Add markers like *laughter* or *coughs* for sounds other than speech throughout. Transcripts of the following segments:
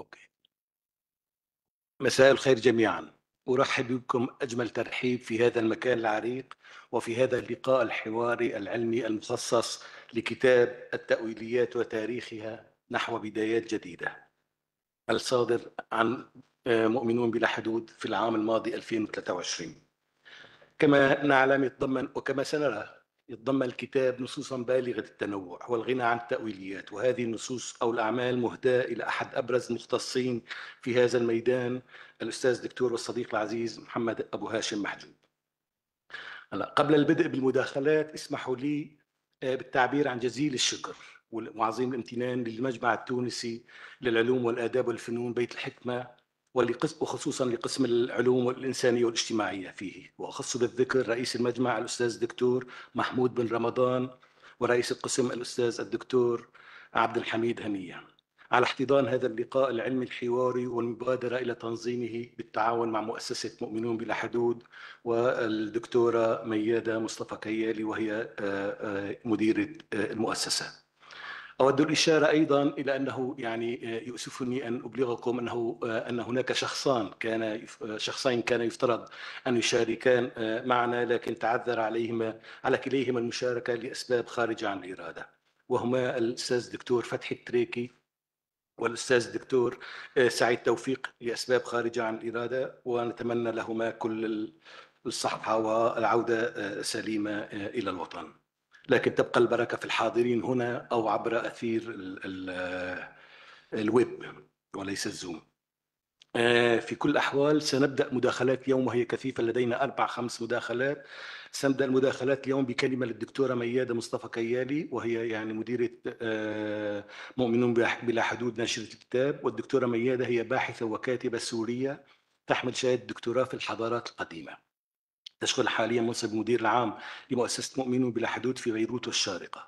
أوكي. مساء الخير جميعا. أرحب بكم أجمل ترحيب في هذا المكان العريق وفي هذا اللقاء الحواري العلمي المخصص لكتاب التأويليات وتاريخها نحو بدايات جديدة. الصادر عن مؤمنون بلا حدود في العام الماضي 2023 كما نعلم يتضمن وكما سنرى يتضمن الكتاب نصوصا بالغة التنوع والغنى عن التأويليات وهذه النصوص أو الأعمال مهداة إلى أحد أبرز المختصين في هذا الميدان الأستاذ دكتور والصديق العزيز محمد أبو هاشم محجوب. هلا قبل البدء بالمداخلات اسمحوا لي بالتعبير عن جزيل الشكر وعظيم الامتنان للمجمع التونسي للعلوم والآداب والفنون بيت الحكمة وخصوصا لقسم العلوم الإنسانية والاجتماعية فيه وأخص بالذكر رئيس المجمع الأستاذ الدكتور محمود بن رمضان ورئيس القسم الأستاذ الدكتور عبد الحميد هنية. على احتضان هذا اللقاء العلمي الحواري والمبادرة إلى تنظيمه بالتعاون مع مؤسسة مؤمنون بلا حدود والدكتورة ميادة مصطفى كيالي وهي مديرة المؤسسة. أود الإشارة أيضا إلى أنه يعني يؤسفني أن أبلغكم أنه أن هناك شخصان كان شخصين كان يفترض أن يشاركان معنا لكن تعذر عليهما على كليهما المشاركة لأسباب خارجة عن الإرادة. وهما الأستاذ الدكتور فتحي التريكي والأستاذ الدكتور سعيد توفيق لأسباب خارجة عن الإرادة ونتمنى لهما كل الصحة والعودة سليمة إلى الوطن. لكن تبقى البركة في الحاضرين هنا أو عبر أثير ال ال الويب وليس الزوم. في كل الاحوال سنبدأ مداخلات اليوم وهي كثيفة لدينا أربع خمس مداخلات سنبدأ المداخلات اليوم بكلمة للدكتورة ميادة مصطفى كيالي وهي يعني مديرة مؤمنون بلا حدود ناشرة الكتاب والدكتورة ميادة هي باحثة وكاتبة سورية تحمل شهاده دكتوراه في الحضارات القديمة. تشغل حاليا منصب المدير العام لمؤسسة مؤمنون بلا حدود في بيروت والشارقة.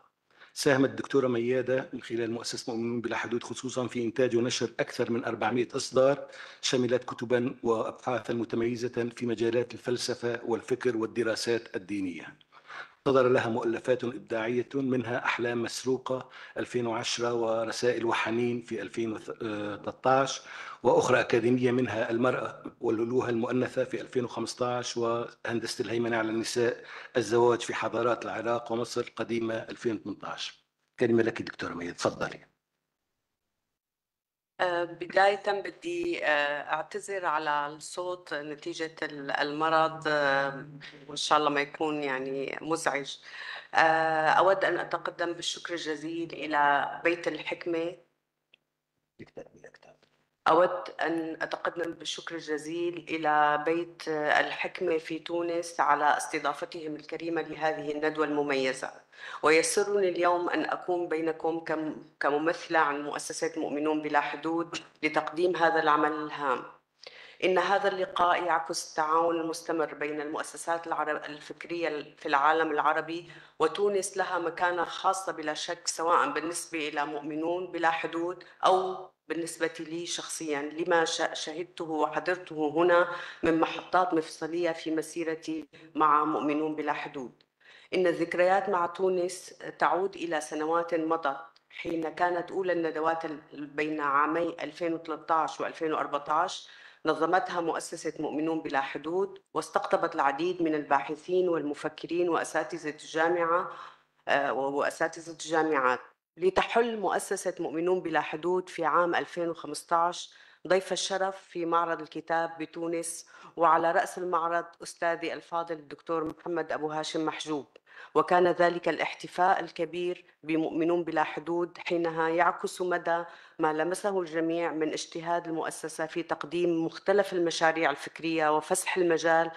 ساهمت الدكتورة ميادة من خلال مؤسسة مؤمنون بلا حدود خصوصا في إنتاج ونشر أكثر من 400 إصدار شملت كتبا وأبحاثا متميزة في مجالات الفلسفة والفكر والدراسات الدينية. صدر لها مؤلفات إبداعية منها أحلام مسروقة 2010 ورسائل وحنين في 2013 وأخرى أكاديمية منها المرأة والألوهة المؤنثة في 2015 وهندسة الهيمنة على النساء الزواج في حضارات العراق ومصر القديمة 2018 كلمة لك دكتورة ميت تفضلي. بداية بدي أعتذر على الصوت نتيجة المرض وإن شاء الله ما يكون يعني مزعج. أود أن أتقدم بالشكر الجزيل إلى بيت الحكمة. أود أن أتقدم بالشكر الجزيل إلى بيت الحكمة في تونس على استضافتهم الكريمة لهذه الندوة المميزة. ويسرني اليوم أن أكون بينكم كممثلة عن مؤسسة مؤمنون بلا حدود لتقديم هذا العمل الهام. إن هذا اللقاء يعكس التعاون المستمر بين المؤسسات الفكرية في العالم العربي وتونس لها مكانة خاصة بلا شك سواء بالنسبة إلى مؤمنون بلا حدود أو بالنسبة لي شخصيا. لما شهدته وحضرته هنا من محطات مفصلية في مسيرتي مع مؤمنون بلا حدود. إن الذكريات مع تونس تعود إلى سنوات مضت حين كانت أولى الندوات بين عامي 2013 و 2014 نظمتها مؤسسة مؤمنون بلا حدود واستقطبت العديد من الباحثين والمفكرين وأساتذة الجامعة وأساتذة الجامعات. لتحل مؤسسة مؤمنون بلا حدود في عام 2015 ضيف الشرف في معرض الكتاب بتونس وعلى رأس المعرض أستاذي الفاضل الدكتور محمد أبو هاشم محجوب. وكان ذلك الاحتفاء الكبير بمؤمنون بلا حدود حينها يعكس مدى ما لمسه الجميع من اجتهاد المؤسسة في تقديم مختلف المشاريع الفكرية وفسح المجال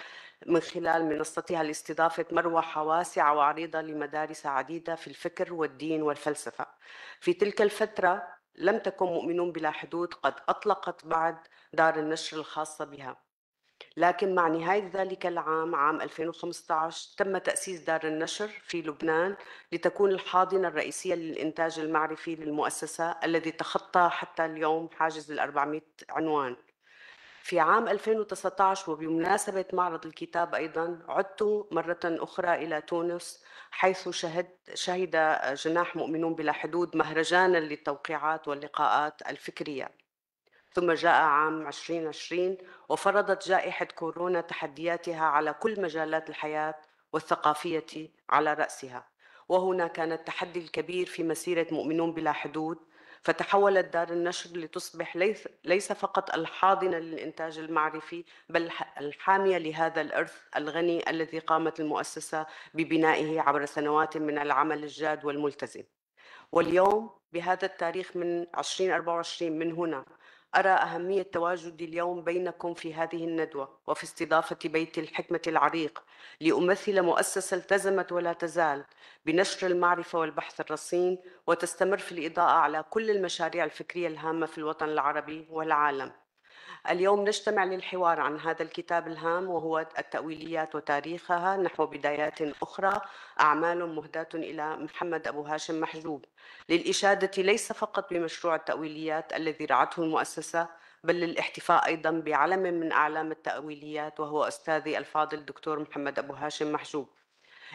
من خلال منصتها لاستضافة مروحة واسعة وعريضة لمدارس عديدة في الفكر والدين والفلسفة. في تلك الفترة لم تكن مؤمنون بلا حدود قد أطلقت بعد دار النشر الخاصة بها. لكن مع نهاية ذلك العام عام 2015 تم تأسيس دار النشر في لبنان لتكون الحاضنة الرئيسية للإنتاج المعرفي للمؤسسة الذي تخطى حتى اليوم حاجز ال 400 عنوان. في عام 2019 وبمناسبة معرض الكتاب أيضا عدت مرة أخرى إلى تونس حيث شهد شهد جناح مؤمنون بلا حدود مهرجانا للتوقيعات واللقاءات الفكرية. ثم جاء عام 2020 وفرضت جائحة كورونا تحدياتها على كل مجالات الحياة والثقافية على رأسها. وهنا كان التحدي الكبير في مسيرة مؤمنون بلا حدود فتحولت دار النشر لتصبح ليس, فقط الحاضنة للإنتاج المعرفي بل الحامية لهذا الإرث الغني الذي قامت المؤسسة ببنائه عبر سنوات من العمل الجاد والملتزم. واليوم بهذا التاريخ من 2024 من هنا أرى أهمية تواجدي اليوم بينكم في هذه الندوة وفي استضافة بيت الحكمة العريق لأمثل مؤسسة التزمت ولا تزال بنشر المعرفة والبحث الرصين وتستمر في الإضاءة على كل المشاريع الفكرية الهامة في الوطن العربي والعالم. اليوم نجتمع للحوار عن هذا الكتاب الهام وهو التأويليات وتاريخها نحو بدايات أخرى أعمال مهداة إلى محمد أبو هاشم محجوب. للإشادة ليس فقط بمشروع التأويليات الذي رعته المؤسسة بل للاحتفاء أيضا بعلم من أعلام التأويليات وهو أستاذي الفاضل الدكتور محمد أبو هاشم محجوب.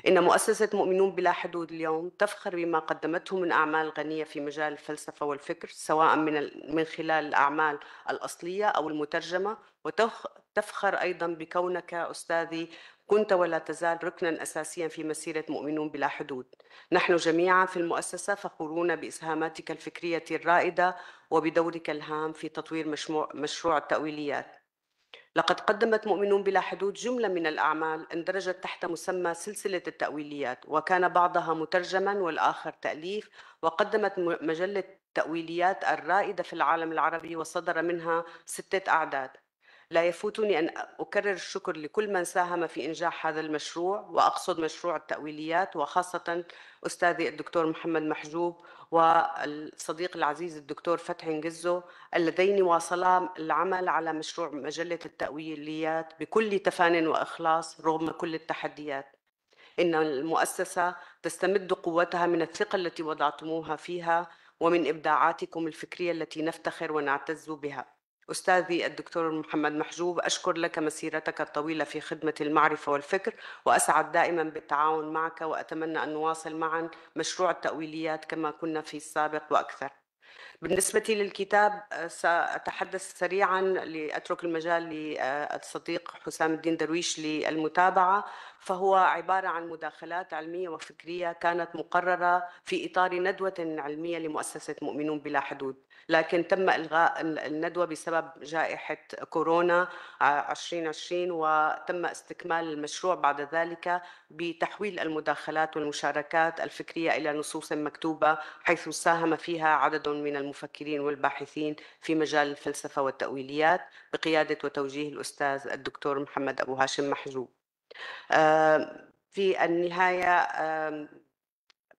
إن مؤسسة مؤمنون بلا حدود اليوم تفخر بما قدمته من أعمال غنية في مجال الفلسفة والفكر سواء من من خلال الأعمال الأصلية أو المترجمة وتفخر أيضا بكونك أستاذي كنت ولا تزال ركنا أساسيا في مسيرة مؤمنون بلا حدود. نحن جميعا في المؤسسة فخورون بإسهاماتك الفكرية الرائدة وبدورك الهام في تطوير مشروع, التأويليات. لقد قدمت مؤمنون بلا حدود جملة من الأعمال اندرجت تحت مسمى سلسلة التأويليات وكان بعضها مترجما والآخر تأليف وقدمت مجلة تأويليات الرائدة في العالم العربي وصدر منها ستة أعداد. لا يفوتني أن أكرر الشكر لكل من ساهم في إنجاح هذا المشروع وأقصد مشروع التأويليات وخاصة أستاذي الدكتور محمد محجوب والصديق العزيز الدكتور فتحي نجزو اللذين واصلا العمل على مشروع مجلة التأويليات بكل تفان وإخلاص رغم كل التحديات. إن المؤسسة تستمد قوتها من الثقة التي وضعتموها فيها ومن إبداعاتكم الفكرية التي نفتخر ونعتز بها. أستاذي الدكتور محمد محجوب أشكر لك مسيرتك الطويلة في خدمة المعرفة والفكر وأسعد دائما بالتعاون معك وأتمنى أن نواصل معا مشروع التأويليات كما كنا في السابق وأكثر. بالنسبة للكتاب سأتحدث سريعا لأترك المجال للصديق حسام الدين درويش للمتابعة. فهو عبارة عن مداخلات علمية وفكرية كانت مقررة في إطار ندوة علمية لمؤسسة مؤمنون بلا حدود. لكن تم إلغاء الندوة بسبب جائحة كورونا 2020 وتم استكمال المشروع بعد ذلك بتحويل المداخلات والمشاركات الفكرية إلى نصوص مكتوبة حيث ساهم فيها عدد من المفكرين والباحثين في مجال الفلسفة والتأويليات بقيادة وتوجيه الأستاذ الدكتور محمد أبو هاشم محجوب. في النهاية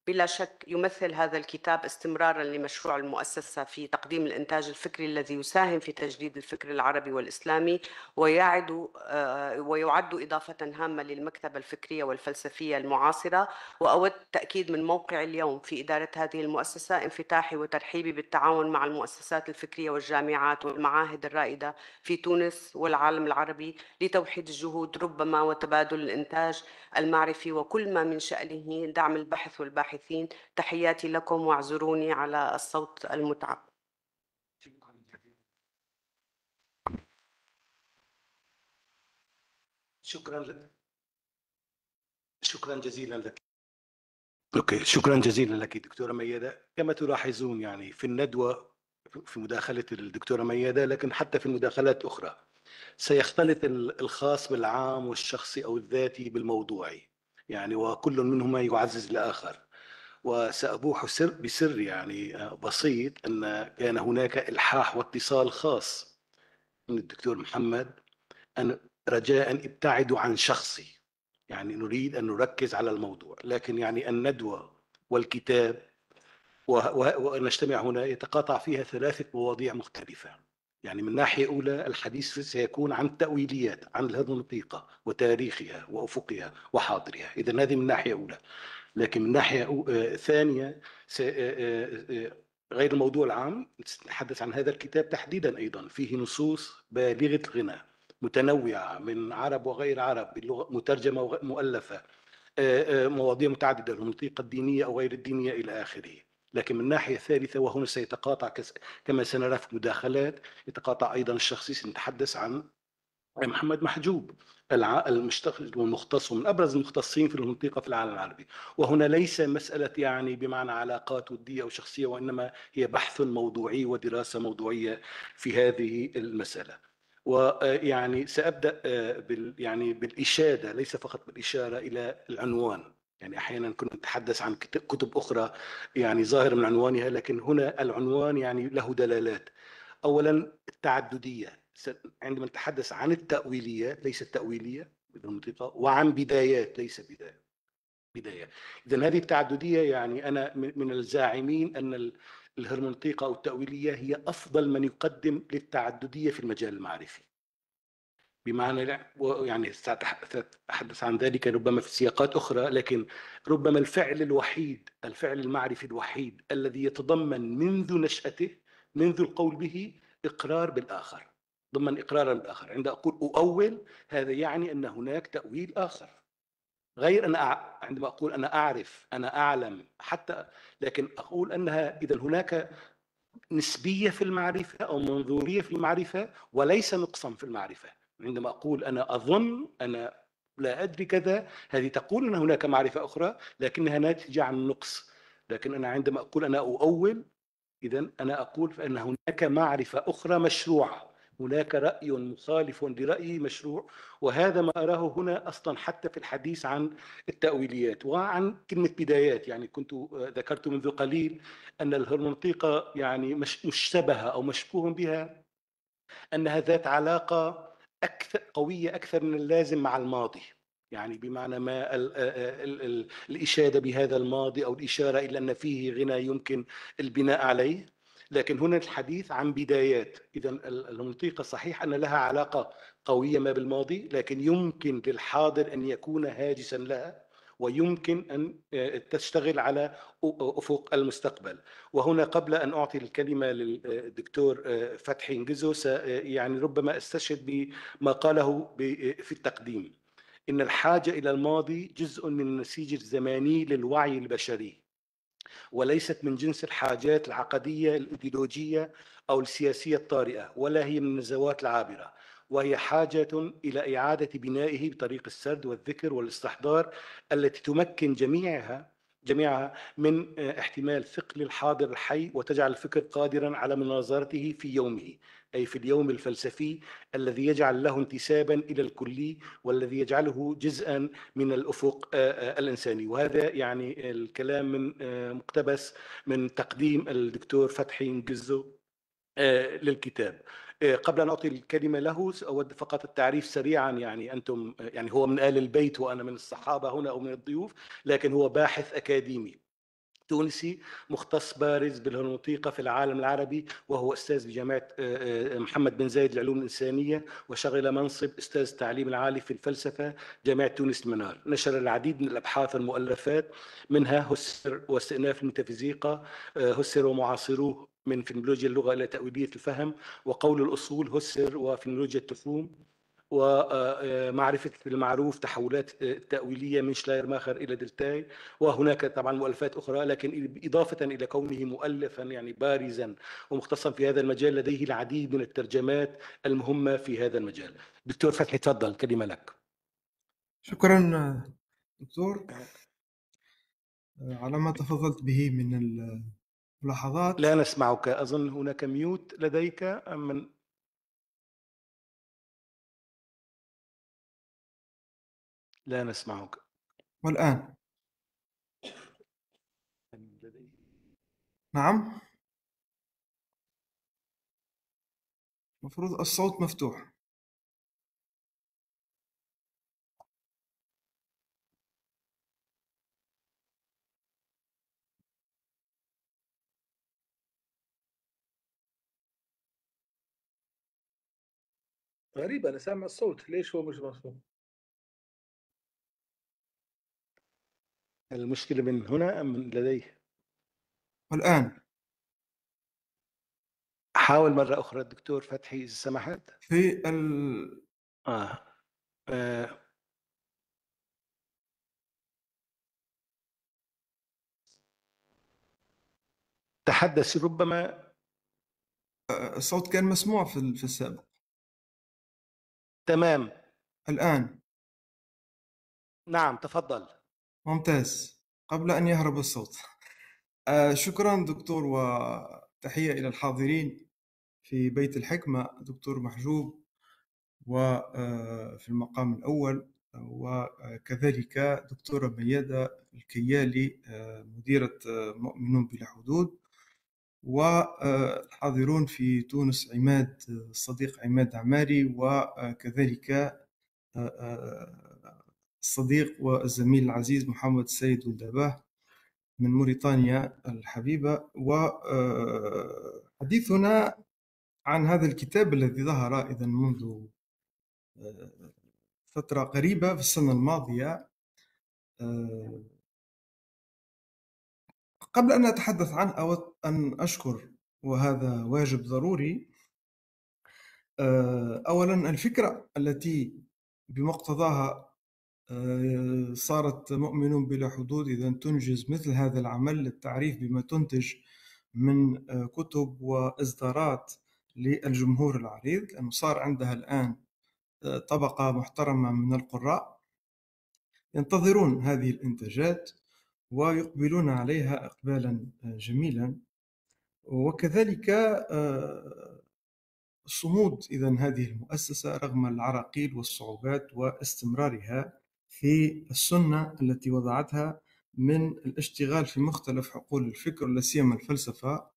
بلا شك يمثل هذا الكتاب استمرارا لمشروع المؤسسة في تقديم الإنتاج الفكري الذي يساهم في تجديد الفكر العربي والإسلامي ويعد آه، ويعد إضافة هامة للمكتبة الفكرية والفلسفية المعاصرة. وأود تأكيد من موقع اليوم في إدارة هذه المؤسسة انفتاحي وترحيبي بالتعاون مع المؤسسات الفكرية والجامعات والمعاهد الرائدة في تونس والعالم العربي لتوحيد الجهود ربما وتبادل الإنتاج المعرفي وكل ما من شأنه دعم البحث والباحث الباحثين تحياتي لكم واعذروني على الصوت المتعب. شكرا لك. شكرا جزيلا لك. أوكي شكرا جزيلا لك دكتورة ميادة. كما تلاحظون يعني في الندوة في مداخلة الدكتورة ميادة لكن حتى في المداخلات الاخرى سيختلط الخاص بالعام والشخصي أو الذاتي بالموضوعي يعني وكل منهما يعزز الآخر. وسأبوح سر بسر يعني آه، بسيط أن كان هناك إلحاح واتصال خاص من الدكتور محمد أن رجاء ابتعدوا عن شخصي. يعني نريد أن نركز على الموضوع. لكن يعني الندوة والكتاب ونجتمع هنا يتقاطع فيها ثلاثة مواضيع مختلفة. يعني من ناحية أولى الحديث سيكون عن التأويليات عن المنطقة وتاريخها وأفقها وحاضرها. إذا هذه من ناحية أولى. لكن من ناحية آه، ثانية آه، آه، غير الموضوع العام نتحدث عن هذا الكتاب تحديدا أيضا. فيه نصوص بالغة الغنى متنوعة من عرب وغير عرب باللغة مترجمة ومؤلفه مواضيع متعددة المنطقة الدينية أو غير الدينية إلى آخره. لكن من الناحية الثالثة وهنا سيتقاطع كما سنرى في مداخلات يتقاطع أيضا الشخصي سنتحدث عن محمد محجوب المشتغل والمختص ومن أبرز المختصين في المنطقة في العالم العربي. وهنا ليس مسألة يعني بمعنى علاقات ودية أو شخصية وإنما هي بحث موضوعي ودراسة موضوعية في هذه المسألة. ويعني سأبدأ آه، بال يعني بالإشادة ليس فقط بالإشارة إلى العنوان. يعني أحيانا كنا نتحدث عن كت- كتب أخرى يعني ظاهر من عنوانها لكن هنا العنوان يعني له دلالات. اولا التعددية. عندما نتحدث عن التاويليات ليست تاويليه بالمنطقة وعن بدايات ليس بداية. بداية. اذا هذه التعددية يعني أنا من الزاعمين أن ال- الهرمنطيقه أو التأويلية هي أفضل من يقدم للتعددية في المجال المعرفي. بمعنى يعني سأتح- سأتحدث عن ذلك ربما في سياقات أخرى لكن ربما الفعل الوحيد الفعل المعرفي الوحيد الذي يتضمن منذ نشأته منذ القول به إقرار بالآخر. ضمن إقرارا بالآخر. عند أقول أؤول هذا يعني أن هناك تأويل آخر. غير أنا أع- عندما أقول أنا أعرف أنا أعلم حتى لكن أقول أنها إذا هناك نسبية في المعرفة أو منظورية في المعرفة وليس نقصا في المعرفة. عندما أقول أنا أظن أنا لا أدري كذا هذه تقول أن هناك معرفة أخرى لكنها ناتجة عن نقص. لكن أنا عندما أقول أنا أؤول إذا أنا أقول فأن هناك معرفة أخرى مشروعة. هناك رأي مخالف لرأيي مشروع وهذا ما أراه هنا أصلا حتى في الحديث عن التأويليات وعن كلمة بدايات. يعني كنت آه، ذكرت منذ قليل أن الهرمنطيقة يعني مش مشتبهة أو مشبوه بها أنها ذات علاقة أكثر قوية أكثر من اللازم مع الماضي. يعني بمعنى ما ال ال ال الإشادة بهذا الماضي أو الإشارة إلى أن فيه غنى يمكن البناء عليه. لكن هنا الحديث عن بدايات. إذا المنطقة صحيح أن لها علاقة قوية ما بالماضي لكن يمكن للحاضر أن يكون هاجسا لها ويمكن أن آه، تشتغل على أفق المستقبل. وهنا قبل أن أعطي الكلمة للدكتور آه، فتحي إنجزو آه، يعني ربما أستشهد بما قاله في التقديم. إن الحاجة إلى الماضي جزء من النسيج الزماني للوعي البشري. وليست من جنس الحاجات العقدية الإيديولوجية أو السياسية الطارئة ولا هي من النزوات العابرة وهي حاجة إلى إعادة بنائه بطريق السرد والذكر والإستحضار التي تمكن جميعها جميعها من آه، احتمال ثقل الحاضر الحي وتجعل الفكر قادرا على مناظرته في يومه. أي في اليوم الفلسفي الذي يجعل له انتسابا إلى الكلي والذي يجعله جزءا من الأفق آه، آه، الإنساني. وهذا يعني الكلام من آه، مقتبس من تقديم الدكتور فتحي نجزو للكتاب. قبل أن أعطي الكلمة له أود فقط التعريف سريعا يعني أنتم آه، يعني هو من آل البيت وأنا من الصحابة هنا أو من الضيوف لكن هو باحث أكاديمي. تونسي مختص بارز بالهرمنوطيقة في العالم العربي وهو أستاذ بجامعة آه، آه، محمد بن زايد للعلوم الإنسانية وشغل منصب أستاذ التعليم العالي في الفلسفة جامعة تونس المنار. نشر العديد من الأبحاث والمؤلفات منها هوسرل واستئناف الميتافيزيقا آه، هوسرل ومعاصروه من فينومينولوجيا اللغة إلى تأويلية الفهم وقول الأصول هوسرل وفينومينولوجيا التفهوم. ومعرفة المعروف تحولات التأويلية من شلايرماخر إلى دلتاي وهناك طبعا مؤلفات أخرى لكن إضافة إلى كونه مؤلفا يعني بارزا ومختصا في هذا المجال لديه العديد من الترجمات المهمة في هذا المجال. دكتور فتحي تفضل كلمة لك. شكرا دكتور. على ما تفضلت به من الملاحظات لا نسمعك أظن هناك mute لديك أم من لا نسمعك. والآن. نعم. المفروض الصوت مفتوح. غريب أنا سامع الصوت. ليش هو مش مسموع المشكلة من هنا أم من لديه؟ والآن. حاول مرة أخرى الدكتور فتحي إذا سمحت. في ال... آه. آه. تحدث ربما. الصوت كان مسموع في في السابق. تمام. الآن. نعم تفضل. ممتاز. قبل أن يهرب الصوت. آه، شكرا دكتور وتحية إلى الحاضرين في بيت الحكمة دكتور محجوب وفي المقام الأول وكذلك دكتورة ميادة الكيالي آه، مديرة آه، مؤمنون بلا حدود والحاضرون في تونس عماد الصديق عماد عماري وكذلك آه، آه، الصديق والزميل العزيز محمد السيد ولدباه من موريتانيا الحبيبة. وحديثنا عن هذا الكتاب الذي ظهر إذا منذ آه، فترة قريبة في السنة الماضية. آه، قبل أن أتحدث عنه أود أن أشكر وهذا واجب ضروري. آه، أولا الفكرة التي بمقتضاها آه، صارت مؤمن بلا حدود. إذا تنجز مثل هذا العمل للتعريف بما تنتج من آه، كتب وإصدارات للجمهور العريض لأنه صار عندها الآن آه، طبقة محترمة من القراء ينتظرون هذه الإنتاجات ويقبلون عليها إقبالا آه، جميلا. وكذلك آه، صمود إذا هذه المؤسسة رغم العراقيل والصعوبات واستمرارها. في السنة التي وضعتها من الاشتغال في مختلف حقول الفكر لا سيما الفلسفة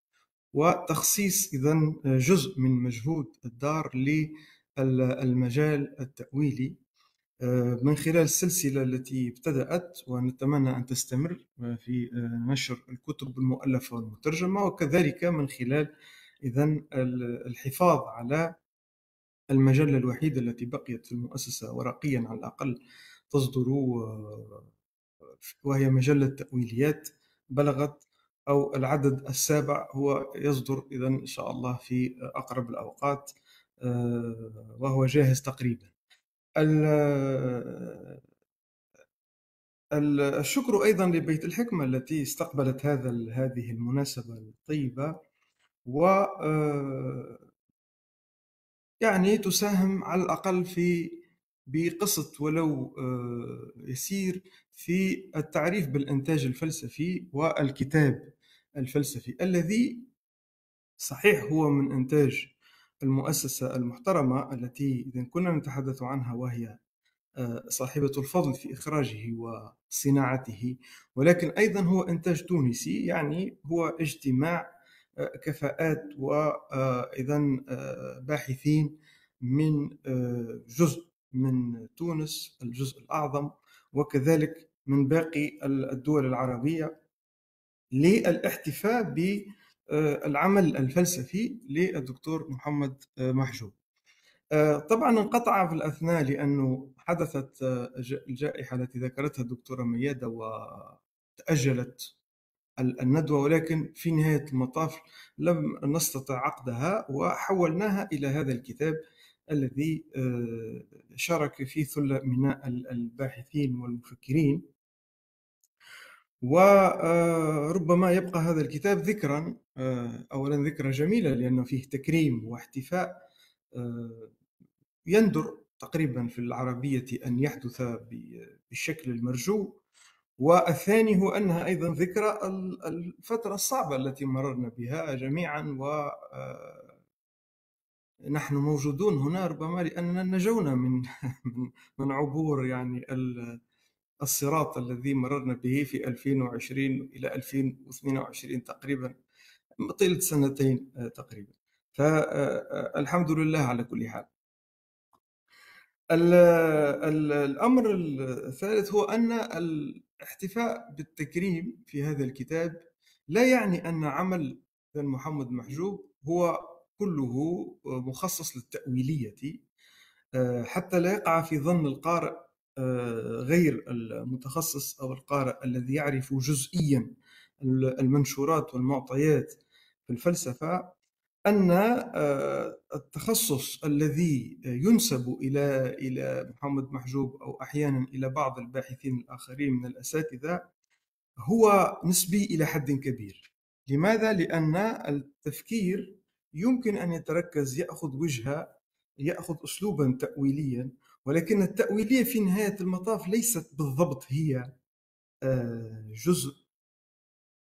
وتخصيص إذا جزء من مجهود الدار للمجال التأويلي آه، من خلال السلسلة التي ابتدأت ونتمنى أن تستمر آه، في آه، نشر الكتب المؤلفة والمترجمة وكذلك من خلال إذا الحفاظ على المجلة الوحيدة التي بقيت في المؤسسة ورقيا على الأقل تصدر وهي مجلة تأويليات بلغت أو العدد السابع هو يصدر إذا إن شاء الله في أقرب الأوقات آه، وهو جاهز تقريبا. ال- ال- الشكر أيضا لبيت الحكمة التي استقبلت هذا هذه المناسبة الطيبة و آه، يعني تساهم على الأقل في بقسط ولو آه، يسير في التعريف بالإنتاج الفلسفي والكتاب الفلسفي الذي صحيح هو من إنتاج المؤسسة المحترمة التي إذا كنا نتحدث عنها وهي آه، صاحبة الفضل في إخراجه وصناعته. ولكن أيضا هو إنتاج تونسي يعني هو اجتماع آه، كفاءات وإذا باحثين من جزء من تونس الجزء الأعظم وكذلك من باقي الدول العربية للاحتفاء بالعمل الفلسفي للدكتور محمد آه، محجوب. آه، طبعا انقطع في الأثناء لأنه حدثت آه، الج- الجائحة التي ذكرتها الدكتورة ميادة وتأجلت ال- الندوة ولكن في نهاية المطاف لم نستطع عقدها وحولناها إلى هذا الكتاب. الذي آه، شارك فيه ثلة من ال- الباحثين والمفكرين. وربما يبقى هذا الكتاب ذكرا آه، أولا ذكرى جميلة لأنه فيه تكريم واحتفاء آه، يندر تقريبا في العربية أن يحدث بالشكل المرجو. والثاني هو أنها أيضا ذكرى ال- الفترة الصعبة التي مررنا بها جميعا و آه، نحن موجودون هنا ربما لأننا نجونا *laughs* من من- عبور يعني ال- الصراط الذي مررنا به في 2020 إلى 2022 تقريبا طيلة سنتين آه، تقريبا. فالحمد لله على كل حال. ال- ال- الأمر الثالث هو أن الاحتفاء بالتكريم في هذا الكتاب لا يعني أن عمل محمد محجوب هو كله مخصص للتأويلية آه، حتى لا يقع في ظن القارئ آه، غير المتخصص أو القارئ الذي يعرف جزئيا المنشورات والمعطيات في الفلسفة أن آه، التخصص الذي ينسب إلى إلى محمد محجوب أو أحيانا إلى بعض الباحثين الآخرين من الأساتذة هو نسبي إلى حد كبير لماذا؟ لأن التفكير يمكن أن يتركز يأخذ وجهة يأخذ أسلوبا تأويليا ولكن التأويلية في نهاية المطاف ليست بالضبط هي آه، جزء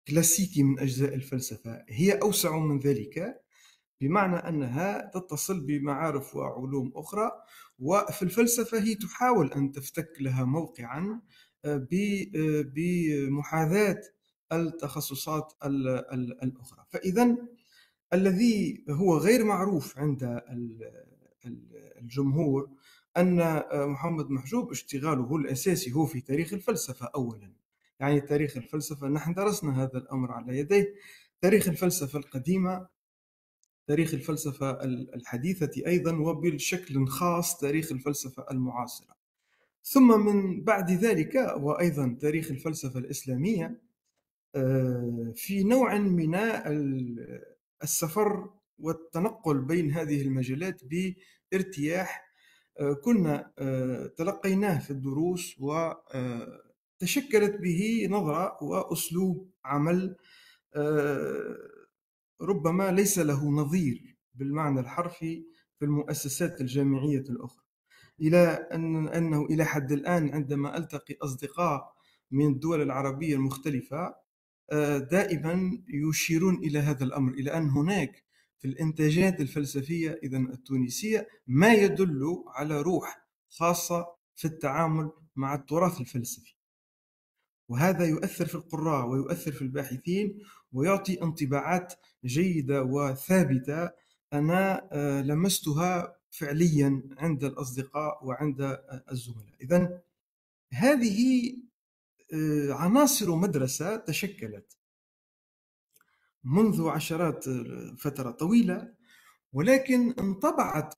كلاسيكي من أجزاء الفلسفة. هي أوسع من ذلك بمعنى أنها تتصل بمعارف وعلوم أخرى وفي الفلسفة هي تحاول أن تفتك لها موقعا آه، آه، بمحاذاة التخصصات الأخرى. فإذا الذي هو غير معروف عند الجمهور أن آه، محمد محجوب اشتغاله الأساسي هو في تاريخ الفلسفة أولا. يعني تاريخ الفلسفة نحن درسنا هذا الأمر على يديه. تاريخ الفلسفة القديمة تاريخ الفلسفة الحديثة أيضا وبشكل خاص تاريخ الفلسفة المعاصرة. ثم من بعد ذلك وأيضا تاريخ الفلسفة الإسلامية آه، في نوع من السفر والتنقل بين هذه المجالات بارتياح آه، كنا آه، تلقيناه في الدروس وتشكلت به نظرة وأسلوب عمل ربما ليس له نظير بالمعنى الحرفي في المؤسسات الجامعية الأخرى. إلى أن أنه إلى حد الآن عندما ألتقي أصدقاء من الدول العربية المختلفة آه، دائما يشيرون إلى هذا الأمر إلى أن هناك في الإنتاجات الفلسفية إذا التونسية ما يدل على روح خاصة في التعامل مع التراث الفلسفي. وهذا يؤثر في القراء ويؤثر في الباحثين ويعطي انطباعات جيدة وثابتة. أنا آه، لمستها فعليا عند الأصدقاء وعند الزملاء. إذا هذه عناصر مدرسة تشكلت منذ عشرات آه، فترة طويلة ولكن انطبعت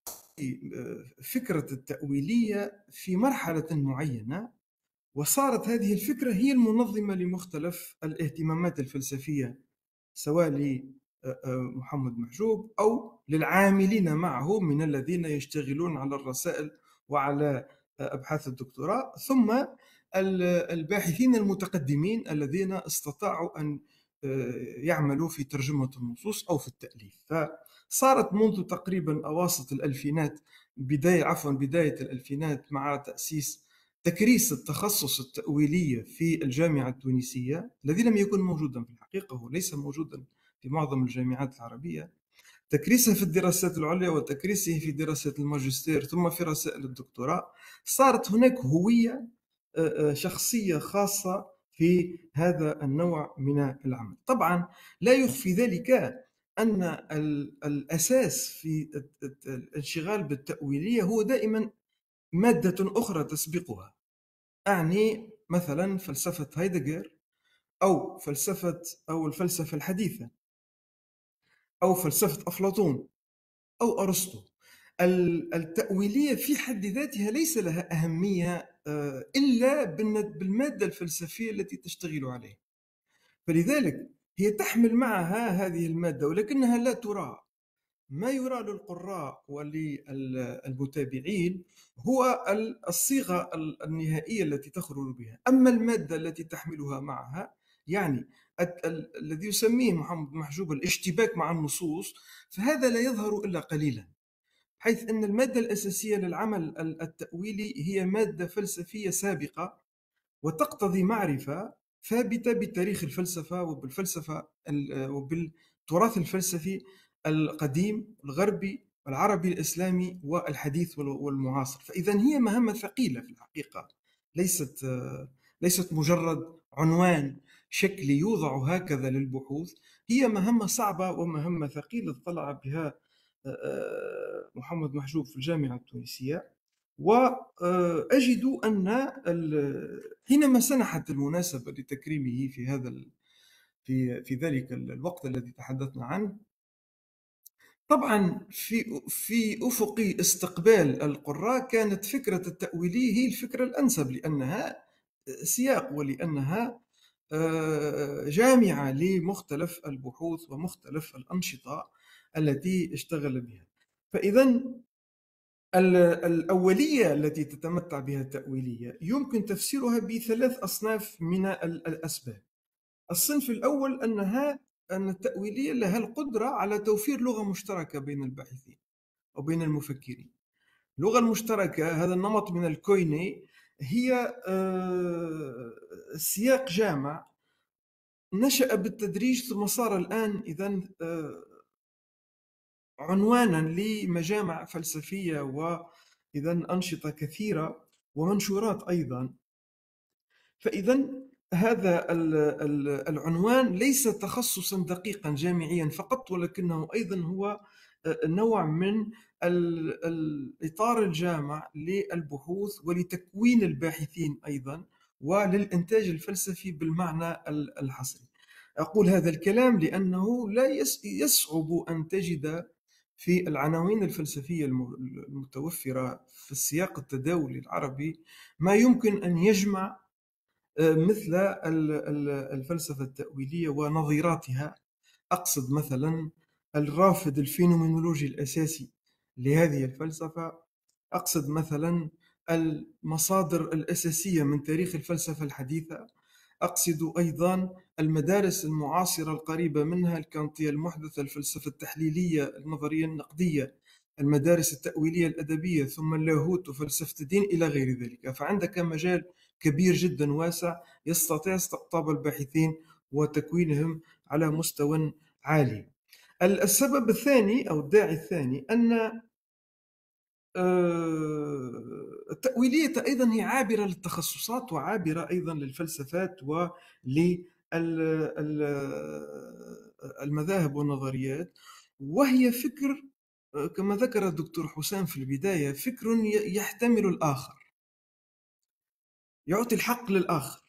فكرة التأويلية في مرحلة معينة وصارت هذه الفكرة هي المنظمة لمختلف الاهتمامات الفلسفية سواء لمحمد محجوب أو للعاملين معه من الذين يشتغلون على الرسائل وعلى أبحاث الدكتوراه. ثم الباحثين المتقدمين الذين استطاعوا أن يعملوا في ترجمة النصوص أو في التأليف. فصارت منذ تقريبا أواسط الألفينات بداية عفوا بداية الألفينات مع تأسيس تكريس التخصص التأويلية في الجامعة التونسية الذي لم يكن موجودا في الحقيقة هو ليس موجودا في معظم الجامعات العربية. تكريسه في الدراسات العليا وتكريسه في دراسة الماجستير ثم في رسائل الدكتوراه. صارت هناك هوية آه، آه، شخصية خاصة في هذا النوع من العمل. طبعا لا يخفي ذلك أن الأساس في الانشغال بالتأويلية هو دائما مادة أخرى تسبقها. أعني مثلا فلسفة هايدغر أو فلسفة أو الفلسفة الحديثة أو فلسفة أفلاطون أو أرسطو. التأويلية في حد ذاتها ليس لها أهمية آه، إلا بالمادة الفلسفية التي تشتغل عليه فلذلك هي تحمل معها هذه المادة ولكنها لا ترى. ما يرى للقراء وللمتابعين هو الصيغة النهائية التي تخرج بها. أما المادة التي تحملها معها يعني الذي يسميه محمد محجوب الاشتباك مع النصوص فهذا لا يظهر إلا قليلا. حيث أن المادة الأساسية للعمل التأويلي هي مادة فلسفية سابقة وتقتضي معرفة ثابتة بتاريخ الفلسفة وبالفلسفة وبالتراث الفلسفي القديم الغربي العربي الإسلامي والحديث والمعاصر. فإذا هي مهمة ثقيلة في الحقيقة ليست ليست مجرد عنوان شكلي يوضع هكذا للبحوث هي مهمة صعبة ومهمة ثقيلة اطلع بها محمد محجوب في الجامعة التونسية. وأجد أن حينما سنحت المناسبة لتكريمه في هذا في في ذلك الوقت الذي تحدثنا عنه طبعا في في أفق استقبال القراء كانت فكرة التاويليه هي الفكرة الأنسب لأنها سياق ولأنها آه، جامعة لمختلف البحوث ومختلف الأنشطة. التي اشتغل بها. فاذا الأولية التي تتمتع بها التأويلية يمكن تفسيرها بثلاث أصناف من الأسباب. الصنف الأول أنها أن التأويلية لها القدرة على توفير لغة مشتركة بين الباحثين أو بين المفكرين. اللغة المشتركة هذا النمط من الكويني هي آه، سياق جامع نشأ بالتدريج ثم صار الآن إذا آه، عنوانا لمجامع فلسفية وإذا أنشطة كثيرة ومنشورات أيضا. فإذا هذا العنوان ليس تخصصا دقيقا جامعيا فقط ولكنه أيضا هو آه، نوع من الإطار الجامع للبحوث ولتكوين الباحثين أيضا وللإنتاج الفلسفي بالمعنى الحصري. أقول هذا الكلام لأنه لا يصعب أن تجد في العناوين الفلسفية المتوفرة في السياق التداولي العربي ما يمكن أن يجمع آه، مثل الفلسفة التأويلية ونظيراتها. أقصد مثلا الرافد الفينومينولوجي الأساسي لهذه الفلسفة. أقصد مثلا المصادر الأساسية من تاريخ الفلسفة الحديثة. أقصد أيضا المدارس المعاصرة القريبة منها الكانتية المحدثة الفلسفة التحليلية النظرية النقدية المدارس التأويلية الأدبية ثم اللاهوت وفلسفة الدين إلى غير ذلك. فعندك مجال كبير جدا واسع يستطيع استقطاب الباحثين وتكوينهم على مستوى عالي. السبب الثاني أو الداعي الثاني أن آه، التأويلية أيضا هي عابرة للتخصصات وعابرة أيضا للفلسفات وللمذاهب والنظريات وهي فكر كما ذكر الدكتور حسام في البداية فكر يحتمل الآخر. يعطي الحق للآخر.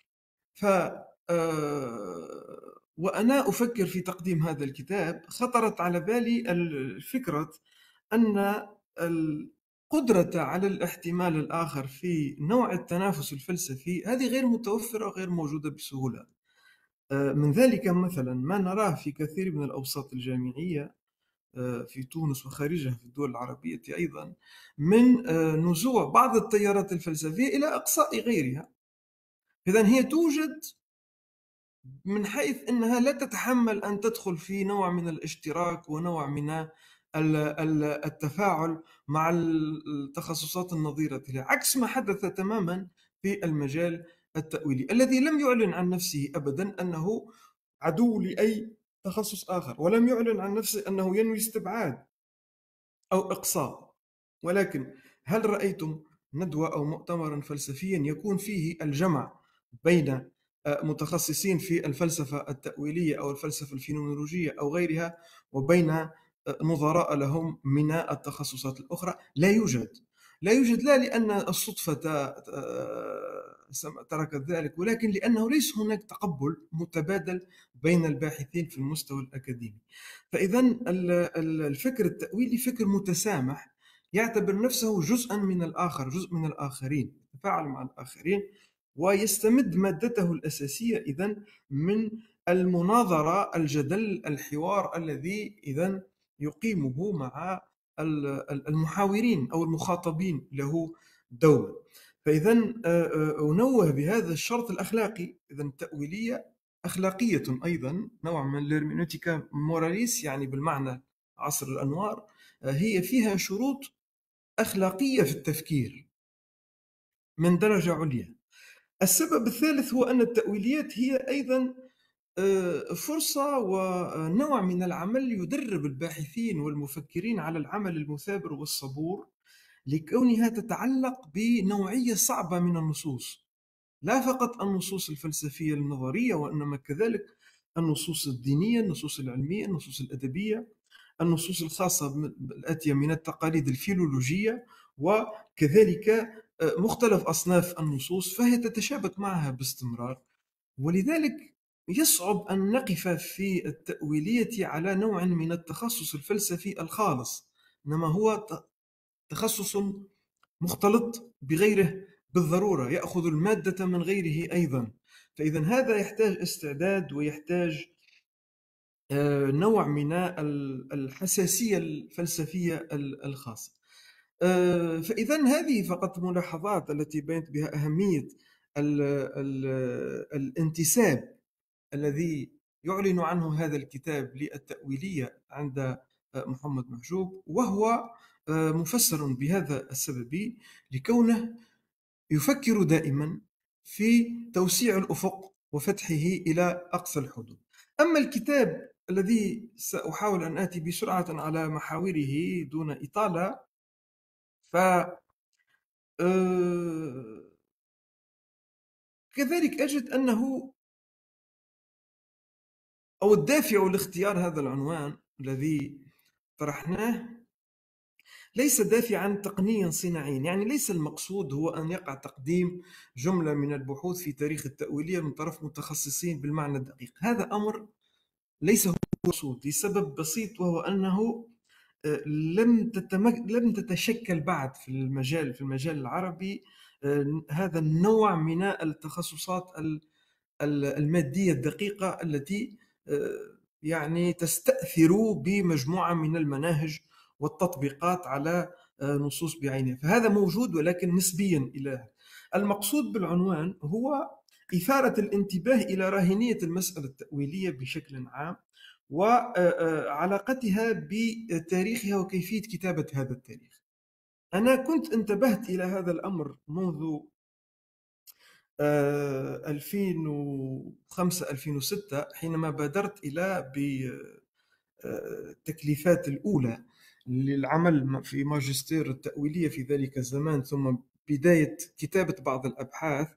ف آه، وأنا أفكر في تقديم هذا الكتاب خطرت على بالي الفكرة أن القدرة على الاحتمال الآخر في نوع التنافس الفلسفي هذه غير متوفرة وغير موجودة بسهولة. آه، من ذلك مثلا ما نراه في كثير من الأوساط الجامعية آه، في تونس وخارجها في الدول العربية أيضا من آه، نزوع بعض التيارات الفلسفية إلى أقصاء غيرها. إذا هي توجد من حيث أنها لا تتحمل أن تدخل في نوع من الاشتراك ونوع من التفاعل مع التخصصات النظيرة. لها عكس ما حدث تماما في المجال التأويلي الذي لم يعلن عن نفسه أبدا أنه عدو لأي تخصص آخر ولم يعلن عن نفسه أنه ينوي استبعاد أو إقصاء. ولكن هل رأيتم ندوة أو مؤتمرا فلسفيا يكون فيه الجمع بين متخصصين في الفلسفة التأويلية أو الفلسفة الفينومولوجية أو غيرها وبين نظراء لهم من التخصصات الأخرى؟ لا يوجد. لا يوجد لا لأن الصدفة تركت ذلك ولكن لأنه ليس هناك تقبل متبادل بين الباحثين في المستوى الأكاديمي. فإذا الفكر التأويلي فكر متسامح يعتبر نفسه جزءا من الآخر جزء من الآخرين يتفاعل مع الآخرين ويستمد مادته الأساسية إذا من المناظرة الجدل الحوار الذي إذا يقيمه مع المحاورين أو المخاطبين له دوما فإذا آه، آه، أنوه بهذا الشرط الأخلاقي إذا التأويلية أخلاقية أيضا نوع من الهرمنوتيكا موراليس يعني بالمعنى عصر الأنوار آه، هي فيها شروط أخلاقية في التفكير من درجة عليا. السبب الثالث هو أن التأويليات هي أيضا آه، فرصة ونوع من العمل يدرب الباحثين والمفكرين على العمل المثابر والصبور لكونها تتعلق بنوعية صعبة من النصوص. لا فقط النصوص الفلسفية النظرية وإنما كذلك النصوص الدينية النصوص العلمية النصوص الأدبية النصوص الخاصة الآتية من التقاليد الفيلولوجية وكذلك آه، مختلف أصناف النصوص فهي تتشابك معها باستمرار. ولذلك يصعب أن نقف في التأويلية على نوع من التخصص الفلسفي الخالص إنما هو تخصص مختلط بغيره بالضرورة يأخذ المادة من غيره أيضا. فإذا هذا يحتاج استعداد ويحتاج آه، نوع من الحساسية الفلسفية الخاصة. آه، فإذا هذه فقط ملاحظات التي بينت بها أهمية الانتساب الذي يعلن عنه هذا الكتاب للتأويلية عند آه، محمد محجوب وهو آه، مفسر بهذا السبب لكونه يفكر دائما في توسيع الأفق وفتحه إلى أقصى الحدود. أما الكتاب الذي سأحاول أن آتي بسرعة على محاوره دون إطالة ف آه، كذلك أجد أنه أو الدافع لاختيار هذا العنوان الذي طرحناه ليس دافعا تقنيا صناعيا يعني ليس المقصود هو أن يقع تقديم جملة من البحوث في تاريخ التأويلية من طرف متخصصين بالمعنى الدقيق. هذا أمر ليس هو المقصود لسبب بسيط وهو أنه آه، لم تتمك... لم تتشكل بعد في المجال في المجال العربي آه، هذا النوع من التخصصات المادية الدقيقة التي يعني تستأثر بمجموعة من المناهج والتطبيقات على آه، نصوص بعينها فهذا موجود ولكن نسبيا إلى المقصود بالعنوان هو إثارة الانتباه إلى راهنية المسألة التأويلية بشكل عام وعلاقتها آه، بتاريخها وكيفية كتابة هذا التاريخ. أنا كنت انتبهت إلى هذا الأمر منذ 2005 2006 حينما بادرت إلى بالتكليفات الأولى للعمل في ماجستير التأويلية في ذلك الزمان ثم بداية كتابة بعض الأبحاث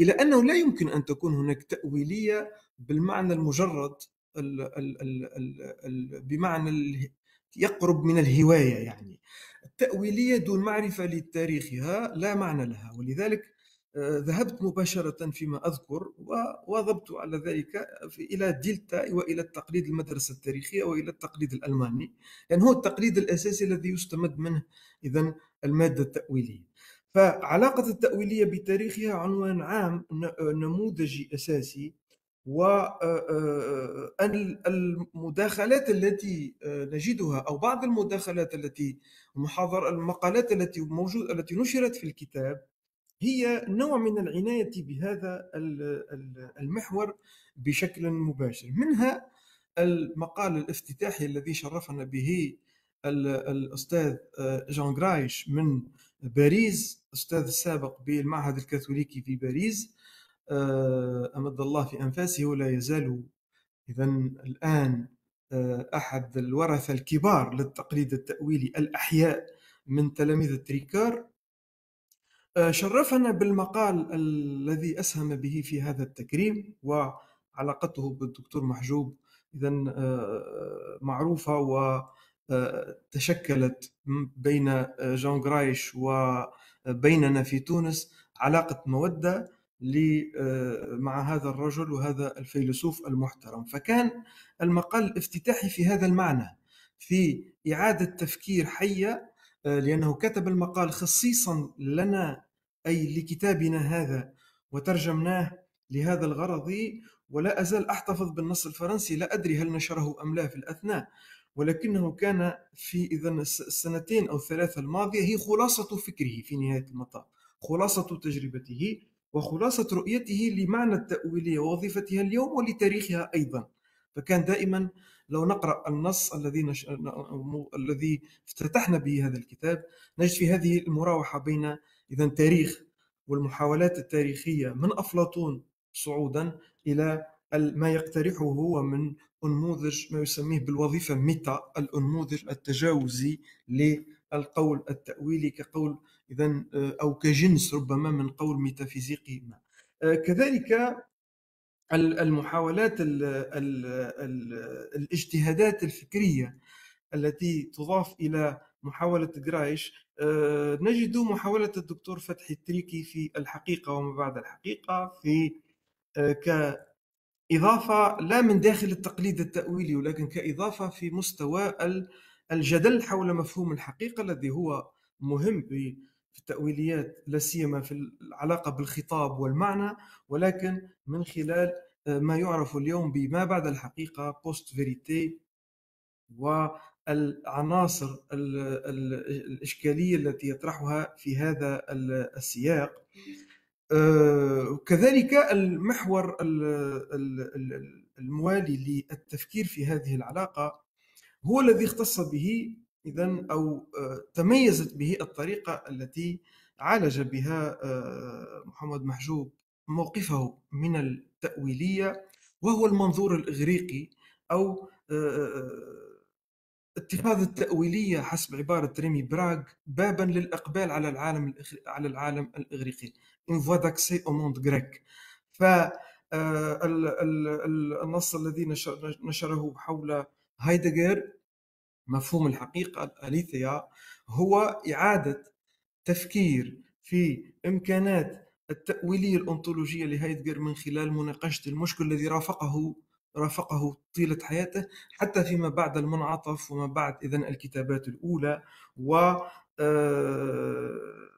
إلى أنه لا يمكن أن تكون هناك تأويلية بالمعنى المجرد ال ال ال ال بمعنى يقرب من الهواية يعني. التأويلية دون معرفة لتاريخها لا معنى لها ولذلك ذهبت مباشرة فيما أذكر وواظبت على ذلك إلى دلتا وإلى التقليد المدرسة التاريخية وإلى التقليد الألماني لأن هو التقليد الأساسي الذي يستمد منه إذا المادة التأويلية. فعلاقة التأويلية بتاريخها عنوان عام نموذجي أساسي والمداخلات التي نجدها أو بعض المداخلات التي محاضر المقالات التي موجودة التي نشرت في الكتاب هي نوع من العناية بهذا المحور بشكل مباشر. منها المقال الافتتاحي الذي شرفنا به الأستاذ آه، جان غرايش من باريس أستاذ السابق بالمعهد الكاثوليكي في باريس. آه، أمد الله في أنفاسه ولا يزال إذا الآن آه، أحد الورثة الكبار للتقليد التأويلي الأحياء من تلاميذ ريكور. شرفنا بالمقال الذي أسهم به في هذا التكريم وعلاقته بالدكتور محجوب. إذا آه، معروفة وتشكلت آه، بين جون غرايش وبيننا في تونس علاقة مودة مع هذا الرجل وهذا الفيلسوف المحترم. فكان المقال الافتتاحي في هذا المعنى في إعادة تفكير حية لأنه كتب المقال خصيصا لنا أي لكتابنا هذا وترجمناه لهذا الغرض ولا أزال أحتفظ بالنص الفرنسي لا أدري هل نشره أم لا في الأثناء ولكنه كان في إذا السنتين أو الثلاثة الماضية هي خلاصة فكره في نهاية المطاف خلاصة تجربته وخلاصة رؤيته لمعنى التأويلية ووظيفتها اليوم ولتاريخها أيضا. فكان دائما لو نقرأ النص الذي نش... الذي افتتحنا به هذا الكتاب نجد في هذه المراوحة بين إذا تاريخ والمحاولات التاريخية من أفلاطون صعودا إلى ما يقترحه هو من أنموذج ما يسميه بالوظيفة ميتا الأنموذج التجاوزي للقول التأويلي كقول إذا أو كجنس ربما من قول ميتافيزيقي ما. كذلك المحاولات الاجتهادات الفكرية التي تضاف إلى محاولة جرايش آه، نجد محاولة الدكتور فتحي التريكي في الحقيقة وما بعد الحقيقة في آه، كإضافة لا من داخل التقليد التأويلي ولكن كإضافة في مستوى الجدل حول مفهوم الحقيقة الذي هو مهم في التأويليات لا سيما في العلاقة بالخطاب والمعنى ولكن من خلال آه، ما يعرف اليوم بما بعد الحقيقة post-vérité و العناصر الإشكالية التي يطرحها في هذا السياق. آه، كذلك المحور الموالي للتفكير في هذه العلاقة هو الذي اختص به إذا أو آه، تميزت به الطريقة التي عالج بها آه، محمد محجوب موقفه من التأويلية وهو المنظور الإغريقي أو آه، اتخاذ التأويلية حسب عبارة ريمي براغ بابا للإقبال على العالم على العالم الإغريقي. Une voie d'accès au monde grec. ف ال- ال- ال- النص الذي نشر- نشره حول هايدغر مفهوم الحقيقة الأليثيا هو إعادة تفكير في إمكانات التأويلية الأنطولوجية لهايدغر من خلال مناقشة المشكل الذي رافقه رافقه طيلة حياته حتى فيما بعد المنعطف وما بعد إذن الكتابات الأولى و آه،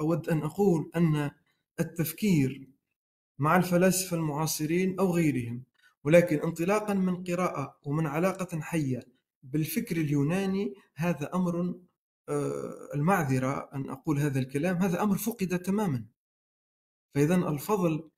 أود أن أقول أن التفكير مع الفلاسفة المعاصرين أو غيرهم ولكن انطلاقا من قراءة ومن علاقة حية بالفكر اليوناني هذا أمر آه، المعذرة أن أقول هذا الكلام هذا أمر فقد تماما. فإذا الفضل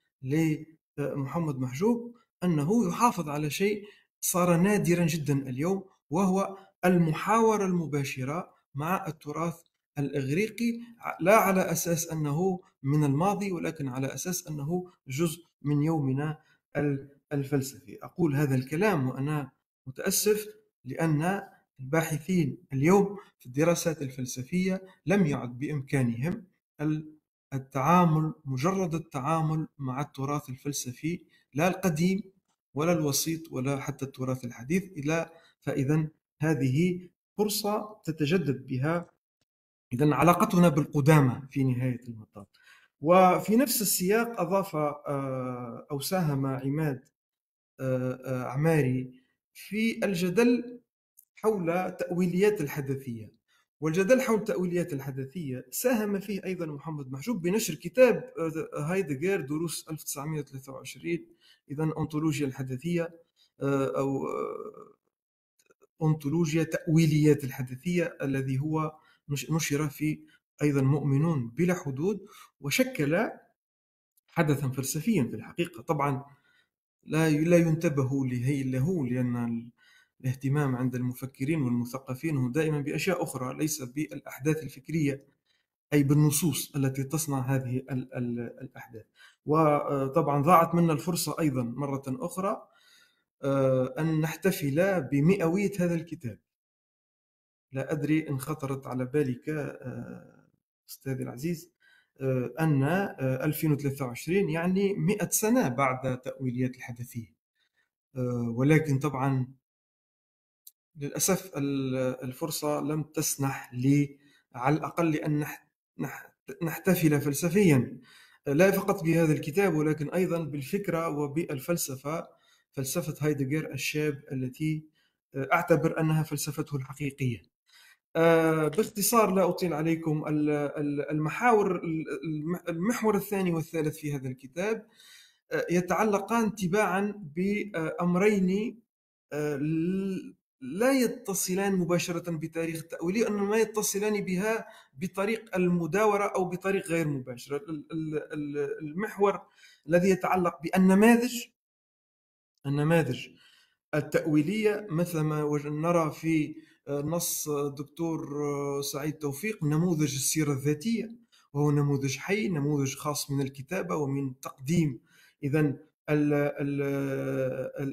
لمحمد محجوب أنه يحافظ على شيء صار نادرا جدا اليوم وهو المحاورة المباشرة مع التراث الإغريقي لا على أساس أنه من الماضي ولكن على أساس أنه جزء من يومنا ال- الفلسفي. أقول هذا الكلام وأنا متأسف لأن الباحثين اليوم في الدراسات الفلسفية لم يعد بإمكانهم ال- التعامل مجرد التعامل مع التراث الفلسفي لا القديم ولا الوسيط ولا حتى التراث الحديث إلى فإذا هذه فرصة تتجدد بها. إذا علاقتنا بالقدامى في نهاية المطاف. وفي نفس السياق أضاف آه، أو ساهم عماد آه، آه، عماري في الجدل حول تأويليات الحدثية والجدل حول تأويليات الحدثية ساهم فيه أيضا محمد محجوب بنشر كتاب آه، هايدغر دروس 1923 إذا أنطولوجيا الحدثية آه، أو آه، أنطولوجيا تأويليات الحدثية الذي هو نش- نشر في أيضا مؤمنون بلا حدود وشكل حدثا فلسفيا في الحقيقة. طبعا لا لا ينتبه لهي له لأن ال- الاهتمام عند المفكرين والمثقفين هو دائما بأشياء أخرى ليس بالأحداث الفكرية أي بالنصوص التي تصنع هذه ال- ال- الأحداث. وطبعا ضاعت منا الفرصة أيضا مرة أخرى آه، أن نحتفل بمئوية هذا الكتاب. لا أدري إن خطرت على بالك آه، أستاذي العزيز. أن آه، 2023 يعني 100 سنة بعد تأويليات الحدثية. آه، ولكن طبعا للأسف ال- الفرصة لم تسنح لي على الأقل نح- نحتفل فلسفيا. لا فقط بهذا الكتاب ولكن أيضا بالفكرة وبالفلسفة فلسفة هايدغر الشاب التي آه، أعتبر أنها فلسفته الحقيقية. آه، باختصار لا أطيل عليكم ال- ال- المحاور الم- المحور الثاني والثالث في هذا الكتاب آه، يتعلقان تباعا بأمرين آه، لا يتصلان مباشرة بتاريخ التأويلية إنما يتصلان بها بطريق المداورة أو بطريق غير مباشر. ال- ال- ال- المحور الذي يتعلق بالنماذج النماذج التأويلية مثل ما نرى في نص الدكتور سعيد توفيق نموذج السيرة الذاتية وهو نموذج حي نموذج خاص من الكتابة ومن تقديم إذا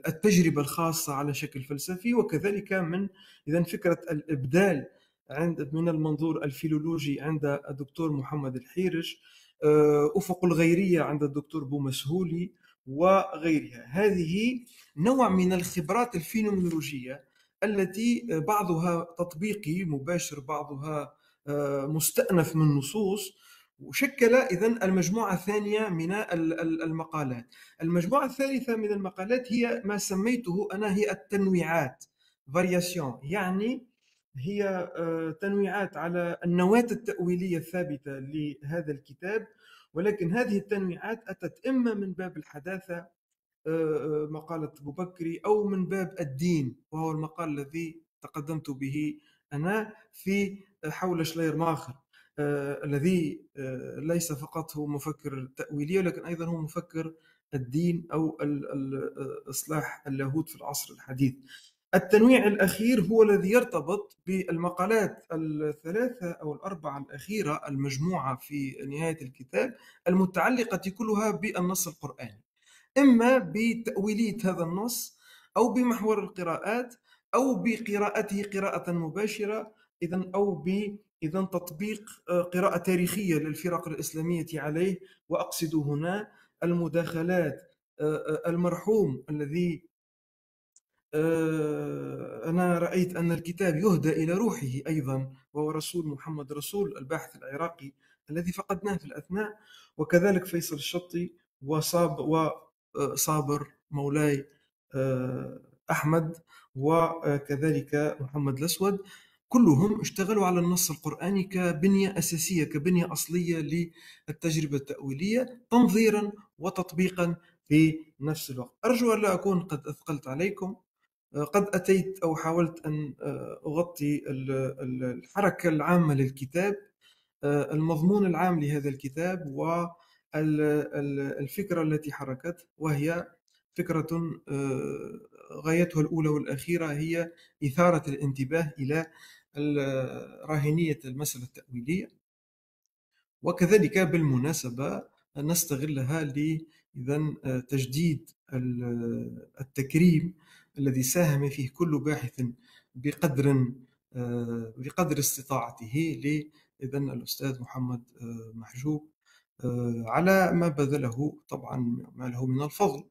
التجربة الخاصة على شكل فلسفي وكذلك من إذا فكرة الإبدال عند من المنظور الفيلولوجي عند الدكتور محمد الحيرش آه، أفق الغيرية عند الدكتور بومسهولي وغيرها. هذه نوع من الخبرات الفينومنولوجية التي بعضها تطبيقي مباشر بعضها آه، مستأنف من نصوص. وشكل إذن المجموعة الثانية من ال- ال- المقالات. المجموعة الثالثة من المقالات هي ما سميته أنا هي التنويعات فارياسيون يعني هي آه، تنويعات على النواة التأويلية الثابتة لهذا الكتاب. ولكن هذه التنويعات أتت إما من باب الحداثة آه، مقالة أبو بكري أو من باب الدين وهو المقال الذي تقدمت به أنا في حول شليرماخر آه، الذي آه، ليس فقط هو مفكر تأويلي ولكن أيضا هو مفكر الدين أو إصلاح اللاهوت في العصر الحديث. التنويع الأخير هو الذي يرتبط بالمقالات الثلاثة أو الأربعة الأخيرة المجموعة في نهاية الكتاب المتعلقة كلها بالنص القرآني. إما بتأويلية هذا النص أو بمحور القراءات أو بقراءته قراءة مباشرة إذا أو ب إذا تطبيق آه، قراءة تاريخية للفرق الإسلامية عليه وأقصد هنا المداخلات آه، آه، المرحوم الذي أنا رأيت أن الكتاب يهدى إلى روحه أيضا وهو رسول محمد رسول الباحث العراقي الذي فقدناه في الأثناء وكذلك فيصل الشطي وصاب وصابر مولاي آه، أحمد وكذلك محمد الأسود. كلهم اشتغلوا على النص القرآني كبنية أساسية كبنية أصلية للتجربة التأويلية تنظيرا وتطبيقا في نفس الوقت. أرجو أن لا أكون قد أثقلت عليكم. قد أتيت أو حاولت أن أغطي ال- ال- الحركة العامة للكتاب المضمون العام لهذا الكتاب والفكرة التي حركت وهي فكرة غايتها الأولى والأخيرة هي إثارة الانتباه إلى راهنية المسألة التأويلية. وكذلك بالمناسبة نستغلها ل إذن تجديد ال- التكريم الذي ساهم فيه كل باحث بقدر آه، بقدر استطاعته ل إذن الأستاذ محمد آه، محجوب. آه، على ما بذله طبعا ما له من الفضل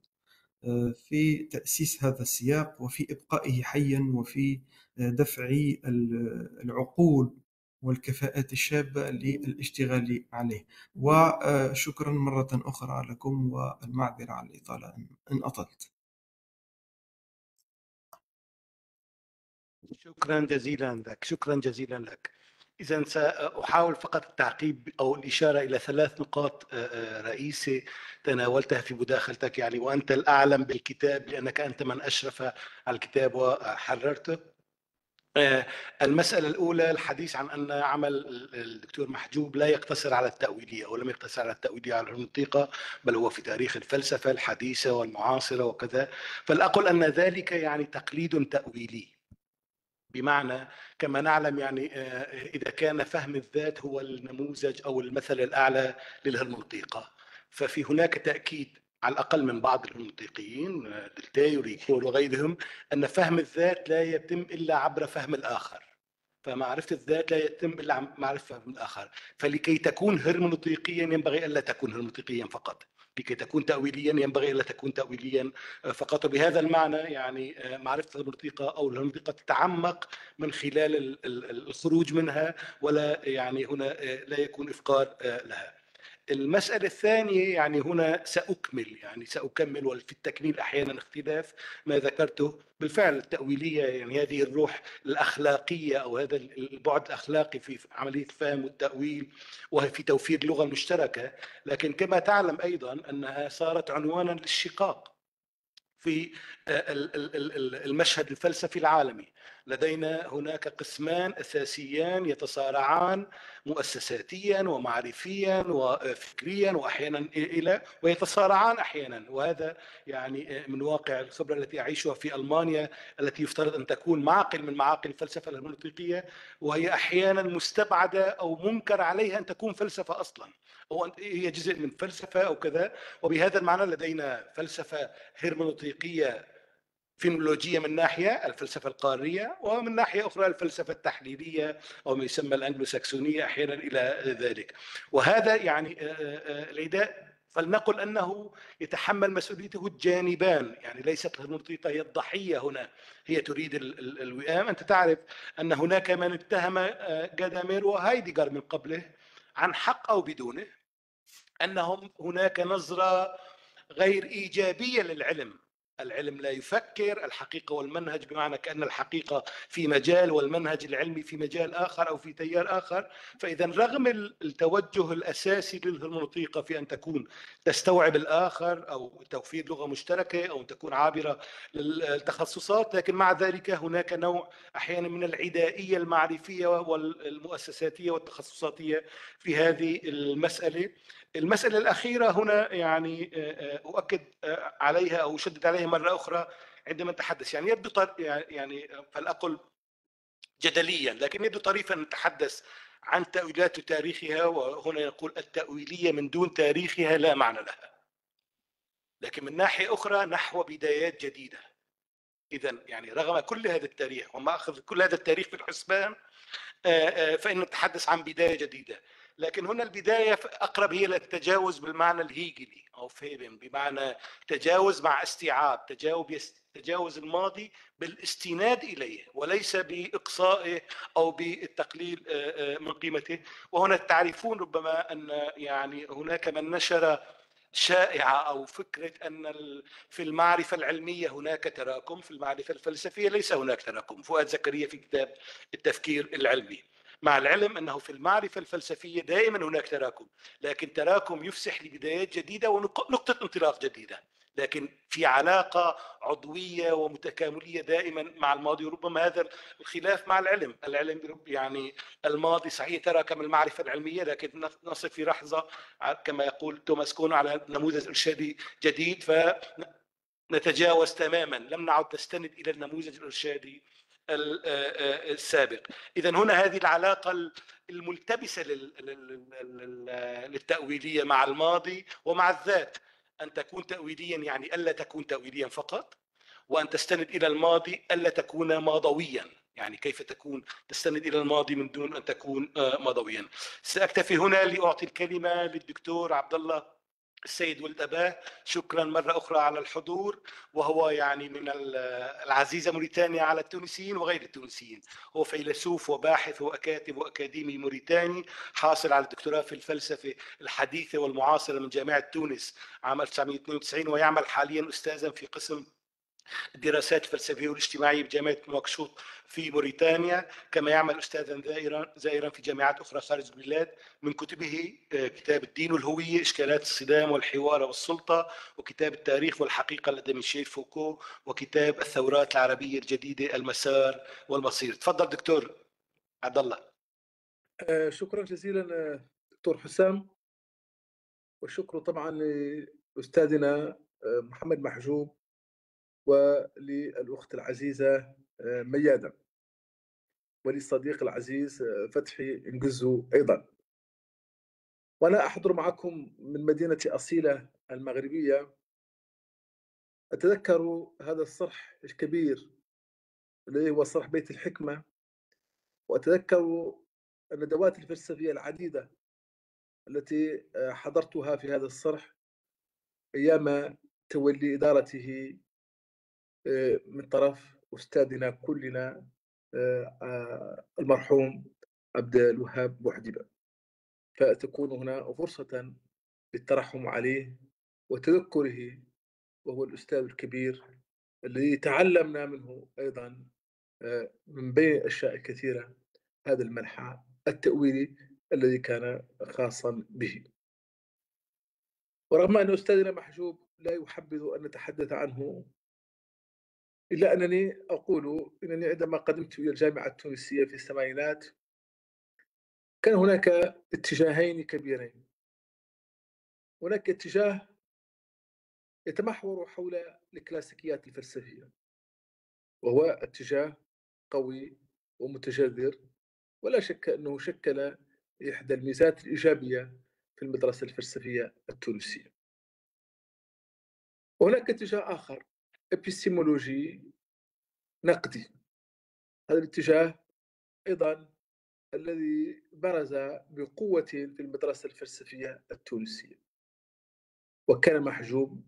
آه، في تأسيس هذا السياق وفي إبقائه حيا وفي آه، دفع ال- العقول والكفاءات الشابة للاشتغال عليه. وشكرا مرة أخرى لكم والمعذرة على الإطالة إن أطلت. شكرا جزيلا لك شكرا جزيلا لك. إذا سأحاول فقط التعقيب أو الإشارة إلى ثلاث نقاط آه، آه، رئيسة تناولتها في مداخلتك. يعني وأنت الأعلم بالكتاب لأنك أنت من أشرف على الكتاب وحررته. آه، المسألة الأولى الحديث عن أن عمل الدكتور محجوب لا يقتصر على التأويلية ولم يقتصر على التأويلية على المنطقة بل هو في تاريخ الفلسفة الحديثة والمعاصرة وكذا. فالأقل أن ذلك يعني تقليد تأويلي. بمعنى كما نعلم يعني آه، إذا كان فهم الذات هو النموذج أو المثل الأعلى للهرمنطيقة ففي هناك تأكيد على الأقل من بعض الهرمنطيقيين آه، دلتاي وريكول وغيرهم أن فهم الذات لا يتم إلا عبر فهم الآخر. فمعرفة الذات لا يتم إلا عن معرفة فهم الآخر. فلكي تكون هرمنطيقيا ينبغي ألا تكون هرمنطيقيا فقط. لكي تكون تأويليا ينبغي ألا تكون تأويليا. آه، فقط بهذا المعنى يعني آه، معرفة الهرمنطيقة أو الهرمنطيقة تتعمق من خلال ال- ال- الخروج منها ولا يعني هنا آه، لا يكون إفقار لها. المسألة الثانية يعني هنا سأكمل يعني سأكمل وفي التكميل أحيانا اختلاف ما ذكرته بالفعل التأويلية يعني هذه الروح الأخلاقية أو هذا البعد الأخلاقي في عملية الفهم والتأويل وفي توفير لغة مشتركة. لكن كما تعلم أيضا أنها صارت عنوانا للشقاق في ال- المشهد الفلسفي العالمي. لدينا هناك قسمان أساسيان يتصارعان مؤسساتيا ومعرفيا وفكريا واحيانا إلى ويتصارعان أحيانا. وهذا يعني من واقع الخبرة التي أعيشها في ألمانيا التي يفترض أن تكون معقل من معاقل الفلسفة الهرمنوطيقيه وهي أحيانا مستبعدة أو منكر عليها أن تكون فلسفة أصلا أو أن هي جزء من فلسفة أو كذا. وبهذا المعنى لدينا فلسفة هرمنوطيقيه فينولوجية من ناحية الفلسفة القارية ومن ناحية أخرى الفلسفة التحليلية أو ما يسمى الأنجلو ساكسونية أحيانا إلى ذلك. وهذا يعني آه، آه، العداء فلنقل أنه يتحمل مسؤوليته الجانبان يعني ليست الهرمنوطيقة هي الضحية هنا هي تريد ال- ال- الوئام. أنت تعرف أن هناك من اتهم آه، جادامير وهايديغر من قبله عن حق أو بدونه أنهم هناك نظرة غير إيجابية للعلم. العلم لا يفكر الحقيقة والمنهج بمعنى كأن الحقيقة في مجال والمنهج العلمي في مجال آخر أو في تيار آخر. فإذا رغم ال- التوجه الأساسي للهرمنوطيقة في أن تكون تستوعب الآخر أو توفير لغة مشتركة أو تكون عابرة للتخصصات لكن مع ذلك هناك نوع أحيانا من العدائية المعرفية والمؤسساتية والتخصصاتية في هذه المسألة. المسألة الأخيرة هنا يعني أؤكد عليها أو أشدد عليها مرة أخرى عندما نتحدث يعني يبدو طر... يعني فلأقل جدليا لكن يبدو طريفا نتحدث عن تأويلات تاريخها وهنا يقول التأويلية من دون تاريخها لا معنى لها. لكن من ناحية أخرى نحو بدايات جديدة. إذا يعني رغم كل هذا التاريخ وما أخذ كل هذا التاريخ في الحسبان فإن نتحدث عن بداية جديدة. لكن هنا البداية أقرب هي للتجاوز بالمعنى الهيجلي أو فيبن بمعنى تجاوز مع استيعاب تجاوز تجاوز الماضي بالاستناد إليه وليس بإقصائه أو بالتقليل من قيمته. وهنا تعرفون ربما أن يعني هناك من نشر شائعة أو فكرة أن في المعرفة العلمية هناك تراكم في المعرفة الفلسفية ليس هناك تراكم. فؤاد زكريا في كتاب التفكير العلمي. مع العلم أنه في المعرفة الفلسفية دائما هناك تراكم، لكن تراكم يفسح لبدايات جديدة ونقطة انطلاق جديدة، لكن في علاقة عضوية ومتكاملية دائما مع الماضي وربما هذا الخلاف مع العلم، العلم يعني الماضي صحيح تراكم المعرفة العلمية لكن نصل في لحظة كما يقول توماس كون على نموذج إرشادي جديد فنتجاوز تماما. لم نعد نستند إلى النموذج الإرشادي السابق. اذا هنا هذه العلاقة الملتبسة للتأويلية مع الماضي ومع الذات. أن تكون تاويليا يعني ألا تكون تاويليا فقط وأن تستند إلى الماضي ألا تكون ماضويا. يعني كيف تكون تستند إلى الماضي من دون أن تكون ماضويا. سأكتفي هنا لأعطي الكلمة للدكتور عبد الله. السيد ولد أباه شكرا مرة أخرى على الحضور وهو يعني من العزيزة موريتانيا على التونسيين وغير التونسيين. هو فيلسوف وباحث وكاتب وأكاديمي موريتاني حاصل على الدكتوراه في الفلسفة الحديثة والمعاصرة من جامعة تونس عام 1992 ويعمل حاليا أستاذا في قسم الدراسات الفلسفية والاجتماعية بجامعة نواكشوط في موريتانيا كما يعمل أستاذا زائرا زائرا في جامعات أخرى خارج البلاد. من كتبه آه، كتاب الدين والهوية إشكالات الصدام والحوار والسلطة وكتاب التاريخ والحقيقة لدى ميشيل فوكو وكتاب الثورات العربية الجديدة المسار والمصير. تفضل دكتور عبد الله آه، شكرا جزيلا آه، دكتور حسام. والشكر طبعا لأستاذنا محمد محجوب. وللأخت العزيزة آه، ميادة. وللصديق العزيز آه، فتحي إنجزو أيضا. وأنا أحضر معكم من مدينة أصيلة المغربية. أتذكر هذا الصرح الكبير الذي هو صرح بيت الحكمة. وأتذكر الندوات الفلسفية العديدة التي آه، حضرتها في هذا الصرح أيام تولي إدارته من طرف أستاذنا كلنا آه، آه، المرحوم عبد الوهاب بوحديبة فتكون هنا فرصة للترحم عليه وتذكره وهو الأستاذ الكبير الذي تعلمنا منه أيضا من بين الأشياء الكثيرة هذا المنحى التأويلي الذي كان خاصا به. ورغم أن أستاذنا محجوب لا يحبذ أن نتحدث عنه إلا أنني أقول أنني عندما قدمت إلى الجامعة التونسية في الثمانينات كان هناك اتجاهين كبيرين. هناك اتجاه يتمحور حول الكلاسيكيات الفلسفية وهو اتجاه قوي ومتجذر ولا شك أنه شكل إحدى الميزات الإيجابية في المدرسة الفلسفية التونسية. وهناك اتجاه آخر. ابيستيمولوجي نقدي. هذا الاتجاه أيضا الذي برز بقوة في المدرسة الفلسفية التونسية وكان محجوب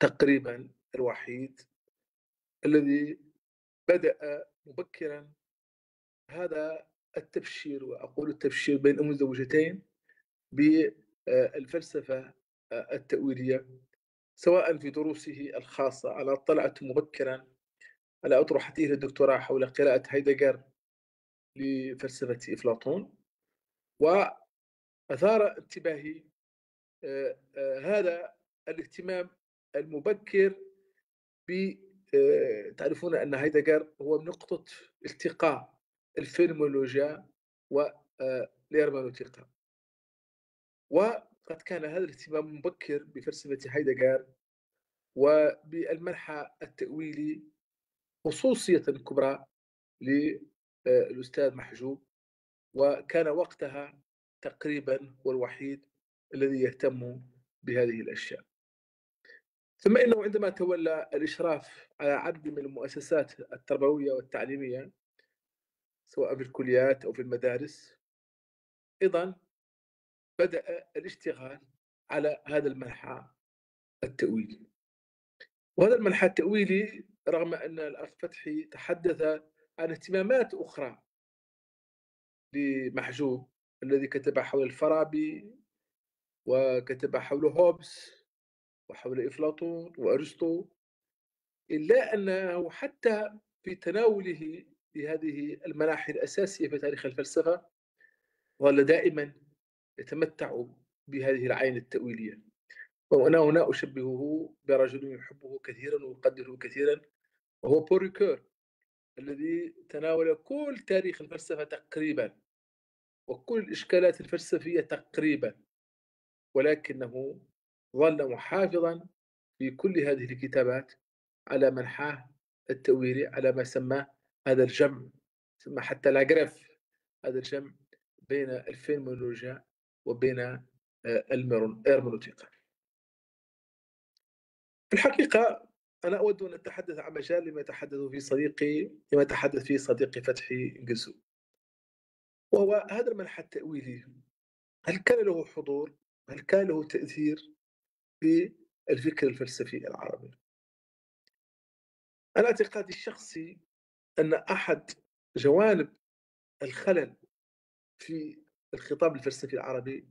تقريبا الوحيد الذي بدأ مبكرا هذا التبشير وأقول التبشير بين المزدوجتين بالفلسفة التأويلية. سواء في دروسه الخاصة أنا اطلعت مبكرا على أطروحته للدكتوراه حول قراءة هايدغر لفلسفة أفلاطون. وأثار انتباهي آه، آه، هذا الاهتمام المبكر ب آه، تعرفون أن هايدغر هو نقطة التقاء الفينمولوجيا والهرمنوتيقا قد كان هذا الاهتمام مبكر بفلسفة هايدغر وبالمنحى التأويلي خصوصية كبرى للأستاذ محجوب وكان وقتها تقريبا هو الوحيد الذي يهتم بهذه الأشياء. ثم إنه عندما تولى الإشراف على عدد من المؤسسات التربوية والتعليمية سواء في الكليات أو في المدارس أيضا بدأ الاشتغال على هذا المنحى التأويلي. وهذا المنحى التأويلي رغم أن الأخ فتحي تحدث عن اهتمامات أخرى لمحجوب الذي كتب حول الفارابي وكتب حول هوبس وحول أفلاطون وأرسطو إلا أنه حتى في تناوله لهذه المناحي الأساسية في تاريخ الفلسفة ظل دائما يتمتع بهذه العين التأويلية. وأنا هنا أشبهه برجل يحبه كثيرا ويقدره كثيرا وهو بوريكور الذي تناول كل تاريخ الفلسفة تقريبا وكل الإشكالات الفلسفية تقريبا. ولكنه ظل محافظا في كل هذه الكتابات على منحاه التأويلي على ما سماه هذا الجمع سمى حتى لاغريف هذا الجمع بين الفينمولوجيا وبين آه، الهرمونوتيقا في الحقيقة أنا أود أن أتحدث عن مجال لما يتحدث فيه صديقي لما يتحدث فيه صديقي فتحي قزو وهو هذا المنحى التأويلي هل كان له حضور؟ هل كان له تأثير في الفكر الفلسفي العربي؟ أنا اعتقادي الشخصي أن أحد جوانب الخلل في الخطاب الفلسفي العربي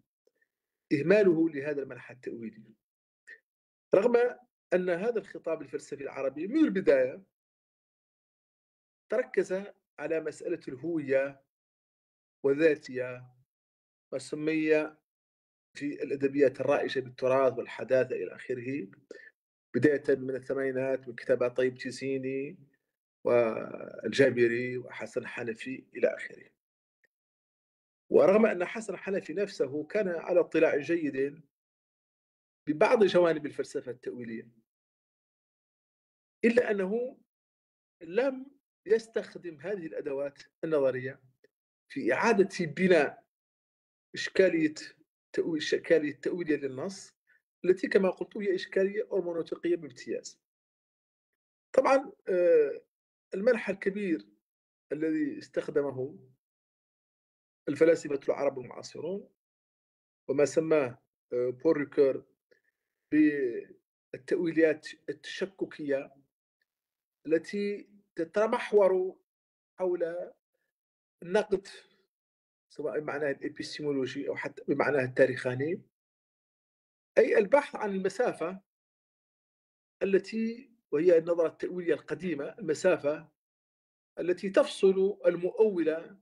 إهماله لهذا المنحى التأويلي. رغم أن هذا الخطاب الفلسفي العربي من البداية تركز على مسألة الهوية والذاتية ما في الأدبيات الرائجة بالتراث والحداثة إلى آخره بداية من الثمانينات من كتابات طيب تيسيني والجابري وحسن حنفي إلى آخره. ورغم أن حسن حنفي نفسه كان على اطلاع جيد ببعض جوانب الفلسفة التأويلية. إلا أنه لم يستخدم هذه الأدوات النظرية في إعادة بناء إشكالية إشكالية التأويلية للنص التي كما قلت هي إشكالية أرمونوتيقية بامتياز. طبعا آه، المنحى الكبير الذي استخدمه الفلاسفة العرب المعاصرون وما سماه آه، بول ريكور بالتأويلات التشككية التي تتمحور حول النقد سواء بمعناه الإبستيمولوجي أو حتى بمعناه التاريخاني. أي البحث عن المسافة التي وهي النظرة التأويلية القديمة المسافة التي تفصل المؤولة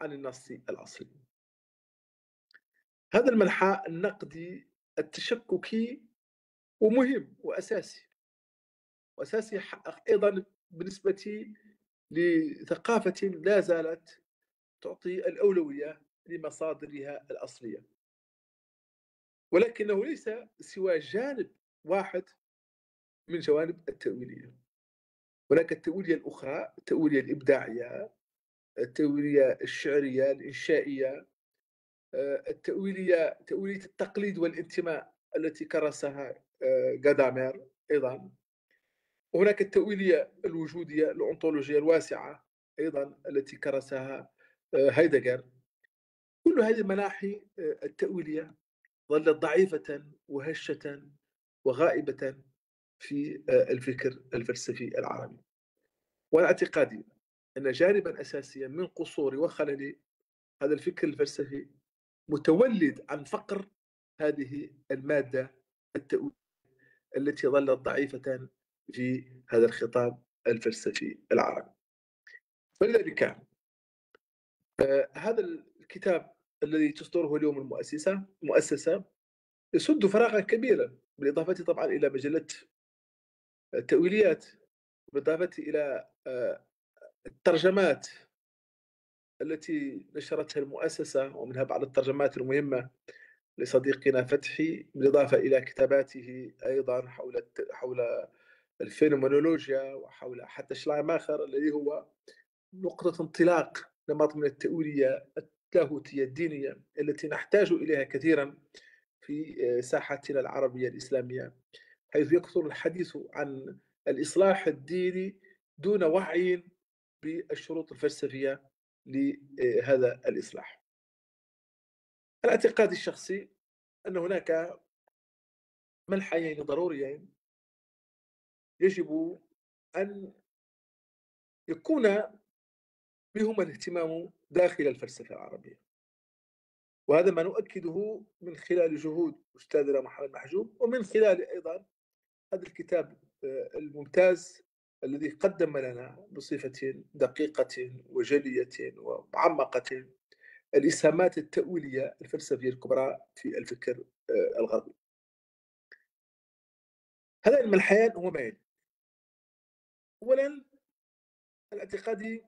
عن النص الأصلي. هذا المنحى النقدي التشككي ومهم وأساسي. وأساسي أيضا بالنسبة لثقافة لا زالت تعطي الأولوية لمصادرها الأصلية. ولكنه ليس سوى جانب واحد من جوانب التأويلية. هناك التأويلية الأخرى التأويلية الإبداعية التأويلية الشعرية الإنشائية آه، التأويلية تأويلية التقليد والانتماء التي كرسها غادامير آه، أيضا. وهناك التأويلية الوجودية الأنطولوجية الواسعة أيضا التي كرسها آه، هايدغر. كل هذه المناحي التأويلية ظلت ضعيفة وهشة وغائبة في الفكر الفلسفي العربي. وأنا اعتقادي أن جانبا أساسيا من قصور وخلل هذا الفكر الفلسفي متولد عن فقر هذه المادة التأويلية التي ظلت ضعيفة في هذا الخطاب الفلسفي العربي. فلذلك آه، هذا الكتاب الذي تصدره اليوم المؤسسة مؤسسة يسد فراغا كبيرا بالإضافة طبعا إلى مجلة التأويليات بالإضافة إلى آه، الترجمات التي نشرتها المؤسسة ومنها بعض الترجمات المهمة لصديقنا فتحي بالإضافة إلى كتاباته أيضا حول حول الفينومينولوجيا وحول حتى شلايماخر الذي هو نقطة انطلاق نمط من التأويلية اللاهوتية الدينية التي نحتاج إليها كثيرا في ساحتنا العربية الإسلامية حيث يكثر الحديث عن الإصلاح الديني دون وعي بالشروط الفلسفية لهذا الإصلاح. الاعتقاد الشخصي أن هناك منحيين ضروريين يجب أن يكون بهما الاهتمام داخل الفلسفة العربية. وهذا ما نؤكده من خلال جهود أستاذنا محمد محجوب ومن خلال أيضا هذا الكتاب آه، الممتاز الذي قدم لنا بصفة دقيقة وجلية ومعمقة الإسهامات التأويلية الفلسفية الكبرى في الفكر آه، الغربي. هذا المنحيان هو ما يلي أولا الاعتقادي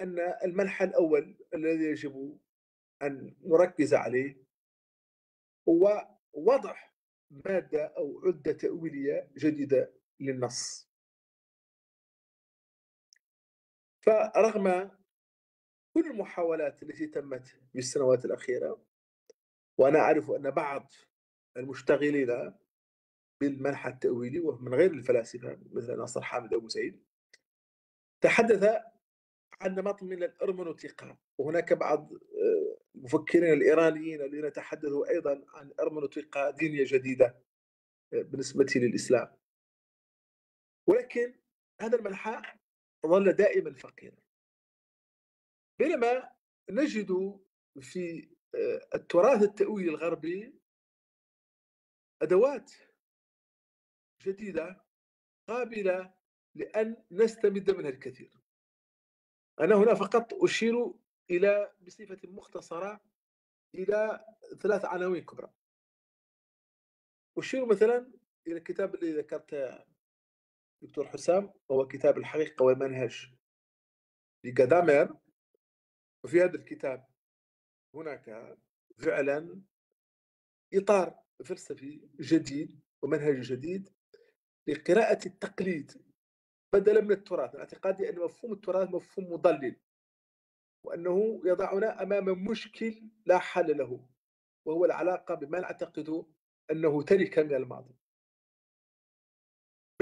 أن المنحى الأول الذي يجب أن نركز عليه هو وضع مادة أو عدة تأويلية جديدة للنص. فرغم كل المحاولات التي تمت في السنوات الأخيرة وأنا أعرف أن بعض المشتغلين بالمنحى التأويلي ومن غير الفلاسفة مثل ناصر حامد أبو سعيد تحدث عن نمط من الأرمنوتيقا وهناك بعض آه، المفكرين الإيرانيين الذين تحدثوا أيضا عن أرمنوتيقا دينية جديدة آه، بالنسبة للإسلام. ولكن هذا المنحى ظل دائما فقيرا بينما نجد في آه، التراث التأويلي الغربي أدوات جديدة قابلة لأن نستمد منها الكثير. أنا هنا فقط أشير إلى بصفة مختصرة إلى ثلاث عناوين كبرى. أشير مثلا إلى الكتاب الذي ذكرته دكتور حسام هو كتاب الحقيقة والمنهج. لجادامير وفي هذا الكتاب هناك فعلا إطار فلسفي جديد ومنهج جديد لقراءة التقليد بدلا من التراث. اعتقادي أن مفهوم التراث مفهوم مضلل وأنه يضعنا أمام مشكل لا حل له وهو العلاقة بما نعتقد أنه ترك من الماضي.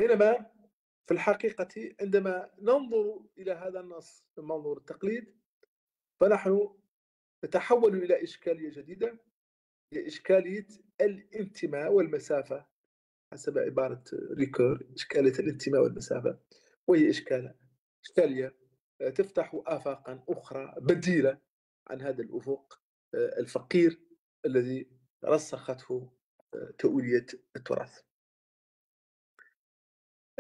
بينما في الحقيقة عندما ننظر إلى هذا النص من منظور التقليد فنحن نتحول إلى إشكالية جديدة هي إشكالية الانتماء والمسافة حسب عبارة ريكور إشكالية الانتماء والمسافة وهي إشكالة إشكالية آه، تفتح آفاقا أخرى بديلة عن هذا الأفق آه، الفقير الذي رسخته آه، تأويلية التراث.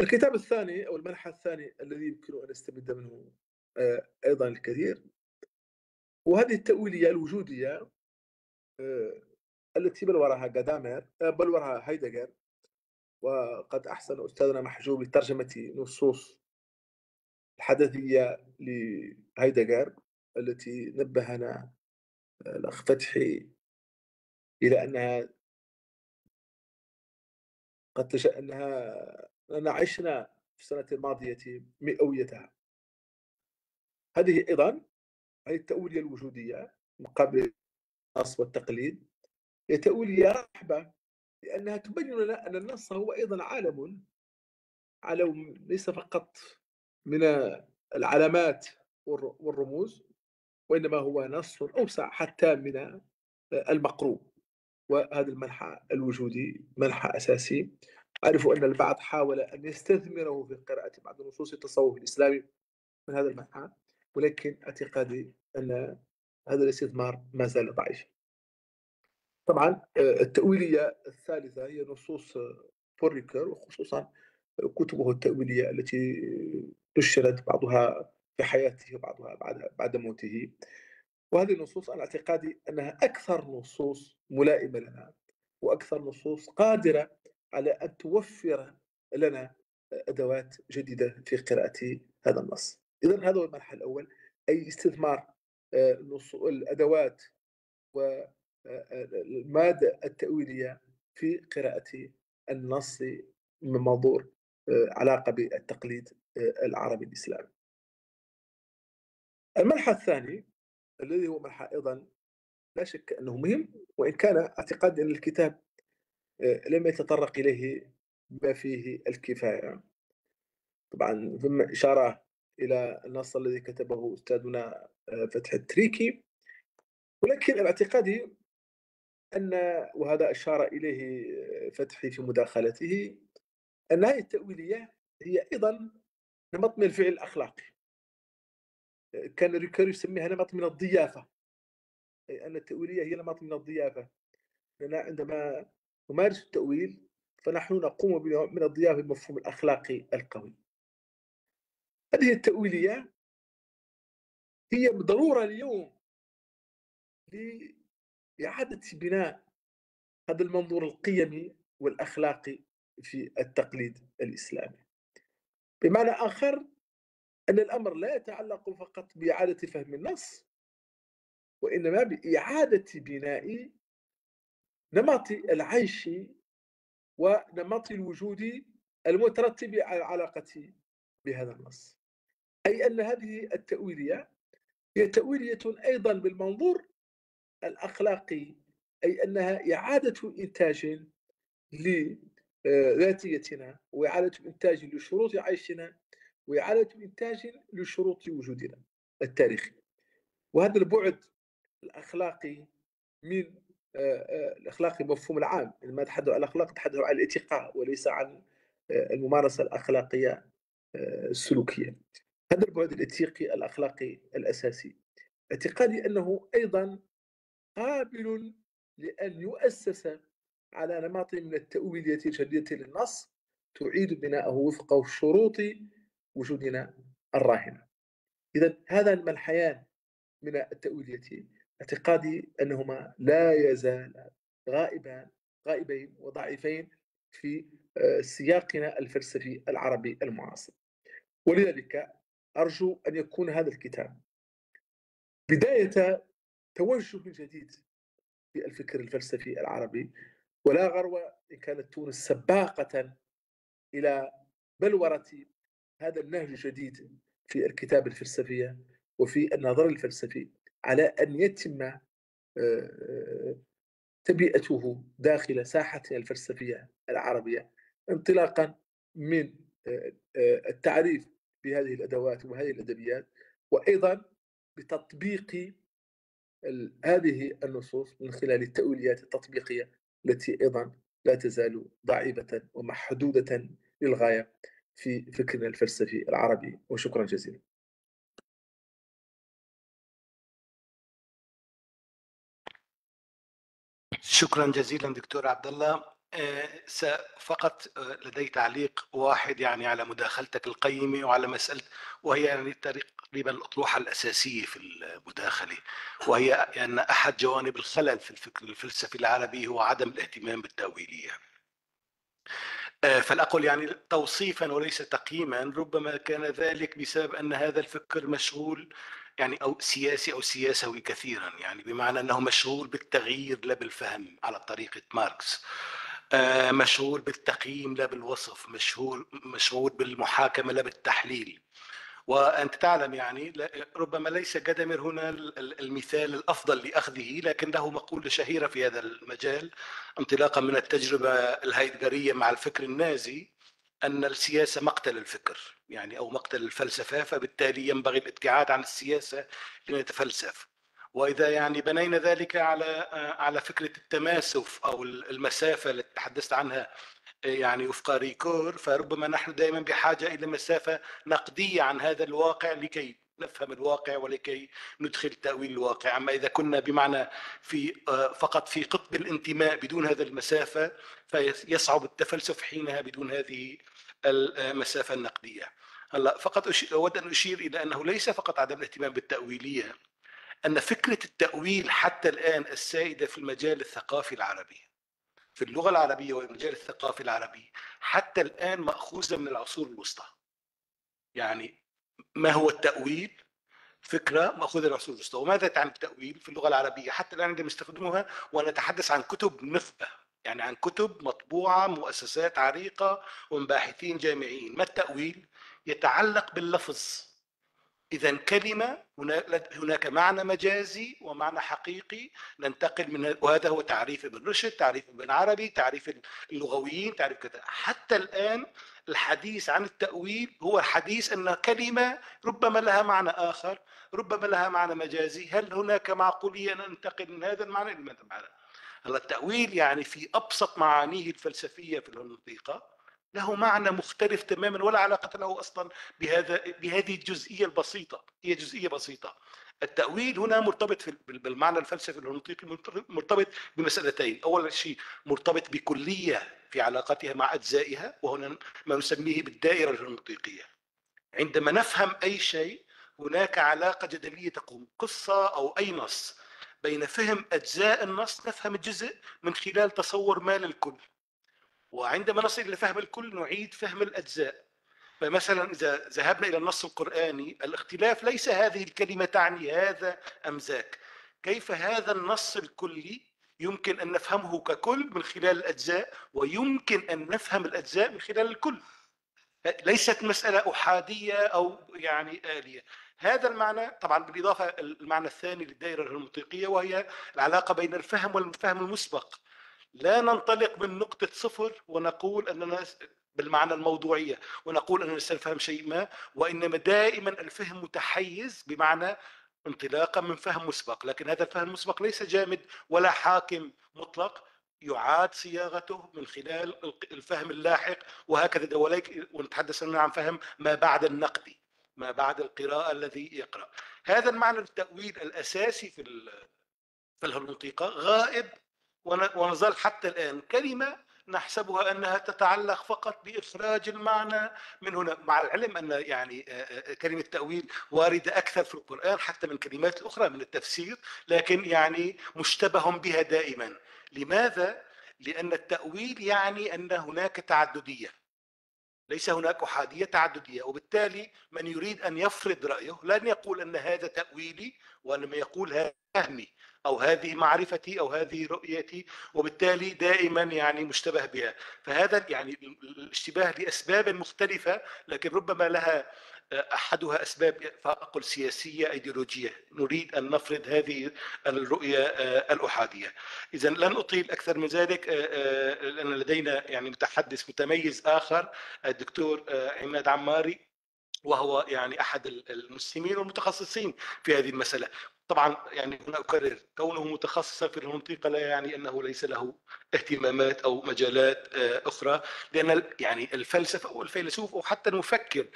الكتاب الثاني أو المنحى الثاني الذي يمكن أن نستمد منه أيضا الكثير وهذه التأويلية الوجودية التي بل وراها جادامير بل وراها هايدغر وقد أحسن أستاذنا محجوب بترجمة نصوص الحدثية لهايدغر التي نبهنا الأخ فتحي إلى أنها قد تش... أنها أننا عشنا في السنة الماضية مئويتها. هذه أيضا هذه التأولية الوجودية مقابل النص والتقليد. هي تأولية رحبة لأنها تبين لنا أن النص هو أيضا عالم عالم ليس فقط من العلامات والرموز وإنما هو نص أوسع حتى من المقروء وهذا المنحى الوجودي منحى أساسي. أعرف أن البعض حاول أن يستثمره في قراءة بعض نصوص التصوف الإسلامي من هذا المنحى ولكن اعتقادي أن هذا الاستثمار ما زال ضعيف طبعا التأويلية الثالثة هي نصوص بوريكر وخصوصا كتبه التأويلية التي نشرت بعضها في حياته وبعضها بعد بعد موته. وهذه النصوص على اعتقادي أنها أكثر نصوص ملائمة لنا وأكثر نصوص قادرة على أن توفر لنا أدوات جديدة في قراءة هذا النص. اذا هذا هو المرحلة الأول أي استثمار آه، الأدوات المادة التأويلية في قراءة النص من منظور علاقة بالتقليد العربي الإسلامي الملحى الثاني الذي هو ملحى أيضا لا شك أنه مهم وإن كان اعتقاد أن الكتاب لم يتطرق إليه بما فيه الكفاية. طبعا ثم إشارة إلى النص الذي كتبه أستاذنا فتح التريكي. ولكن اعتقادي أن وهذا أشار إليه فتحي في مداخلته أن هذه التأويلية هي أيضا نمط من الفعل الأخلاقي. كان ريكير يسميها نمط من الضيافة. أي أن التأويلية هي نمط من الضيافة. لأن عندما نمارس التأويل فنحن نقوم من الضيافة بالمفهوم الأخلاقي القوي. هذه التأويلية هي ضرورة اليوم لإعادة بناء هذا المنظور القيمي والأخلاقي في التقليد الإسلامي. بمعنى آخر أن الأمر لا يتعلق فقط بإعادة فهم النص وإنما بإعادة بناء نمط العيش ونمط الوجود المترتب على العلاقة بهذا النص. أي أن هذه التأويلية هي تأويلية أيضا بالمنظور الأخلاقي أي أنها إعادة إنتاج لذاتيتنا وإعادة إنتاج لشروط عيشنا وإعادة إنتاج لشروط وجودنا التاريخي. وهذا البعد الأخلاقي من الأخلاقي مفهوم العام لما تحدث عن الأخلاق تحدث عن الاتقاء وليس عن الممارسة الأخلاقية السلوكية. هذا البعد الاتيقي الأخلاقي الأساسي. اعتقادي أنه أيضا قابل لأن يؤسس على نمط من التأويلية الجديدة للنص تعيد بناءه وفق شروط وجودنا الراهنة. إذا هذا الملحيان من التأويلية اعتقادي أنهما لا يزال غائبان غائبين وضعيفين في سياقنا الفلسفي العربي المعاصر. ولذلك أرجو أن يكون هذا الكتاب بداية توجه جديد في الفكر الفلسفي العربي ولا غرو إن كانت تونس سباقة إلى بلورة هذا النهج الجديد في الكتاب الفلسفية وفي النظر الفلسفي. على أن يتم تبيئته داخل ساحتنا الفلسفية العربية انطلاقا من التعريف بهذه الأدوات وهذه الأدبيات وأيضا بتطبيق هذه النصوص من خلال التأويليات التطبيقية التي أيضا لا تزال ضعيفة ومحدودة للغاية في فكرنا الفلسفي العربي. وشكرا جزيلا. شكرا جزيلا دكتور عبد الله فقط لدي تعليق واحد يعني على مداخلتك القيمة وعلى مسألة وهي يعني تقريبا الأطروحة الأساسية في المداخلة وهي أن أحد جوانب الخلل في الفكر الفلسفي العربي هو عدم الاهتمام بالتأويلية فالأقول يعني توصيفا وليس تقييما ربما كان ذلك بسبب أن هذا الفكر مشغول يعني أو سياسي أو سياسوي كثيرا يعني بمعنى أنه مشغول بالتغيير لا بالفهم على طريقة ماركس. مشغول بالتقييم لا بالوصف مشغول مشغول بالمحاكمة لا بالتحليل. وأنت تعلم يعني ربما ليس جدمر هنا المثال الأفضل لأخذه لكن له مقوله شهيرة في هذا المجال انطلاقا من التجربة الهايدغرية مع الفكر النازي أن السياسة مقتل الفكر. يعني أو مقتل الفلسفة فبالتالي ينبغي الابتعاد عن السياسة لنتفلسف وإذا يعني بنينا ذلك على على فكرة التماسف أو المسافة التي تحدثت عنها يعني وفق ريكور فربما نحن دائما بحاجة إلى مسافة نقدية عن هذا الواقع لكي نفهم الواقع ولكي ندخل تأويل الواقع. أما إذا كنا بمعنى في فقط في قطب الانتماء بدون هذا المسافة فيصعب التفلسف حينها بدون هذه المسافة النقدية هلا فقط أود أن أشير إلى أنه ليس فقط عدم الاهتمام بالتأويلية أن فكرة التأويل حتى الآن السائدة في المجال الثقافي العربي. في اللغة العربية والمجال الثقافي العربي حتى الآن مأخوذة من العصور الوسطى. يعني ما هو التأويل؟ فكرة مأخوذة من العصور الوسطى. وماذا تعني التأويل في اللغة العربية؟ حتى الآن عندما نستخدمها ونتحدث عن كتب نخبة يعني عن كتب مطبوعة مؤسسات عريقة ومن باحثين جامعيين. ما التأويل؟ يتعلق باللفظ. إذا كلمة هناك معنى مجازي ومعنى حقيقي ننتقل من وهذا هو تعريف ابن رشد، تعريف ابن عربي، تعريف اللغويين، تعريف كذا، حتى الآن الحديث عن التأويل هو حديث أن كلمة ربما لها معنى آخر، ربما لها معنى مجازي، هل هناك معقولية أن ننتقل من هذا المعنى؟ إلى هذا المعنى؟ هلا التأويل يعني في أبسط معانيه الفلسفية في المنطقة له معنى مختلف تماما ولا علاقة له أصلا بهذا بهذه الجزئية البسيطة. هي جزئية بسيطة. التأويل هنا مرتبط في بالمعنى الفلسفي الهرمنوطيقي مرتبط بمسألتين. أول شيء مرتبط بكلية في علاقتها مع أجزائها وهنا ما نسميه بالدائرة الهرمنوطيقية عندما نفهم أي شيء هناك علاقة جدلية تقوم. قصة أو أي نص. بين فهم أجزاء النص نفهم الجزء من خلال تصور ما للكل وعندما نصل إلى فهم الكل نعيد فهم الأجزاء. فمثلا إذا ذهبنا إلى النص القرآني الاختلاف ليس هذه الكلمة تعني هذا أم ذاك. كيف هذا النص الكلي يمكن أن نفهمه ككل من خلال الأجزاء ويمكن أن نفهم الأجزاء من خلال الكل؟ ليست مسألة أحادية أو يعني آلية. هذا المعنى طبعا بالإضافة المعنى الثاني للدائرة الهرمطيقية وهي العلاقة بين الفهم والفهم المسبق. لا ننطلق من نقطة صفر ونقول أننا بالمعنى الموضوعية ونقول أننا سنفهم شيء ما وإنما دائما الفهم متحيز بمعنى انطلاقا من فهم مسبق لكن هذا الفهم المسبق ليس جامد ولا حاكم مطلق يعاد صياغته من خلال الفهم اللاحق وهكذا وليك ونتحدث عن فهم ما بعد النقد ما بعد القراءة الذي يقرأ. هذا المعنى التأويل الأساسي في في غائب ونظل حتى الآن كلمة نحسبها أنها تتعلق فقط بإخراج المعنى من هنا مع العلم أن يعني كلمة تأويل واردة أكثر في القرآن حتى من كلمات أخرى من التفسير لكن يعني مشتبه بها دائما لماذا؟ لأن التأويل يعني أن هناك تعددية ليس هناك أحادية تعددية وبالتالي من يريد أن يفرض رأيه لن يقول أن هذا تأويلي وإنما يقول هذا فهمي أو هذه معرفتي أو هذه رؤيتي وبالتالي دائما يعني مشتبه بها. فهذا يعني الاشتباه لأسباب مختلفة لكن ربما لها أحدها أسباب فاقل سياسيه إيديولوجية. نريد أن نفرض هذه الرؤية الأحادية. إذا لن أطيل أكثر من ذلك لأن لدينا يعني متحدث متميز آخر الدكتور عماد عماري وهو يعني أحد المسلمين والمتخصصين في هذه المسألة. طبعا يعني هنا أكرر كونه متخصصا في المنطقة لا يعني أنه ليس له اهتمامات أو مجالات أخرى لأن يعني الفلسفة أو الفيلسوف أو حتى المفكر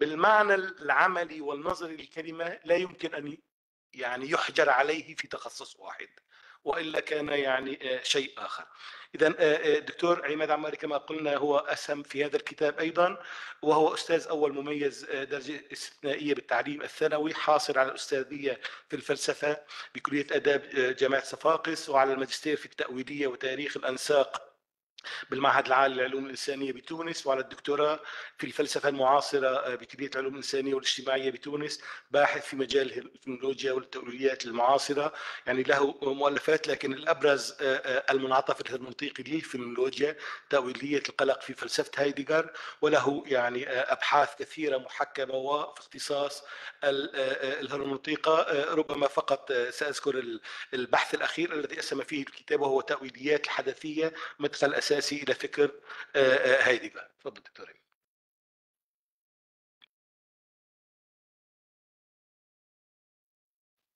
بالمعنى العملي والنظري للكلمة لا يمكن أن يعني يحجر عليه في تخصص واحد وإلا كان يعني شيء آخر. اذا الدكتور عماد عماري كما قلنا هو أسهم في هذا الكتاب أيضا وهو أستاذ أول مميز درجة استثنائية بالتعليم الثانوي حاصل على الأستاذية في الفلسفة بكلية آداب جامعة صفاقس وعلى الماجستير في التأويلية وتاريخ الأنساق بالمعهد العالي للعلوم الإنسانية بتونس وعلى الدكتوراه في الفلسفة المعاصرة آه، بكلية العلوم الإنسانية والاجتماعية بتونس باحث في مجال الفنولوجيا والتكنولوجيات المعاصرة. يعني له مؤلفات لكن الأبرز آه، آه، المنعطف الهرمنطيقي للفنولوجيا تأويلية القلق في فلسفة هايدغر وله يعني أبحاث كثيرة محكمة وفي اختصاص الهرمنطيقة ربما فقط سأذكر البحث الأخير الذي أسهم فيه الكتاب وهو تأويليات الحدثية مدخل أساسي إلى فكر آه، آه، هايدغر تفضل دكتور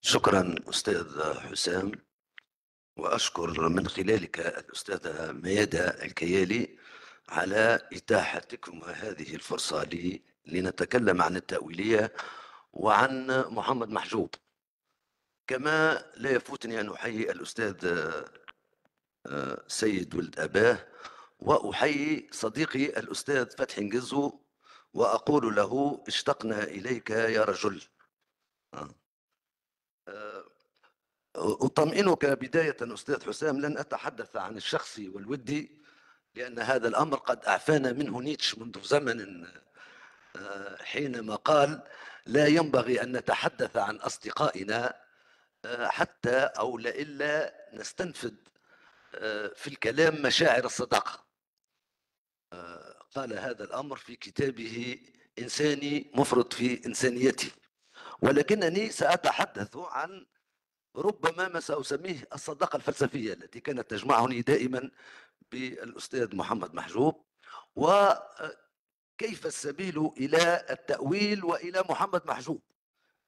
شكرا أستاذ حسام وأشكر من خلالك الأستاذة ميادة الكيالي على إتاحتكم هذه الفرصة لي لنتكلم عن التأويلية وعن محمد محجوب. كما لا يفوتني أن أحيي الأستاذ سيد ولد أباه وأحيي صديقي الأستاذ فتحي نجزو وأقول له اشتقنا إليك يا رجل آه. آه، أطمئنك بداية أستاذ حسام لن أتحدث عن الشخصي والودي لأن هذا الأمر قد أعفانا منه نيتش منذ زمن آه، حينما قال لا ينبغي أن نتحدث عن أصدقائنا حتى أو لئلا نستنفذ آه، في الكلام مشاعر الصداقة. قال هذا الأمر في كتابه إنساني مفرط في إنسانيته ولكنني سأتحدث عن ربما ما سأسميه الصداقة الفلسفية التي كانت تجمعني دائما بالأستاذ محمد محجوب وكيف السبيل إلى التأويل وإلى محمد محجوب؟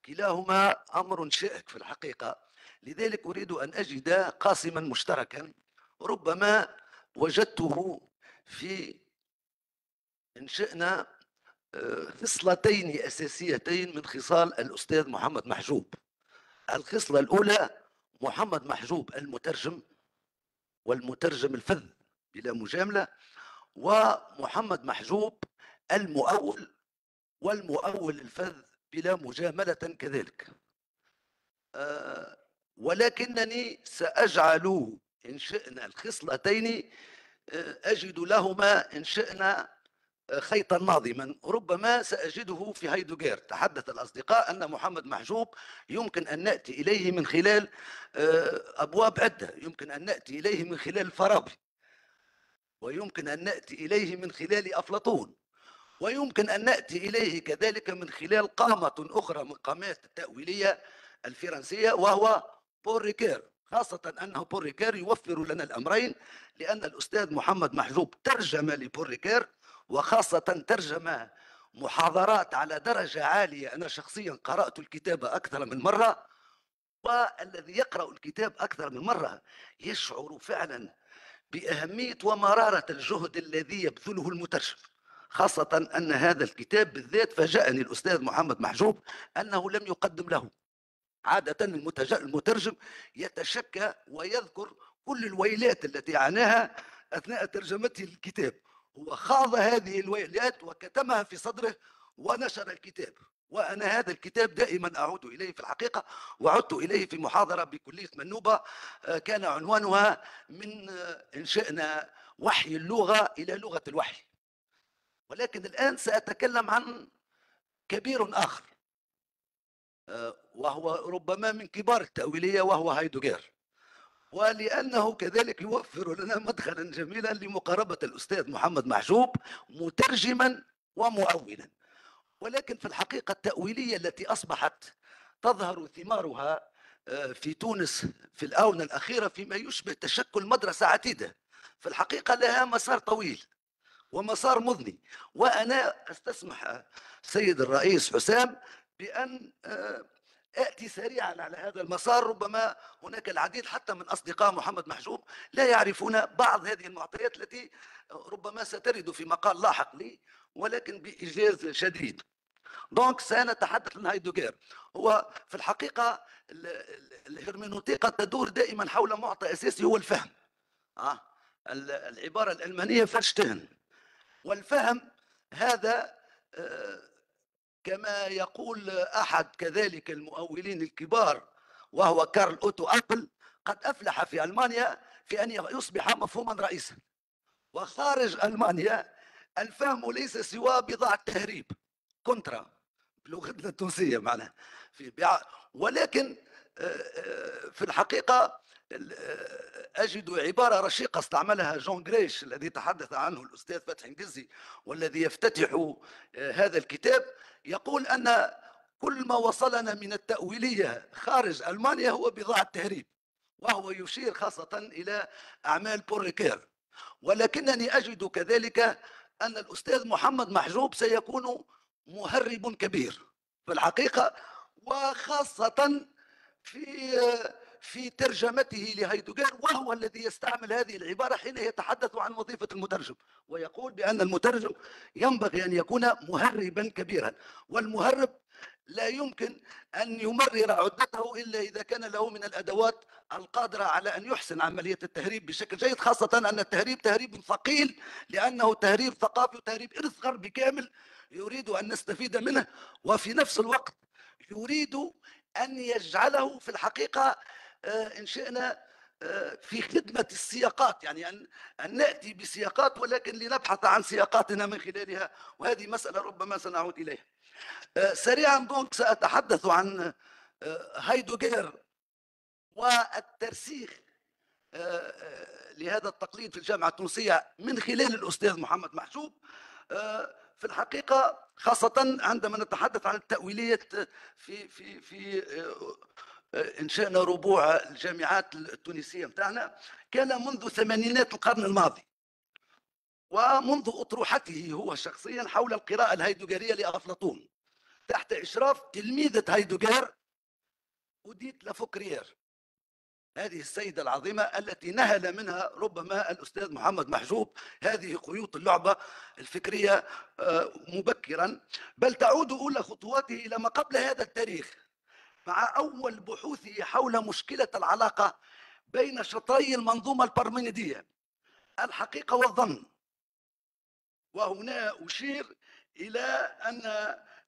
كلاهما أمر شائك في الحقيقة. لذلك أريد أن أجد قاسما مشتركا ربما وجدته في إن شئنا آه، خصلتين أساسيتين من خصال الأستاذ محمد محجوب. الخصلة الأولى محمد محجوب المترجم والمترجم الفذ بلا مجاملة ومحمد محجوب المؤول والمؤول الفذ بلا مجاملة كذلك. أه ولكنني سأجعل إن شئنا الخصلتين آه، أجد لهما إن شئنا خيطا ناظما. ربما سأجده في هيدوغير تحدث الأصدقاء أن محمد محجوب يمكن أن نأتي إليه من خلال آه، أبواب عدة. يمكن أن نأتي إليه من خلال الفارابي ويمكن أن نأتي إليه من خلال أفلاطون. ويمكن أن نأتي إليه كذلك من خلال قامة أخرى من قامات التأويلية الفرنسية وهو بول ريكير خاصة أنه بول ريكير يوفر لنا الأمرين لأن الأستاذ محمد محجوب ترجم لبول ريكير وخاصة ترجمة محاضرات على درجة عالية. أنا شخصيا قرأت الكتاب أكثر من مرة والذي يقرأ الكتاب أكثر من مرة يشعر فعلا بأهمية ومرارة الجهد الذي يبذله المترجم. خاصة أن هذا الكتاب بالذات فاجأني الأستاذ محمد محجوب أنه لم يقدم له. عادة المترجم يتشكى ويذكر كل الويلات التي عاناها أثناء ترجمته للكتاب هو خاض هذه الويلات وكتمها في صدره ونشر الكتاب. وأنا هذا الكتاب دائما أعود إليه في الحقيقة وعدت إليه في محاضرة بكلية منوبة آه، كان عنوانها من آه، إن شئنا وحي اللغة إلى لغة الوحي. ولكن الآن سأتكلم عن كبير آخر. وهو ربما من كبار التأويلية وهو هايدوغير ولأنه كذلك يوفر لنا مدخلا جميلا لمقاربة الأستاذ محمد محجوب مترجما ومؤولا. ولكن في الحقيقة التأويلية التي أصبحت تظهر ثمارها آه، في تونس في الآونة الأخيرة فيما يشبه تشكل مدرسة عتيدة. في الحقيقة لها مسار طويل ومسار مضني. وأنا أستسمح سيد الرئيس حسام بأن آه، آتي سريعا على هذا المسار ربما هناك العديد حتى من أصدقاء محمد محجوب لا يعرفون بعض هذه المعطيات التي ربما سترد في مقال لاحق لي ولكن بإيجاز شديد. donc سنتحدث عن هايدوغير. هو في الحقيقة الهرمنوتيقه تدور دائما حول معطى أساسي هو الفهم. آه العبارة الألمانية Verstehen والفهم هذا آه كما يقول أحد كذلك المؤولين الكبار وهو كارل أوتو أبل قد أفلح في ألمانيا في أن يصبح مفهوما رئيسا. وخارج ألمانيا الفهم ليس سوى بضاعة تهريب contre بلغتنا التونسية معناها في ولكن آه، آه، في الحقيقة أجد عبارة رشيقة استعملها جون جريش الذي تحدث عنه الأستاذ فتحي نقزي والذي يفتتح آه، هذا الكتاب. يقول أن كل ما وصلنا من التأويلية خارج ألمانيا هو بضاعة تهريب وهو يشير خاصة إلى أعمال بوريكير. ولكنني أجد كذلك أن الأستاذ محمد محجوب سيكون مهرب كبير في الحقيقة وخاصة في في ترجمته لهيدوغير وهو الذي يستعمل هذه العبارة حين يتحدث عن وظيفة المترجم. ويقول بأن المترجم ينبغي أن يكون مهربا كبيرا. والمهرب لا يمكن أن يمرر عدته إلا إذا كان له من الأدوات القادرة على أن يحسن عملية التهريب بشكل جيد خاصة أن التهريب تهريب ثقيل لأنه تهريب ثقافي وتهريب إرث غربي كامل يريد أن نستفيد منه. وفي نفس الوقت يريد أن يجعله في الحقيقة آه، إن شئنا آه، في خدمة السياقات يعني أن, أن نأتي بسياقات ولكن لنبحث عن سياقاتنا من خلالها وهذه مسألة ربما سنعود إليها. آه، سريعا دونك سأتحدث عن هايدوغير والترسيخ لهذا التقليد في الجامعة التونسية من خلال الأستاذ محمد محجوب. في الحقيقة خاصة عندما نتحدث عن التأويلية في في في انشأنا ربوع الجامعات التونسية متاعنا كان منذ ثمانينات القرن الماضي. ومنذ أطروحته هو شخصيا حول القراءة الهيدوغارية لأفلاطون تحت إشراف تلميذة هيدوغار أوديت لافوكريير هذه السيدة العظيمة التي نهل منها ربما الأستاذ محمد محجوب هذه خيوط اللعبة الفكرية آه، مبكرا. بل تعود أولى خطواته إلى ما قبل هذا التاريخ. مع أول بحوثه حول مشكلة العلاقة بين شطري المنظومة البارمينيدية الحقيقة والظن. وهنا أشير إلى أن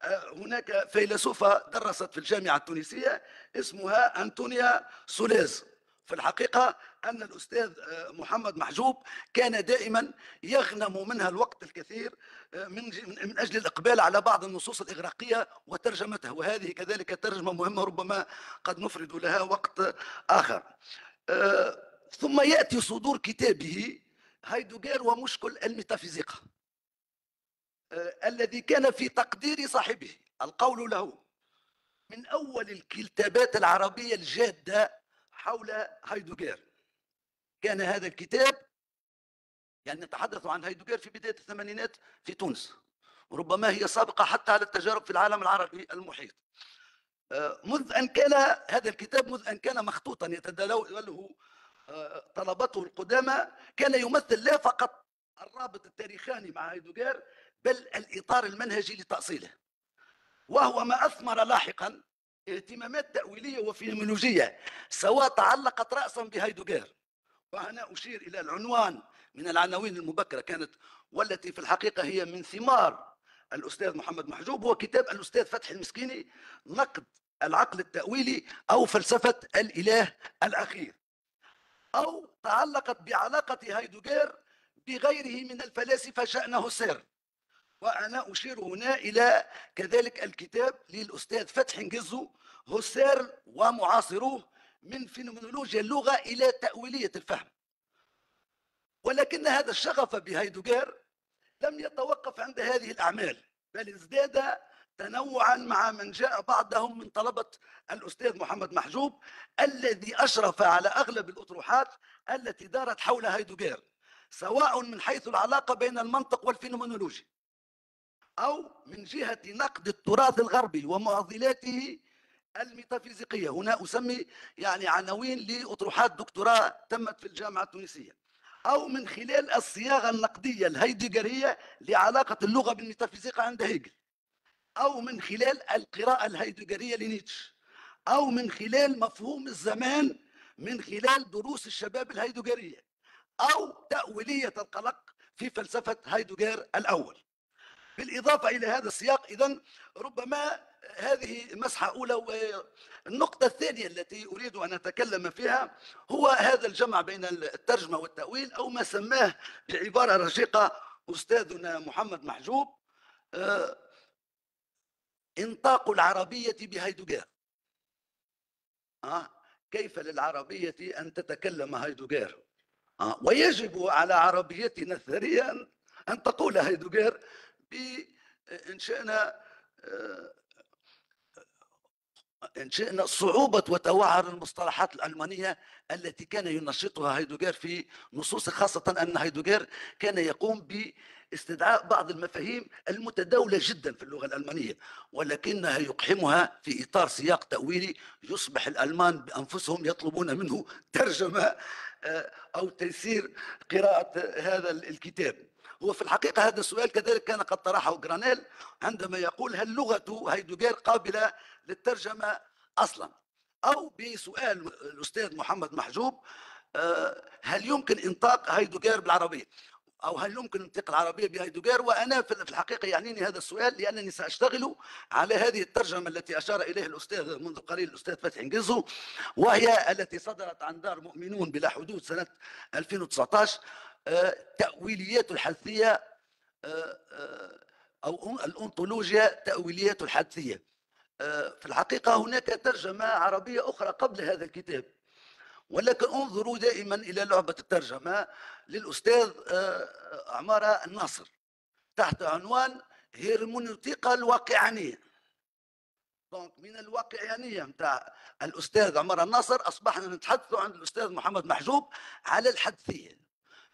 آه، هناك فيلسوفة درست في الجامعة التونسية اسمها أنطونيا سوليز. في الحقيقة أن الأستاذ آه، محمد محجوب كان دائما يغنم منها الوقت الكثير آه، من أجل الإقبال على بعض النصوص الإغريقية وترجمتها وهذه كذلك ترجمة مهمة ربما قد نفرد لها وقت آخر. آه، ثم يأتي صدور كتابه هايدوغير ومشكل الميتافيزيقا الذي كان في تقدير صاحبه. القول له من أول الكتابات العربية الجادة حول هايدوغير. كان هذا الكتاب يعني نتحدث عن هايدوغير في بداية الثمانينات في تونس وربما هي سابقة حتى على التجارب في العالم العربي المحيط. آه، منذ أن كان هذا الكتاب منذ أن كان مخطوطا يتداوله آه، طلبته القدامى كان يمثل لا فقط الرابط التاريخاني مع هايدوغير بل الإطار المنهجي لتأصيله. وهو ما أثمر لاحقا اهتمامات تأويلية وفينولوجية سواء تعلقت رأسا بهايدوغير وهنا أشير إلى العنوان من العناوين المبكرة كانت والتي في الحقيقة هي من ثمار الأستاذ محمد محجوب هو كتاب الأستاذ فتحي المسكيني نقد العقل التأويلي أو فلسفة الإله الأخير. أو تعلقت بعلاقة هايدوغير بغيره من الفلاسفة شأنه سر وأنا أشير هنا إلى كذلك الكتاب للأستاذ فتحي نجزو هسير ومعاصروه من فينومينولوجيا اللغة إلى تأويلية الفهم. ولكن هذا الشغف بهايدوغير لم يتوقف عند هذه الأعمال بل ازداد تنوعا مع من جاء بعدهم من طلبة الأستاذ محمد محجوب الذي أشرف على أغلب الأطروحات التي دارت حول هايدوغير سواء من حيث العلاقة بين المنطق والفينومينولوجيا أو من جهة نقد التراث الغربي ومعضلاته الميتافيزيقية. هنا أسمي يعني عناوين لأطروحات دكتوراه تمت في الجامعة التونسية. أو من خلال الصياغة النقدية الهيدجرية لعلاقة اللغة بالميتافيزيقا عند هيجل. أو من خلال القراءة الهيدجرية لنيتش أو من خلال مفهوم الزمان من خلال دروس الشباب الهيدجرية أو تأويلية القلق في فلسفة هايدوغير الأول. بالإضافة إلى هذا السياق إذا ربما هذه مسحة أولى والنقطة الثانية التي أريد أن أتكلم فيها هو هذا الجمع بين الترجمة والتأويل أو ما سماه بعبارة رشيقة أستاذنا محمد محجوب آه، إنطاق العربية بهيدوغير آه كيف للعربية أن تتكلم هيدوغير آه ويجب على عربيتنا الثرية أن تقول هيدوغير بإنشائنا آه، انشئنا صعوبة وتوعر المصطلحات الألمانية التي كان ينشطها هيدوغير في نصوص خاصة أن هيدوغير كان يقوم باستدعاء بعض المفاهيم المتداولة جدا في اللغة الألمانية ولكنها يقحمها في إطار سياق تأويلي يصبح الألمان بأنفسهم يطلبون منه ترجمة آه، أو تيسير قراءة هذا الكتاب. هو في الحقيقة هذا السؤال كذلك كان قد طرحه جرانيل عندما يقول هل لغة هيدوغير قابلة للترجمة أصلا؟ أو بسؤال الأستاذ محمد محجوب آه، هل يمكن إنطاق هيدوغير بالعربية؟ أو هل يمكن نطق العربية بهايدوغير وأنا في الحقيقة يعنيني هذا السؤال لأنني سأشتغل على هذه الترجمة التي أشار إليها الأستاذ منذ قليل الأستاذ فتحي نقزو وهي التي صدرت عن دار مؤمنون بلا حدود سنة 2019 آه، تأويليات الحثية آه، آه، أو الأنطولوجيا تأويليات الحثية في الحقيقة هناك ترجمة عربية أخرى قبل هذا الكتاب. ولكن انظروا دائما إلى لعبة الترجمة للأستاذ آه، عمارة الناصر تحت عنوان هيرمونيوتيقا الواقعانية. دونك من الواقعانية نتاع الأستاذ عمر الناصر أصبحنا نتحدث عن الأستاذ محمد محجوب على الحدثية.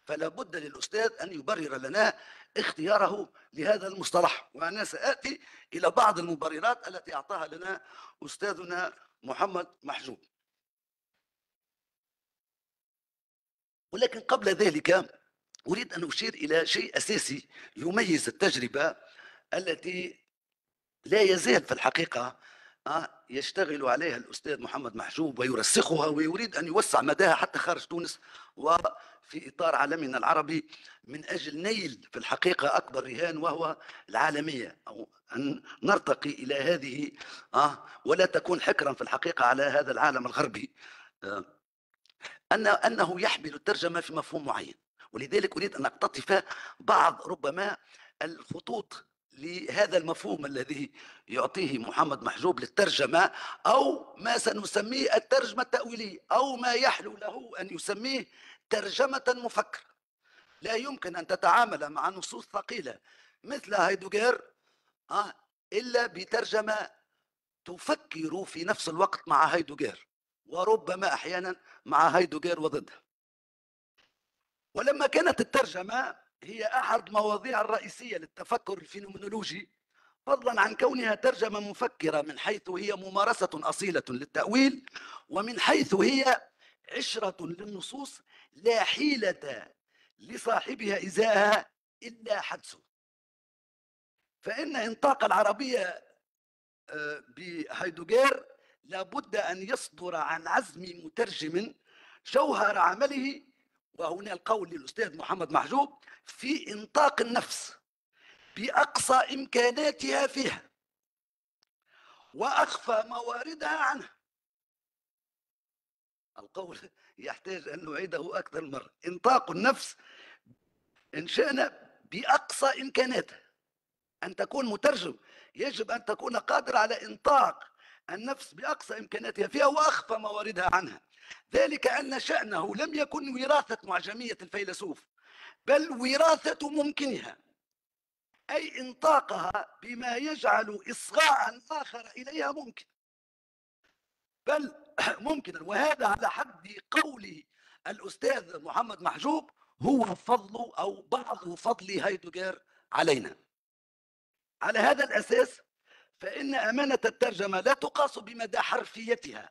فلا بد للأستاذ أن يبرر لنا اختياره لهذا المصطلح. وأنا سآتي إلى بعض المبررات التي أعطاها لنا أستاذنا محمد محجوب. ولكن قبل ذلك أريد أن أشير إلى شيء أساسي يميز التجربة التي لا يزال في الحقيقة آه، يشتغل عليها الأستاذ محمد محجوب ويرسخها ويريد أن يوسع مداها حتى خارج تونس وفي إطار عالمنا العربي من أجل نيل في الحقيقة أكبر رهان وهو العالمية أو أن نرتقي إلى هذه آه ولا تكون حكرا في الحقيقة على هذا العالم الغربي. آه أن أنه يحمل الترجمة في مفهوم معين. ولذلك أريد أن أقتطف بعض ربما الخطوط لهذا المفهوم الذي يعطيه محمد محجوب للترجمة أو ما سنسميه الترجمة التأويلية أو ما يحلو له أن يسميه ترجمة مفكرة. لا يمكن أن تتعامل مع نصوص ثقيلة مثل هايدوغير آه، إلا بترجمة تفكر في نفس الوقت مع هايدوغير وربما أحيانا مع هايدوغير وضدها. ولما كانت الترجمة هي أحد مواضيع الرئيسية للتفكر الفينومنولوجي فضلا عن كونها ترجمة مفكرة من حيث هي ممارسة أصيلة للتأويل ومن حيث هي عشرة للنصوص لا حيلة لصاحبها إزاءها إلا حدسه فإن إنطاق العربية آه، بهايدوغير لابد أن يصدر عن عزم مترجم جوهر عمله وهنا القول للأستاذ محمد محجوب في إنطاق النفس بأقصى إمكاناتها فيها وأخفى مواردها عنها. القول يحتاج أن نعيده أكثر مرة. إنطاق النفس إن شئنا بأقصى إمكاناتها أن تكون مترجم. يجب أن تكون قادر على إنطاق النفس بأقصى إمكاناتها فيها وأخفى مواردها عنها. ذلك أن شأنه لم يكن وراثة معجمية الفيلسوف بل وراثة ممكنها. أي إنطاقها بما يجعل إصغاء آخر إليها ممكن. بل *coughs* ممكنا وهذا على حد قول الأستاذ محمد محجوب هو فضل أو بعض فضل هايدوغير علينا. على هذا الأساس فإن أمانة الترجمة لا تقاس بمدى حرفيتها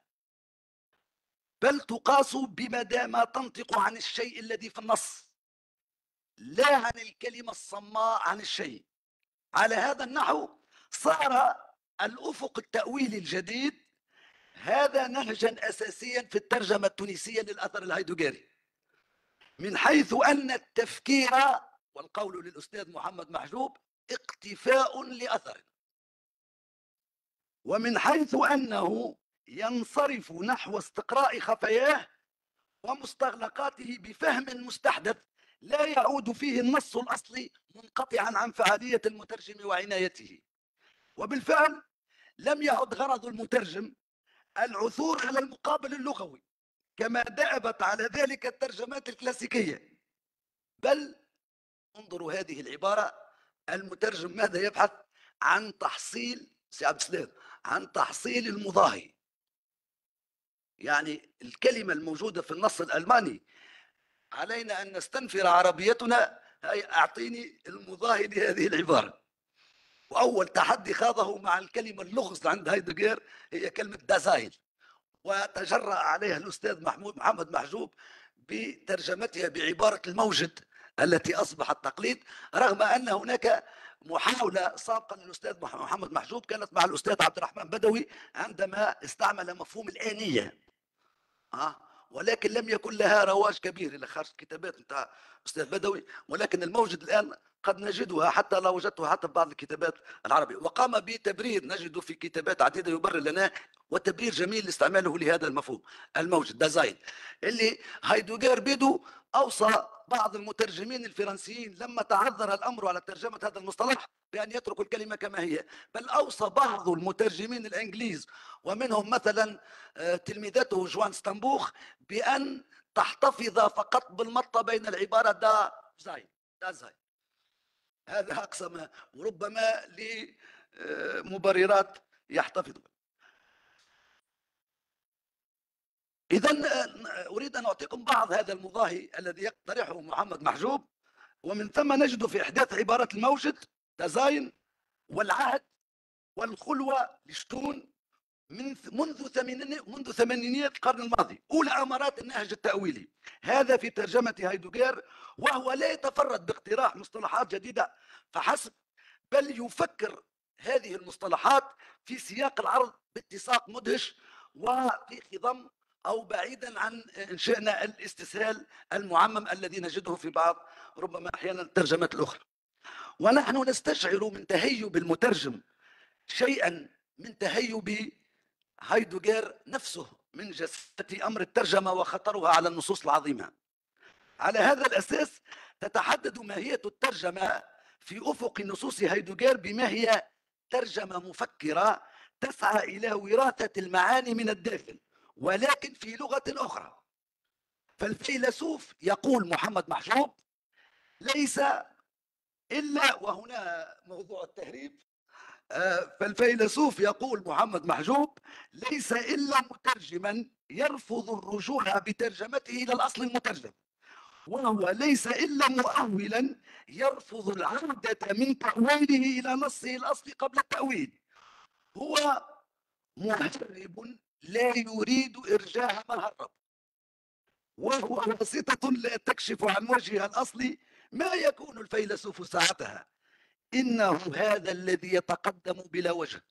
بل تقاس بمدى ما تنطق عن الشيء الذي في النص لا عن الكلمة الصماء عن الشيء. على هذا النحو صار الأفق التأويلي الجديد هذا نهجا أساسيا في الترجمة التونسية للأثر الهيدوغيري من حيث أن التفكير والقول للأستاذ محمد محجوب اقتفاء لأثر. ومن حيث أنه ينصرف نحو استقراء خفاياه ومستغلقاته بفهم مستحدث لا يعود فيه النص الأصلي منقطعا عن فعالية المترجم وعنايته. وبالفعل لم يعد غرض المترجم العثور على المقابل اللغوي كما دأبت على ذلك الترجمات الكلاسيكية. بل انظروا هذه العبارة المترجم ماذا يبحث؟ عن تحصيل سي عبد السلام عن تحصيل المضاهي. يعني الكلمة الموجودة في النص الألماني علينا أن نستنفر عربيتنا أعطيني المضاهي لهذه العبارة. وأول تحدي خاضه مع الكلمة اللغز عند هايدغير هي كلمة دازايل. وتجرأ عليها الأستاذ محمود محمد محجوب بترجمتها بعبارة الموجد التي أصبحت تقليد رغم أن هناك محاولة سابقا للأستاذ محمد محجوب كانت مع الأستاذ عبد الرحمن بدوي عندما استعمل مفهوم الآنية. آه ولكن لم يكن لها رواج كبير إلى خارج الكتابات نتاع أستاذ بدوي ولكن الموجود الآن قد نجدها حتى لو وجدتها حتى في بعض الكتابات العربية. وقام بتبرير نجد في كتابات عديدة يبرر لنا وتبرير جميل لاستعماله لهذا المفهوم الموجود ديزاين اللي هايدوغير بيدو أوصى بعض المترجمين الفرنسيين لما تعذر الأمر على ترجمة هذا المصطلح بأن يتركوا الكلمة كما هي بل أوصى بعض المترجمين الإنجليز ومنهم مثلا آه، تلميذته جوان ستامبوخ بأن تحتفظ فقط بالمطة بين العبارة دا زاين دا زاين. هذا أقصى ما وربما لمبررات يحتفظ. إذا أريد أن أعطيكم بعض هذا المضاهي الذي يقترحه محمد محجوب. ومن ثم نجد في إحداث عبارة الموجد تزاين والعهد والخلوة لشتون من منذ منذ ثمانينيات القرن الماضي. أولى أمارات النهج التأويلي. هذا في ترجمة هايدوغير وهو لا يتفرد باقتراح مصطلحات جديدة. فحسب بل يفكر هذه المصطلحات في سياق العرض باتساق مدهش وفي خضم أو بعيدا عن ان شئنا الاستسهال المعمم الذي نجده في بعض ربما أحيانا الترجمات الأخرى. ونحن نستشعر من تهيب المترجم شيئا من تهيب هايدوغير نفسه من جسد أمر الترجمة وخطرها على النصوص العظيمة. على هذا الأساس تتحدد ماهية الترجمة في أفق نصوص هايدوغير بما هي ترجمة مفكرة تسعى إلى وراثة المعاني من الداخل ولكن في لغة أخرى. فالفيلسوف يقول محمد محجوب ليس إلا وهنا موضوع التهريب فالفيلسوف يقول محمد محجوب ليس إلا مترجما يرفض الرجوع بترجمته إلى الأصل المترجم وهو ليس إلا مؤولا يرفض العودة من تأويله إلى نصه الأصلي قبل التأويل هو مهرب لا يريد إرجاع ما هرب وهو واسطة لا تكشف عن وجهها الأصلي ما يكون الفيلسوف ساعتها. إنه هذا الذي يتقدم بلا وجه.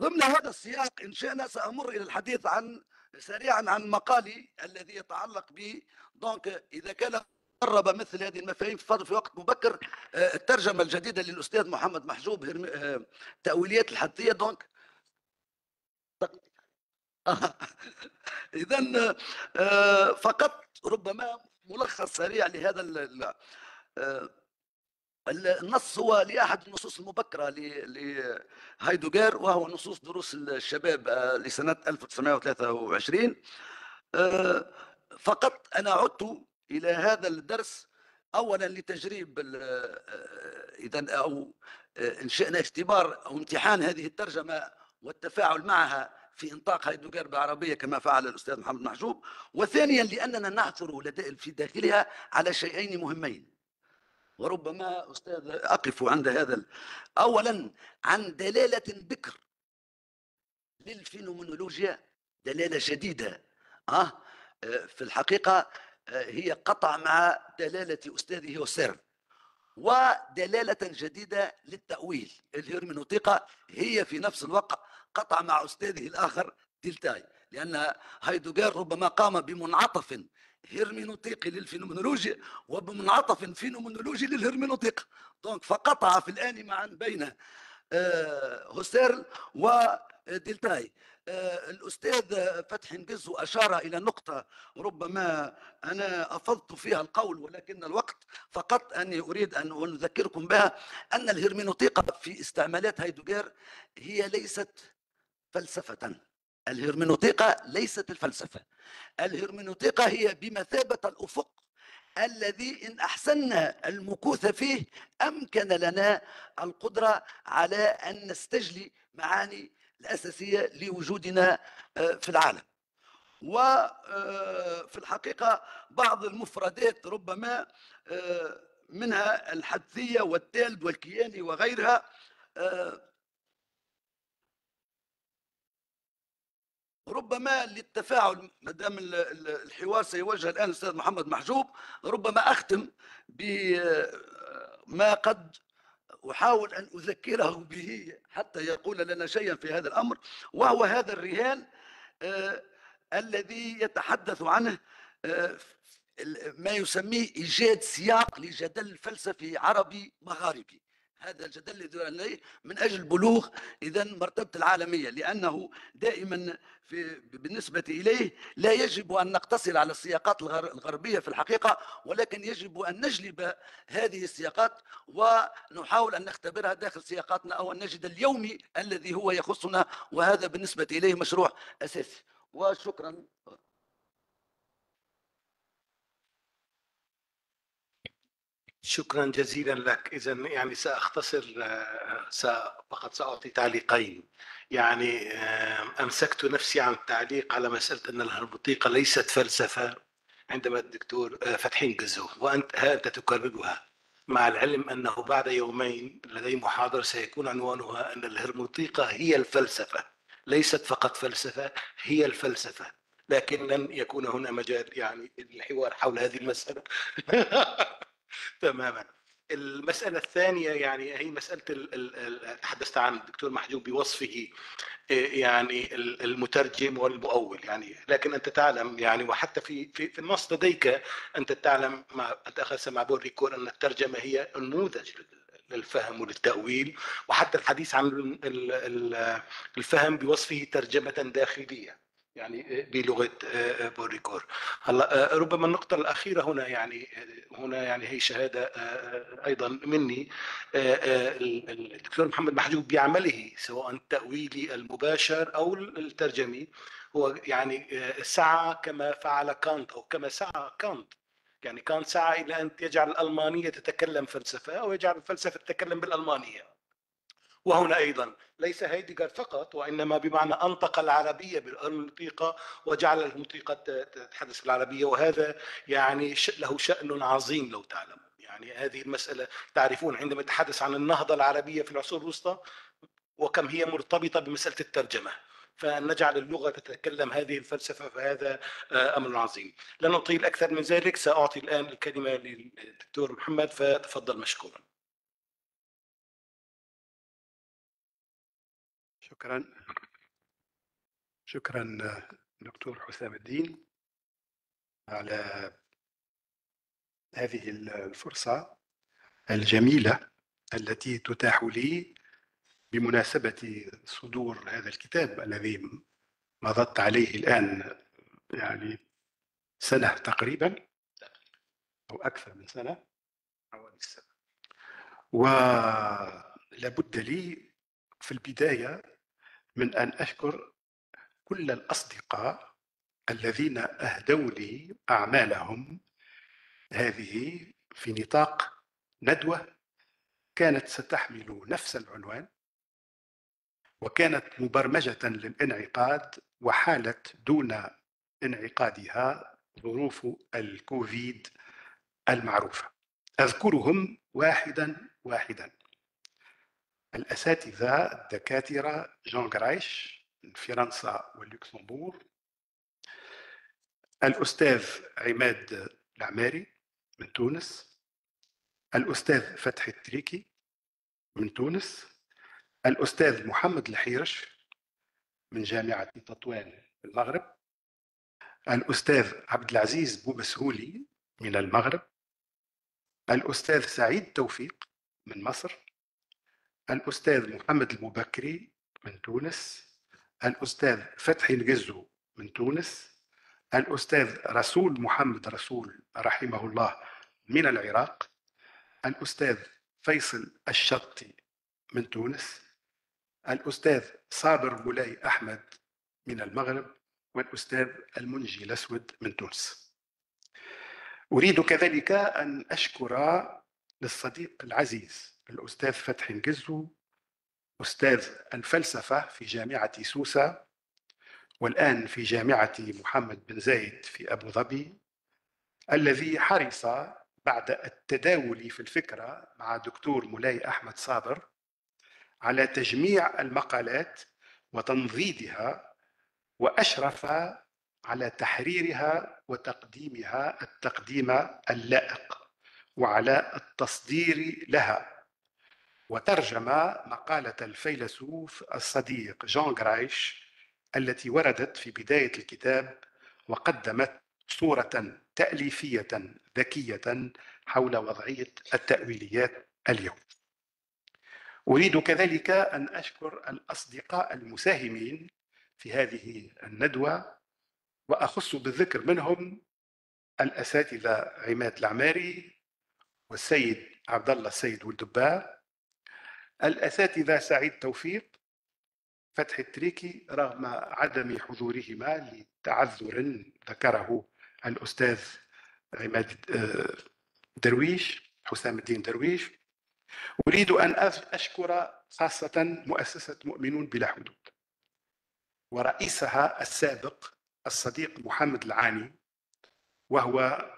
ضمن هذا السياق إن شئنا سأمر إلى الحديث عن سريعا عن مقالي الذي يتعلق ب دونك إذا كان قرب مثل هذه المفاهيم في وقت مبكر. آه، الترجمة الجديدة للأستاذ محمد محجوب آه، تأويليات الحديثية دونك *laughs* إذا آه، فقط ربما ملخص سريع لهذا النص هو لأحد النصوص المبكرة لهايدوغير وهو نصوص دروس الشباب آه، لسنة 1923 آه، فقط أنا عدت إلى هذا الدرس أولا لتجريب آه، إذا أو إن شئنا اختبار أو امتحان هذه الترجمة والتفاعل معها في إنطاق هايدوغير بالعربيه كما فعل الأستاذ محمد محجوب. وثانيا لأننا نعثر في داخلها على شيئين مهمين. وربما أستاذ أقف عند هذا أولا عن دلالة بكر للفينومنولوجيا دلالة جديدة أه؟ في الحقيقة آه، هي قطع مع دلالة أستاذه هوسرل ودلالة جديدة للتأويل. الهرمنوطيقة هي في نفس الوقت قطع مع أستاذه الآخر ديلتاي لأن هايدوغير ربما قام بمنعطف هرمينوتيقي للفينومنولوجيا وبمنعطف فينومنولوجي للهرمينوتيقا donc فقطع في الآن معا بين آه، هوسيرل وديلتاي آه، الأستاذ فتحي نقزو أشار إلى نقطة ربما أنا أفضت فيها القول ولكن الوقت فقط أني أريد أن أذكركم بها أن الهرمينوتيقا في استعمالات هايدوغير هي ليست فلسفة. الهرمنوطيقة ليست الفلسفة. الهرمنوطيقة هي بمثابة الأفق الذي إن أحسننا المكوث فيه أمكن لنا القدرة على أن نستجلي معاني الأساسية لوجودنا آه، في العالم. وفي آه، الحقيقة بعض المفردات ربما آه، منها الحدثية والتالد والكياني وغيرها ربما للتفاعل ما دام الحوار سيوجه الآن الأستاذ محمد محجوب ربما أختم بما قد أحاول أن أذكره به حتى يقول لنا شيئا في هذا الأمر وهو هذا الرهان آه، الذي يتحدث عنه آه، ما يسميه إيجاد سياق لجدل فلسفي عربي مغاربي. هذا الجدل الذي من أجل بلوغ إذا مرتبة العالمية لأنه دائما في بالنسبة إليه لا يجب أن نقتصر على السياقات الغر- الغربية في الحقيقة ولكن يجب أن نجلب هذه السياقات ونحاول أن نختبرها داخل سياقاتنا أو أن نجد اليومي الذي هو يخصنا وهذا بالنسبة إليه مشروع أساسي. وشكرا. شكرا جزيلا لك. اذا يعني سأختصر آه، فقط سأعطي تعليقين. يعني آه، أمسكت نفسي عن التعليق على مسألة أن الهرمطيقه ليست فلسفة عندما الدكتور آه، فتحي انجزه وأنت ها أنت تكررها. مع العلم أنه بعد يومين لدي محاضرة سيكون عنوانها أن الهرمطيقه هي الفلسفة. ليست فقط فلسفة هي الفلسفة. لكن لن يكون هنا مجال يعني الحوار حول هذه المسألة. *laughs* تماما. المسألة الثانية يعني هي مسألة تحدثت عن الدكتور محجوب بوصفه إيه، يعني ال- المترجم والمؤول يعني. لكن أنت تعلم يعني وحتى في في, في النص لديك أنت تعلم مع أنت أخذت مع بول ريكور أن الترجمة هي نموذج للفهم وللتأويل. وحتى الحديث عن ال- ال- ال- الفهم بوصفه ترجمة داخلية. يعني بلغة آه، بول ريكور. هلا آه، ربما النقطة الأخيرة هنا يعني آه، هنا يعني هي شهادة آه، أيضا مني. ال- ال- الدكتور محمد محجوب بعمله سواء التأويلي المباشر أو الترجمي هو يعني سعى كما فعل كانت أو كما سعى كانت. يعني كانت سعى إلى أن يجعل الألمانية تتكلم فلسفة أو يجعل الفلسفة تتكلم بالألمانية. وهنا أيضا ليس هيدجر فقط وإنما بمعنى أنطق العربية بالموسيقى وجعل الموسيقى تتحدث بالعربية وهذا يعني له شأن عظيم لو تعلم. يعني هذه المسألة تعرفون عندما نتحدث عن النهضة العربية في العصور الوسطى وكم هي مرتبطة بمسألة الترجمة. فأن نجعل اللغة تتكلم هذه الفلسفة فهذا آه، أمر عظيم. لن أطيل أكثر من ذلك سأعطي الآن الكلمة للدكتور محمد فتفضل مشكورا. شكرا. شكرا دكتور حسام الدين على هذه الفرصة الجميلة التي تتاح لي بمناسبة صدور هذا الكتاب الذي مضت عليه الآن يعني سنة تقريبا أو أكثر من سنة. حوالي سنة. ولابد لي في البداية من أن أشكر كل الأصدقاء الذين أهدوا لي أعمالهم. هذه في نطاق ندوة كانت ستحمل نفس العنوان وكانت مبرمجة للانعقاد وحالت دون انعقادها ظروف الكوفيد المعروفة. أذكرهم واحدا واحدا. الأساتذة الدكاترة جون جرايش من فرنسا واللوكسمبورغ الأستاذ عماد العماري من تونس الأستاذ فتحي التريكي من تونس الأستاذ محمد الحيرش من جامعة تطوان في المغرب الأستاذ عبد العزيز بومسهولي من المغرب الأستاذ سعيد توفيق من مصر الأستاذ محمد المبكري من تونس الأستاذ فتحي نجزو من تونس الأستاذ رسول محمد رسول رحمه الله من العراق الأستاذ فيصل الشطي من تونس الأستاذ صابر مولاي أحمد من المغرب والأستاذ المنجي الأسود من تونس. أريد كذلك أن أشكر للصديق العزيز الأستاذ فتحي نجزو أستاذ الفلسفة في جامعة سوسة والآن في جامعة محمد بن زايد في أبو ظبي الذي حرص بعد التداول في الفكرة مع دكتور مولاي أحمد صابر على تجميع المقالات وتنضيدها وأشرف على تحريرها وتقديمها التقديم اللائق وعلى التصدير لها. وترجم مقالة الفيلسوف الصديق جون جرايش التي وردت في بداية الكتاب وقدمت صورة تأليفية ذكية حول وضعية التأويليات اليوم. أريد كذلك أن أشكر الأصدقاء المساهمين في هذه الندوة وأخص بالذكر منهم الأساتذة عماد العماري والسيد عبد الله السيد والدبار الأساتذة سعيد توفيق فتح التريكي رغم عدم حضورهما لتعذر ذكره الأستاذ عماد آه، درويش حسام الدين درويش. أريد أن أشكر خاصة مؤسسة مؤمنون بلا حدود ورئيسها السابق الصديق محمد العاني وهو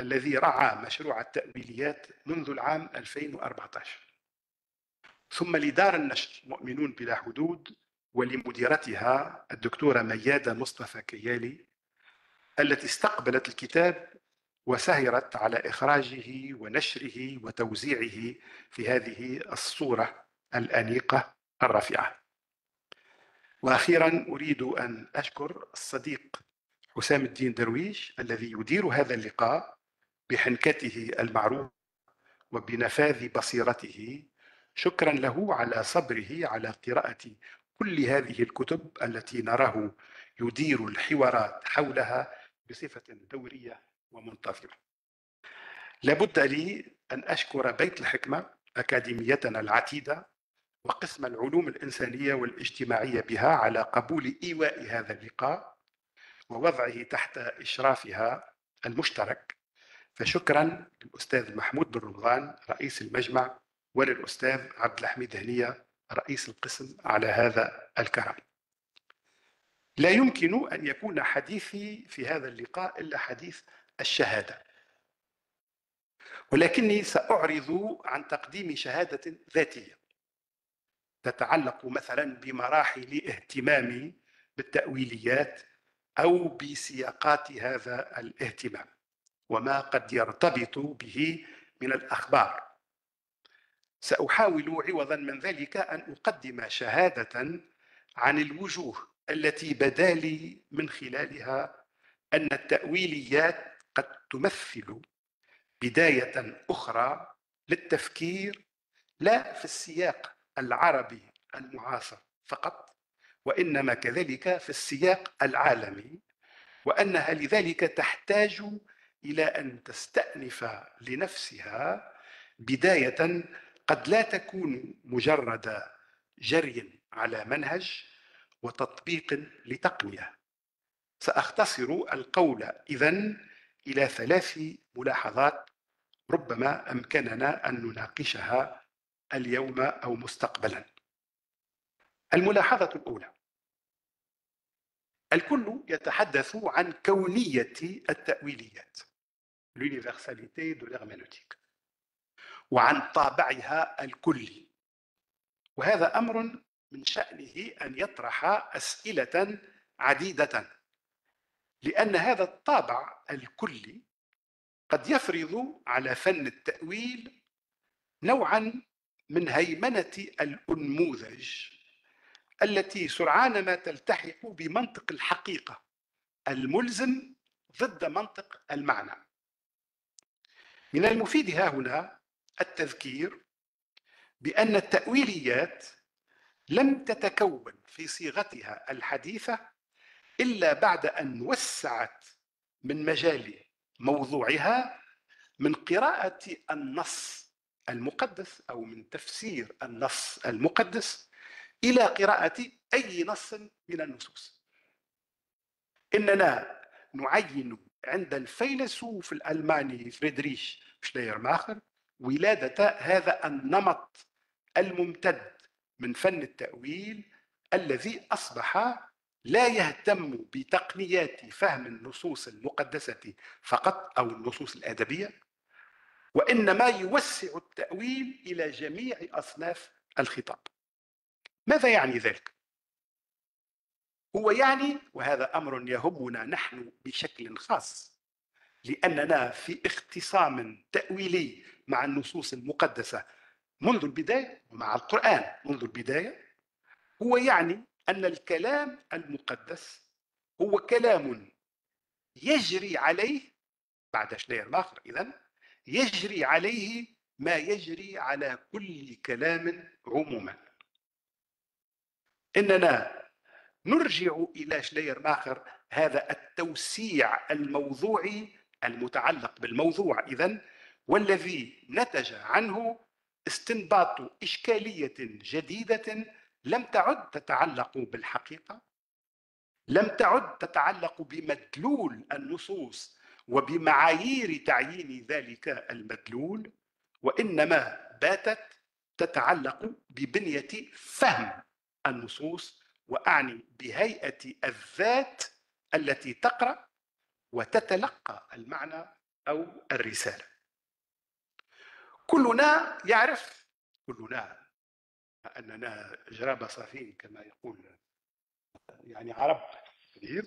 الذي رعى مشروع التأويليات منذ العام 2014 ثم لدار النشر مؤمنون بلا حدود ولمديرتها الدكتورة ميادة مصطفى كيالي التي استقبلت الكتاب وسهرت على إخراجه ونشره وتوزيعه في هذه الصورة الأنيقة الرفيعة وأخيرا أريد أن أشكر الصديق حسام الدين درويش الذي يدير هذا اللقاء بحنكته المعروفة وبنفاذ بصيرته شكرا له على صبره على قراءة كل هذه الكتب التي نراه يدير الحوارات حولها بصفة دورية ومنتظمة لابد لي أن أشكر بيت الحكمة أكاديميتنا العتيدة وقسم العلوم الإنسانية والاجتماعية بها على قبول إيواء هذا اللقاء ووضعه تحت إشرافها المشترك. فشكرا للأستاذ محمود بن رمضان رئيس المجمع وللأستاذ عبد الحميد هنية رئيس القسم على هذا الكرم لا يمكن أن يكون حديثي في هذا اللقاء إلا حديث الشهادة. ولكني سأعرض عن تقديم شهادة ذاتية تتعلق مثلا بمراحل اهتمامي بالتأويليات أو بسياقات هذا الاهتمام وما قد يرتبط به من الأخبار. سأحاول عوضا من ذلك أن أقدم شهادة عن الوجوه التي بدا لي من خلالها أن التأويليات قد تمثل بداية أخرى للتفكير لا في السياق العربي المعاصر فقط وإنما كذلك في السياق العالمي وأنها لذلك تحتاج إلى أن تستأنف لنفسها بداية قد لا تكون مجرد جري على منهج وتطبيق لتقنيه سأختصر القول اذا إلى ثلاث ملاحظات ربما أمكننا أن نناقشها اليوم أو مستقبلا. الملاحظة الأولى. الكل يتحدث عن كونية التأويليات. L'universalité de l'herméneutique وعن طابعها الكلي. وهذا أمر من شأنه أن يطرح أسئلة عديدة لأن هذا الطابع الكلي قد يفرض على فن التأويل نوعا من هيمنة الأنموذج التي سرعان ما تلتحق بمنطق الحقيقة الملزم ضد منطق المعنى. من المفيد ها هنا التذكير بأن التأويليات لم تتكون في صيغتها الحديثة إلا بعد أن وسعت من مجال موضوعها من قراءة النص المقدس أو من تفسير النص المقدس إلى قراءة أي نص من النصوص. إننا نعين عند الفيلسوف الألماني فريدريش شلايرماخر ولادة هذا النمط الممتد من فن التأويل الذي أصبح لا يهتم بتقنيات فهم النصوص المقدسة فقط أو النصوص الأدبية وإنما يوسع التأويل إلى جميع أصناف الخطاب ماذا يعني ذلك؟ هو يعني وهذا أمر يهمنا نحن بشكل خاص لأننا في اختصام تأويلي مع النصوص المقدسة. منذ البداية ومع القرآن. منذ البداية هو يعني أن الكلام المقدس هو كلام يجري عليه بعد شلير ماخر إذن يجري عليه ما يجري على كل كلام عموما. إننا نرجع إلى شلير ماخر هذا التوسيع الموضوعي المتعلق بالموضوع. إذن والذي نتج عنه استنباط إشكالية جديدة لم تعد تتعلق بالحقيقة لم تعد تتعلق بمدلول النصوص وبمعايير تعيين ذلك المدلول وإنما باتت تتعلق ببنية فهم النصوص وأعني بهيئة الذات التي تقرأ وتتلقى المعنى أو الرسالة. كلنا يعرف كلنا أننا جرابة صافين كما يقول يعني عرب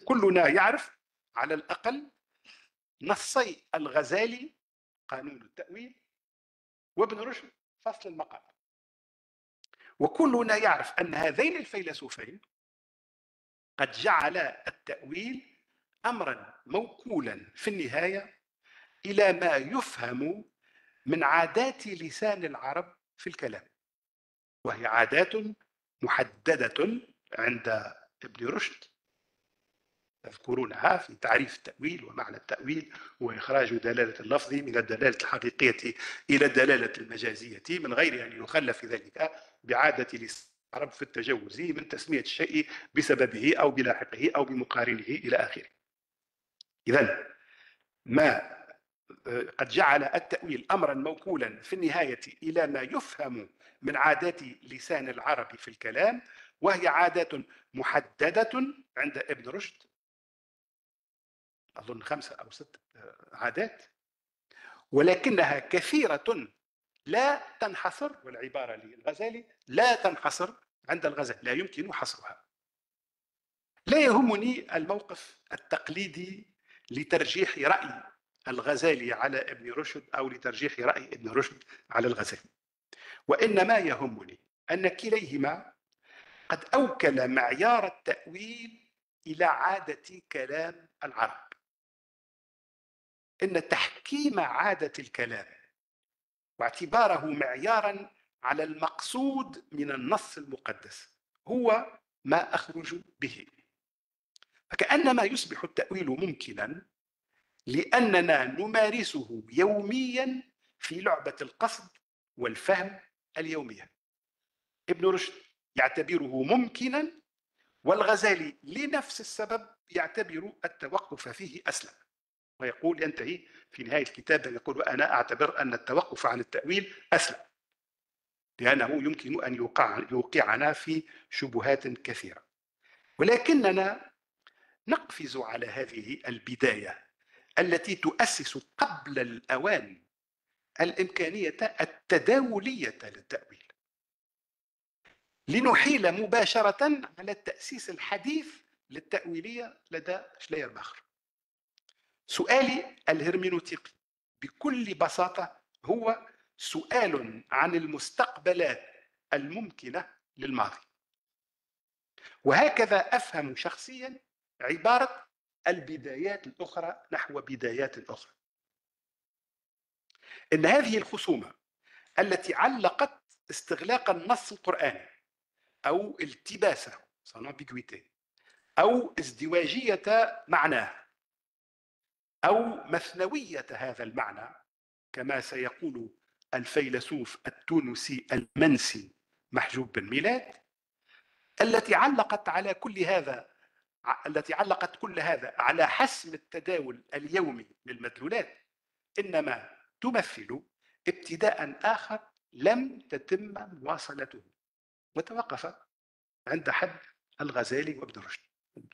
كلنا يعرف على الأقل نصي الغزالي قانون التأويل وابن رشد فصل المقام وكلنا يعرف أن هذين الفيلسوفين قد جعل التأويل أمرا موكولا في النهاية إلى ما يفهم من عادات لسان العرب في الكلام وهي عادات محددة عند ابن رشد تذكرونها في تعريف التأويل ومعنى التأويل وإخراج دلالة اللفظ من الدلالة الحقيقية إلى الدلالة المجازية من غير أن يخل في ذلك بعادة لسان العرب في التجوز من تسمية الشيء بسببه أو بلاحقه أو بمقارنه إلى آخره. إذا ما قد جعل التأويل أمرا موكولا في النهاية إلى ما يفهم من عادات لسان العرب في الكلام وهي عادات محددة عند ابن رشد. أظن خمسة أو ست عادات. ولكنها كثيرة لا تنحصر والعبارة للغزالي لا تنحصر عند الغزالي لا يمكن حصرها. لا يهمني الموقف التقليدي لترجيح رأي الغزالي على ابن رشد أو لترجيح رأي ابن رشد على الغزالي. وإنما يهمني أن كليهما قد أوكل معيار التأويل إلى عادة كلام العرب. إن تحكيم عادة الكلام واعتباره معيارا على المقصود من النص المقدس هو ما أخرج به. فكأنما يصبح التأويل ممكنا لأننا نمارسه يوميا في لعبة القصد والفهم اليومية. ابن رشد يعتبره ممكنا والغزالي لنفس السبب يعتبر التوقف فيه أسلم. ويقول ينتهي في نهاية الكتاب يقول أنا أعتبر أن التوقف عن التأويل أسلم لأنه يمكن أن يوقع يوقعنا في شبهات كثيرة. ولكننا نقفز على هذه البداية التي تؤسس قبل الأوان الإمكانية التداولية للتأويل. لنحيل مباشرة على التأسيس الحديث للتأويلية لدى شلايرباخر سؤالي الهرمينوتيقي بكل بساطة هو سؤال عن المستقبلات الممكنة للماضي. وهكذا أفهم شخصيا عبارة البدايات الأخرى نحو بدايات أخرى إن هذه الخصومة التي علقت استغلاق النص القرآني أو التباسه أو ازدواجية معناه أو مثنوية هذا المعنى كما سيقول الفيلسوف التونسي المنسي محجوب بن ميلاد التي علقت على كل هذا التي علقت كل هذا على حسم التداول اليومي للمدلولات إنما تمثل ابتداء آخر لم تتم مواصلته. وتوقف عند حد الغزالي وابن رشد.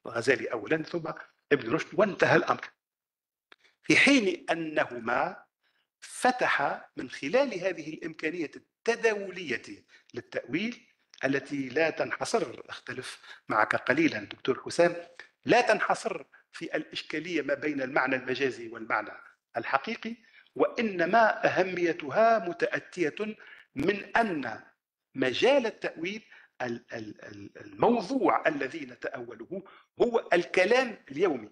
الغزالي اولا ثم ابن رشد وانتهى الأمر. في حين أنهما فتح من خلال هذه الإمكانية التداولية للتأويل التي لا تنحصر أختلف معك قليلا دكتور حسام لا تنحصر في الإشكالية ما بين المعنى المجازي والمعنى الحقيقي وإنما أهميتها متأتية من أن مجال التأويل الموضوع الذي نتأوله هو الكلام اليومي.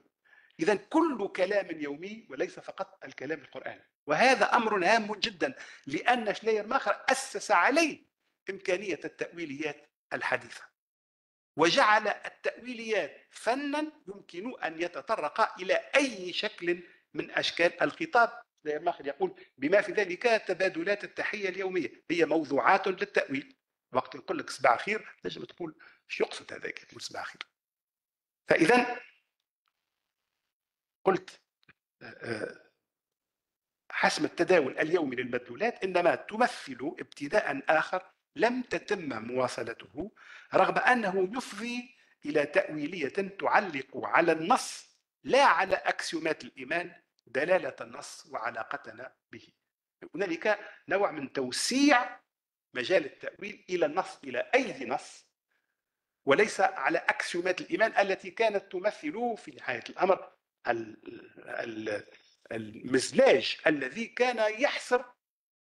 إذا كل كلام يومي وليس فقط الكلام القرآني وهذا أمر هام جدا لأن شلاير ماخر أسس عليه إمكانية التأويليات الحديثة. وجعل التأويليات فنا يمكن أن يتطرق إلى أي شكل من أشكال الخطاب. ماخر يقول بما في ذلك تبادلات التحية اليومية هي موضوعات للتأويل. وقت يقول لك صباح خير لازم تقول شو يقصد هذاك؟ يقول صباح خير. فإذا قلت آه، آه، حسم التداول اليومي للمدلولات إنما تمثل ابتداء آخر لم تتم مواصلته رغم أنه يفضي إلى تأويلية تعلق على النص لا على أكسيومات الإيمان دلالة النص وعلاقتنا به. هنالك نوع من توسيع مجال التأويل إلى النص إلى أي نص وليس على أكسيومات الإيمان التي كانت تمثل في نهاية الأمر المزلاج الذي كان يحصر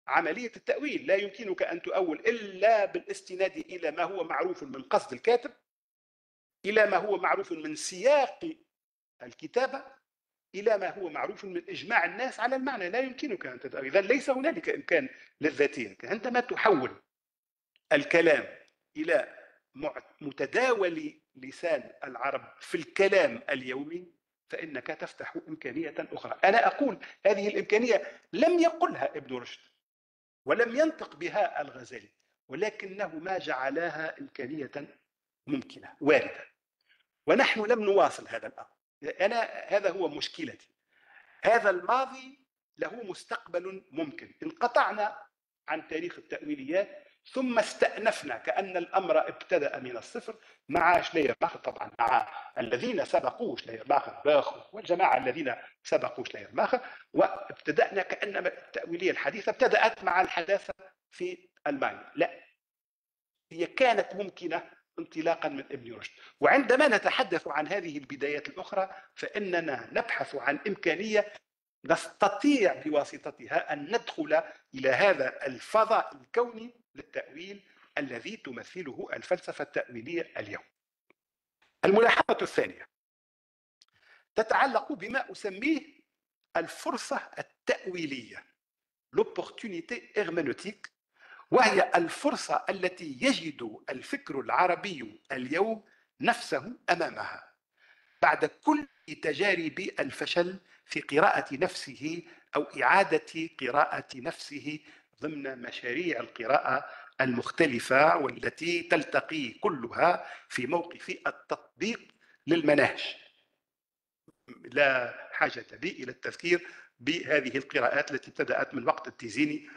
عملية التأويل. لا يمكنك أن تؤول إلا بالاستناد إلى ما هو معروف من قصد الكاتب إلى ما هو معروف من سياق الكتابة إلى ما هو معروف من إجماع الناس على المعنى. لا يمكنك أن تتأول إذا ليس هنالك إمكان للذاتية. عندما تحول الكلام إلى متداول لسان العرب في الكلام اليومي فإنك تفتح إمكانية أخرى. أنا أقول هذه الإمكانية لم يقلها ابن رشد. ولم ينطق بها الغزالي ولكنه ما جعلها إمكانية ممكنة واردة. ونحن لم نواصل هذا الأمر. أنا هذا هو مشكلتي. هذا الماضي له مستقبل ممكن. انقطعنا عن تاريخ التأويليات ثم استأنفنا كأن الأمر ابتدأ من الصفر. مع باخر طبعا مع الذين سبقوا باخر باخر والجماعة الذين سبقوا شلير باخر وابتدأنا كأن التأويلية الحديثة ابتدأت مع الحداثة في ألمانيا. لا هي كانت ممكنة انطلاقا من ابن رشد. وعندما نتحدث عن هذه البدايات الأخرى فإننا نبحث عن إمكانية نستطيع بواسطتها أن ندخل إلى هذا الفضاء الكوني للتأويل الذي تمثله الفلسفة التأويلية اليوم. الملاحظة الثانية. تتعلق بما أسميه الفرصة التأويلية l'opportunité herméneutique وهي الفرصة التي يجد الفكر العربي اليوم نفسه أمامها. بعد كل تجارب الفشل في قراءة نفسه أو إعادة قراءة نفسه ضمن مشاريع القراءة المختلفة والتي تلتقي كلها في موقف التطبيق للمناهج. لا حاجة بي إلى التذكير بهذه القراءات التي ابتدأت من وقت التيزيني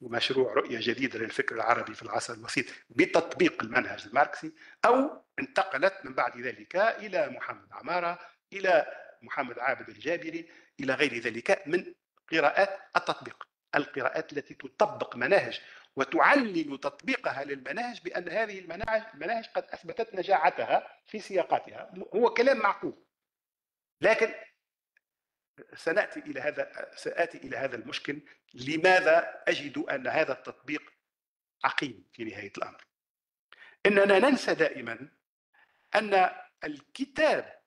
ومشروع رؤية جديدة للفكر العربي في العصر الوسيط بتطبيق المنهج الماركسي أو انتقلت من بعد ذلك إلى محمد عمارة إلى محمد عابد الجابري إلى غير ذلك من قراءات التطبيق. القراءات التي تطبق مناهج وتعلل تطبيقها للمناهج بأن هذه المناهج, قد أثبتت نجاعتها في سياقاتها. هو كلام معقول. لكن سنأتي إلى هذا سآتي إلى هذا المشكل. لماذا أجد أن هذا التطبيق عقيم في نهاية الأمر؟ إننا ننسى دائما أن الكتاب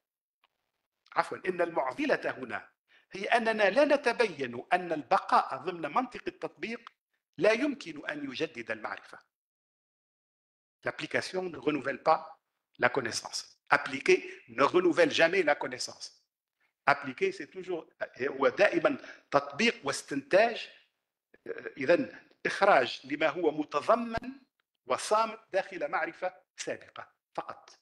عفوا إن المعضلة هنا هي أننا لا نتبين أن البقاء ضمن منطق التطبيق لا يمكن أن يجدد المعرفة L'application ne renouvelle pas la connaissance. Appliquer ne renouvelle jamais la connaissance. Appliquer, c'est toujours هو دائما تطبيق واستنتاج إذا إخراج لما هو متضمن وصامت داخل معرفة سابقة فقط.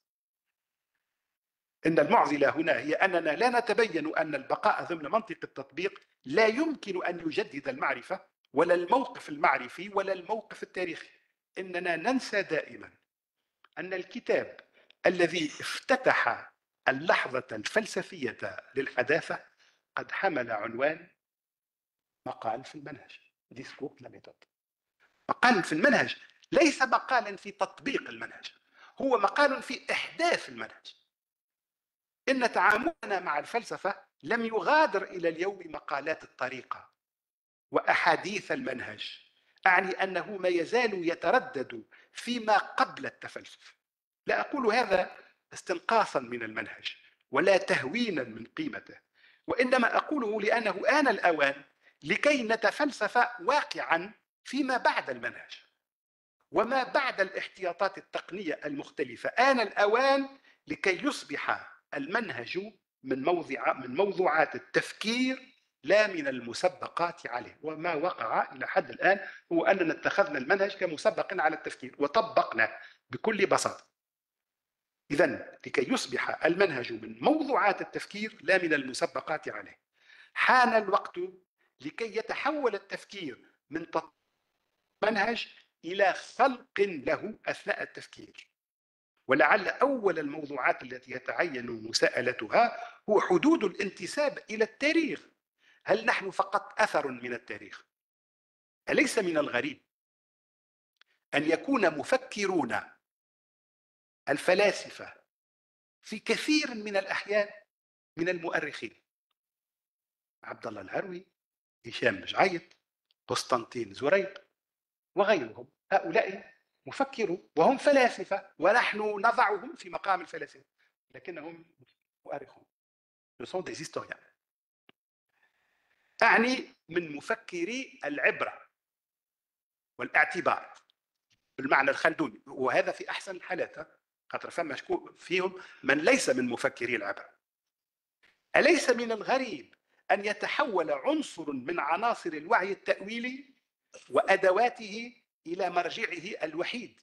إن المعضلة هنا هي أننا لا نتبين أن البقاء ضمن منطق التطبيق لا يمكن أن يجدد المعرفة ولا الموقف المعرفي ولا الموقف التاريخي. إننا ننسى دائما أن الكتاب الذي افتتح اللحظة الفلسفية للحداثة قد حمل عنوان مقال في المنهج Discours de la méthode. مقال في المنهج ليس مقالا في تطبيق المنهج هو مقال في إحداث المنهج. إن تعاملنا مع الفلسفة لم يغادر إلى اليوم مقالات الطريقة وأحاديث المنهج أعني أنه ما يزال يتردد فيما قبل التفلسف. لا أقول هذا استنقاصا من المنهج ولا تهوينا من قيمته وإنما أقوله لأنه آن الأوان لكي نتفلسف واقعا فيما بعد المنهج. وما بعد الاحتياطات التقنية المختلفة آن الأوان لكي يصبح المنهج من موضع من موضوعات التفكير لا من المسبقات عليه. وما وقع إلى حد الآن هو أننا اتخذنا المنهج كمسبق على التفكير وطبقناه بكل بساطة. إذا لكي يصبح المنهج من موضوعات التفكير لا من المسبقات عليه. حان الوقت لكي يتحول التفكير من منهج إلى خلق له أثناء التفكير. ولعل أول الموضوعات التي يتعين مساءلتها هو حدود الانتساب إلى التاريخ. هل نحن فقط أثر من التاريخ؟ أليس من الغريب أن يكون مفكرون الفلاسفة في كثير من الأحيان من المؤرخين؟ عبد الله الهروي هشام جعيط قسطنطين زريق وغيرهم. هؤلاء مفكرون وهم فلاسفة ونحن نضعهم في مقام الفلاسفة لكنهم مؤرخون. Des historiens. أعني من مفكري العبرة والاعتبار بالمعنى الخلدوني وهذا في أحسن الحالات خاطر فما فيهم من ليس من مفكري العبر أليس من الغريب أن يتحول عنصر من عناصر الوعي التأويلي وأدواته إلى مرجعه الوحيد.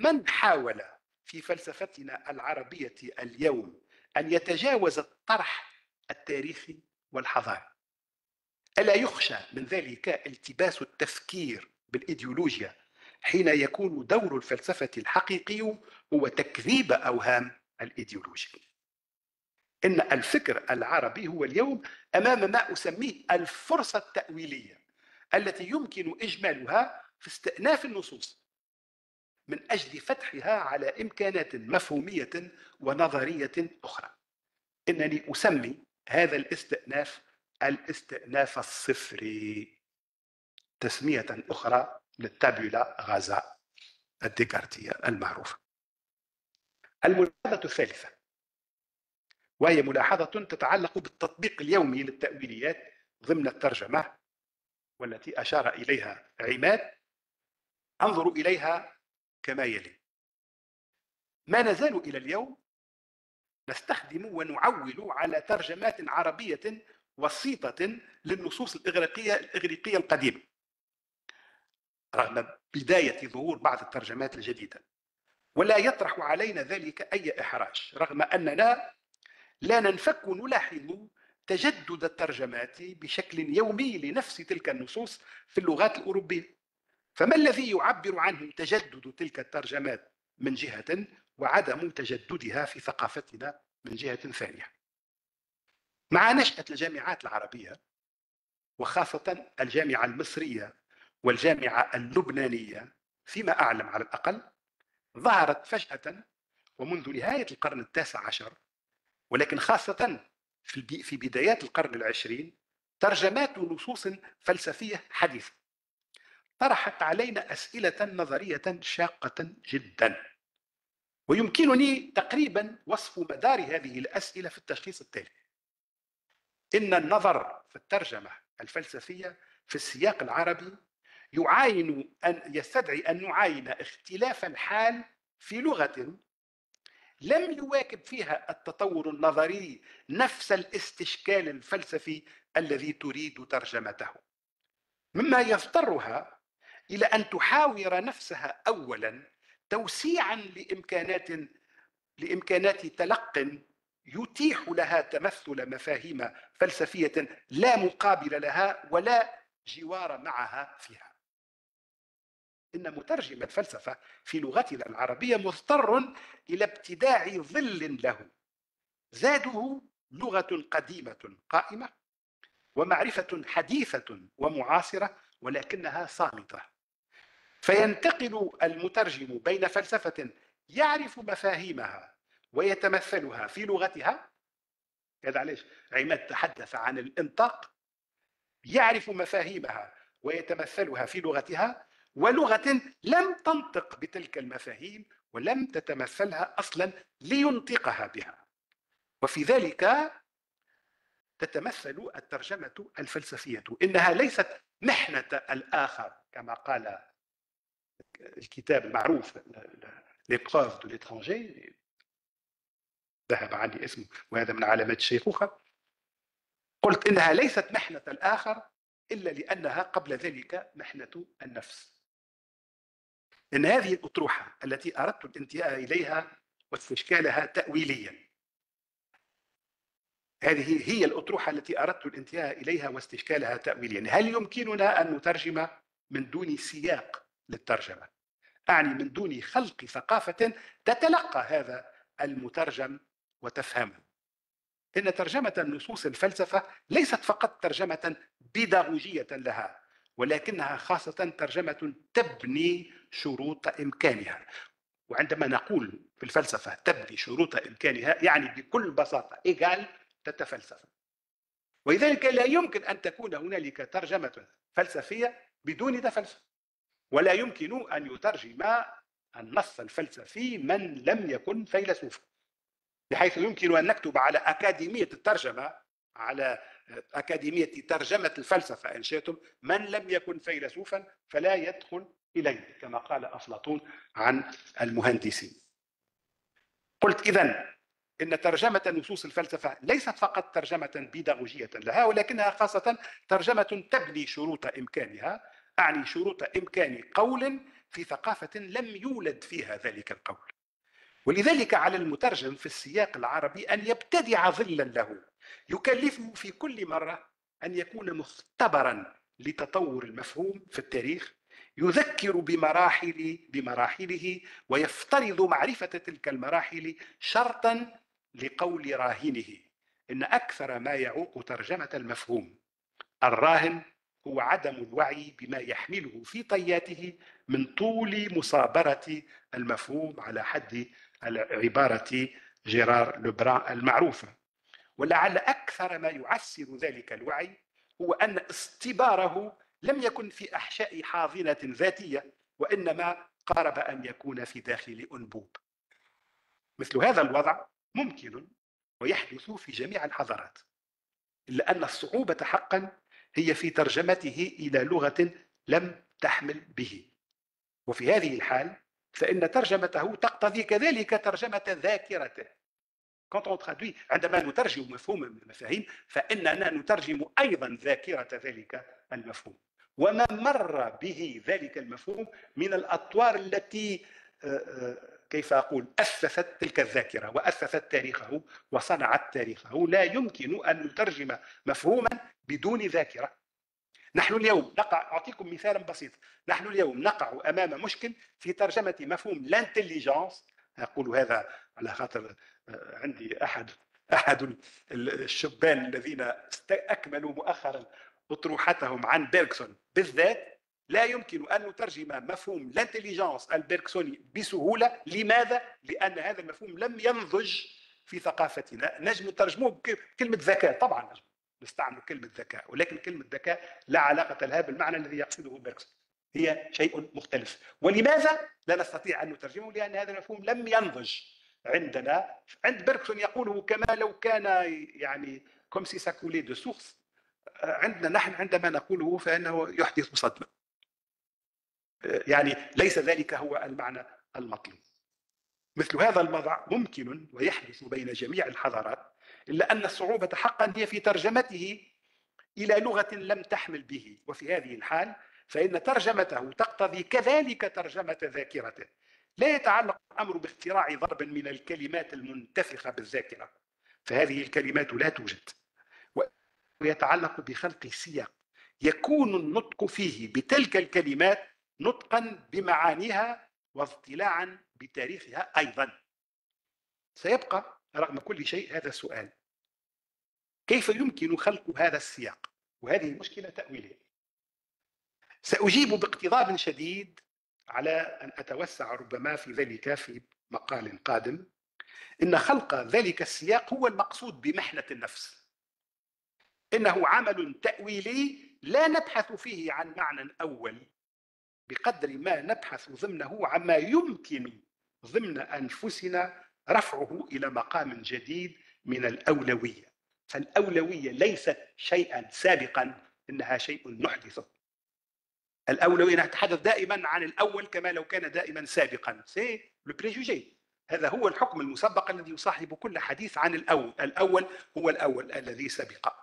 من حاول في فلسفتنا العربية اليوم أن يتجاوز الطرح التاريخي والحضاري؟ ألا يخشى من ذلك التباس التفكير بالإيديولوجيا حين يكون دور الفلسفة الحقيقي هو تكذيب أوهام الإيديولوجيا؟ إن الفكر العربي هو اليوم أمام ما أسميه الفرصة التأويلية التي يمكن إجمالها في استئناف النصوص من أجل فتحها على إمكانات مفهومية ونظرية أخرى. إنني أسمي هذا الاستئناف الاستئناف الصفري تسمية أخرى للتابولا غازا الديكارتية المعروفة. الملاحظة الثالثة وهي ملاحظة تتعلق بالتطبيق اليومي للتأويليات ضمن الترجمة والتي أشار إليها عماد أنظر إليها كما يلي. ما نزال إلى اليوم نستخدم ونعول على ترجمات عربية وسيطة للنصوص الإغريقية الإغريقية القديمة رغم بداية ظهور بعض الترجمات الجديدة. ولا يطرح علينا ذلك أي إحراج رغم أننا لا ننفك نلاحظ تجدد الترجمات بشكل يومي لنفس تلك النصوص في اللغات الأوروبية. فما الذي يعبر عنه تجدد تلك الترجمات من جهة وعدم تجددها في ثقافتنا من جهة ثانية؟ مع نشأة الجامعات العربية وخاصة الجامعة المصرية والجامعة اللبنانية فيما أعلم على الأقل ظهرت فجأة ومنذ نهاية القرن التاسع عشر ولكن خاصة في بدايات القرن العشرين ترجمات نصوص فلسفية حديثة. طرحت علينا أسئلة نظرية شاقة جدا. ويمكنني تقريبا وصف مدار هذه الأسئلة في التشخيص التالي. إن النظر في الترجمة الفلسفية في السياق العربي يعاين أن يستدعي أن نعاين اختلاف الحال في لغة لم يواكب فيها التطور النظري نفس الاستشكال الفلسفي الذي تريد ترجمته. مما يضطرها إلى أن تحاور نفسها اولا توسيعا لإمكانات لإمكانات تلق يتيح لها تمثل مفاهيم فلسفية لا مقابل لها ولا جوار معها فيها. إن مترجم الفلسفة في لغتنا العربية مضطر إلى ابتداع ظل له. زاده لغة قديمة قائمة ومعرفة حديثة ومعاصرة ولكنها صامتة. فينتقل المترجم بين فلسفة يعرف مفاهيمها ويتمثلها في لغتها. هذا علاش؟ عماد تحدث عن الإنطاق يعرف مفاهيمها ويتمثلها في لغتها ولغة لم تنطق بتلك المفاهيم ولم تتمثلها أصلا لينطقها بها. وفي ذلك تتمثل الترجمة الفلسفية إنها ليست محنة الآخر كما قال الكتاب المعروف L'épreuve de l'étranger ذهب عني اسمه وهذا من علامات الشيخوخة قلت إنها ليست محنة الآخر إلا لأنها قبل ذلك محنة النفس. إن هذه الأطروحة التي أردت الانتهاء إليها واستشكالها تأويليا. هذه هي الأطروحة التي أردت الانتهاء إليها واستشكالها تأويليا. هل يمكننا أن نترجم من دون سياق للترجمة. أعني من دون خلق ثقافة تتلقى هذا المترجم وتفهمه. إن ترجمة النصوص الفلسفة ليست فقط ترجمة بيداغوجية لها ولكنها خاصة ترجمة تبني شروط إمكانها. وعندما نقول في الفلسفة تبني شروط إمكانها يعني بكل بساطة إيجال تتفلسف. ولذلك لا يمكن أن تكون هنالك ترجمة فلسفية بدون تفلسف. ولا يمكن أن يترجم النص الفلسفي من لم يكن فيلسوفا بحيث يمكن أن نكتب على أكاديمية الترجمة على أكاديمية ترجمة الفلسفة إن شئتم من لم يكن فيلسوفا فلا يدخل إليه كما قال أفلاطون عن المهندسين. قلت إذا إن ترجمة نصوص الفلسفة ليست فقط ترجمة بيداغوجية لها ولكنها خاصة ترجمة تبني شروط إمكانها أعني شروط إمكان قول في ثقافة لم يولد فيها ذلك القول. ولذلك على المترجم في السياق العربي أن يبتدع ظلا له يكلفه في كل مرة أن يكون مختبرا لتطور المفهوم في التاريخ يذكر بمراحل بمراحله ويفترض معرفة تلك المراحل شرطا لقول راهنه. إن أكثر ما يعوق ترجمة المفهوم الراهن هو عدم الوعي بما يحمله في طياته من طول مصابرة المفهوم على حد عبارة جيرار لوبران المعروفة. ولعل أكثر ما يعسر ذلك الوعي هو أن استباره لم يكن في أحشاء حاضنة ذاتية وإنما قارب أن يكون في داخل أنبوب. مثل هذا الوضع ممكن ويحدث في جميع الحضارات إلا أن الصعوبة حقا هي في ترجمته إلى لغة لم تحمل به. وفي هذه الحال فإن ترجمته تقتضي كذلك ترجمة ذاكرته. عندما نترجم مفهوم من المفاهيم فإننا نترجم أيضا ذاكرة ذلك المفهوم. وما مر به ذلك المفهوم من الأطوار التي كيف أقول أسست تلك الذاكرة وأسست تاريخه وصنعت تاريخه. لا يمكن أن نترجم مفهوما بدون ذاكرة. نحن اليوم نقع أعطيكم مثالا بسيط. نحن اليوم نقع أمام مشكل في ترجمة مفهوم لانتليجنس أقول هذا على خاطر آه، عندي أحد أحد الشبان الذين أكملوا مؤخرا أطروحتهم عن بيرغسون. بالذات لا يمكن أن نترجم مفهوم الانتليجنس البيركسوني بسهولة. لماذا؟ لأن هذا المفهوم لم ينضج في ثقافتنا. نجم نترجمه بكلمة ذكاء. طبعا نجم. نستعمل كلمة ذكاء ولكن كلمة ذكاء لا علاقة لها بالمعنى الذي يقصده بيرغسون هي شيء مختلف. ولماذا لا نستطيع أن نترجمه؟ لأن هذا المفهوم لم ينضج عندنا. عند بيرغسون يقوله كما لو كان يعني comme si ça coulait de source عندنا نحن عندما نقوله فإنه يحدث صدمة. يعني ليس ذلك هو المعنى المطلوب. مثل هذا الوضع ممكن ويحدث بين جميع الحضارات. إلا أن الصعوبة حقا هي في ترجمته إلى لغة لم تحمل به. وفي هذه الحال فإن ترجمته تقتضي كذلك ترجمة ذاكرته. لا يتعلق الأمر باختراع ضرب من الكلمات المنتفخة بالذاكرة. فهذه الكلمات لا توجد. ويتعلق بخلق سياق يكون النطق فيه بتلك الكلمات نطقا بمعانيها واطلاعا بتاريخها أيضا. سيبقى رغم كل شيء هذا السؤال كيف يمكن خلق هذا السياق؟ وهذه مشكله تأويلية. سأجيب باقتضاب شديد على أن أتوسع ربما في ذلك في مقال قادم. إن خلق ذلك السياق هو المقصود بمحنة النفس. إنه عمل تأويلي لا نبحث فيه عن معنى أول بقدر ما نبحث ضمنه عما يمكن ضمن أنفسنا رفعه إلى مقام جديد من الأولوية. فالأولوية ليست شيئا سابقا إنها شيء نحدثه الأولوية نتحدث دائما عن الأول كما لو كان دائما سابقا. c'est le préjugé هذا هو الحكم المسبق الذي يصاحب كل حديث عن الأول. الأول هو الأول الذي سبق.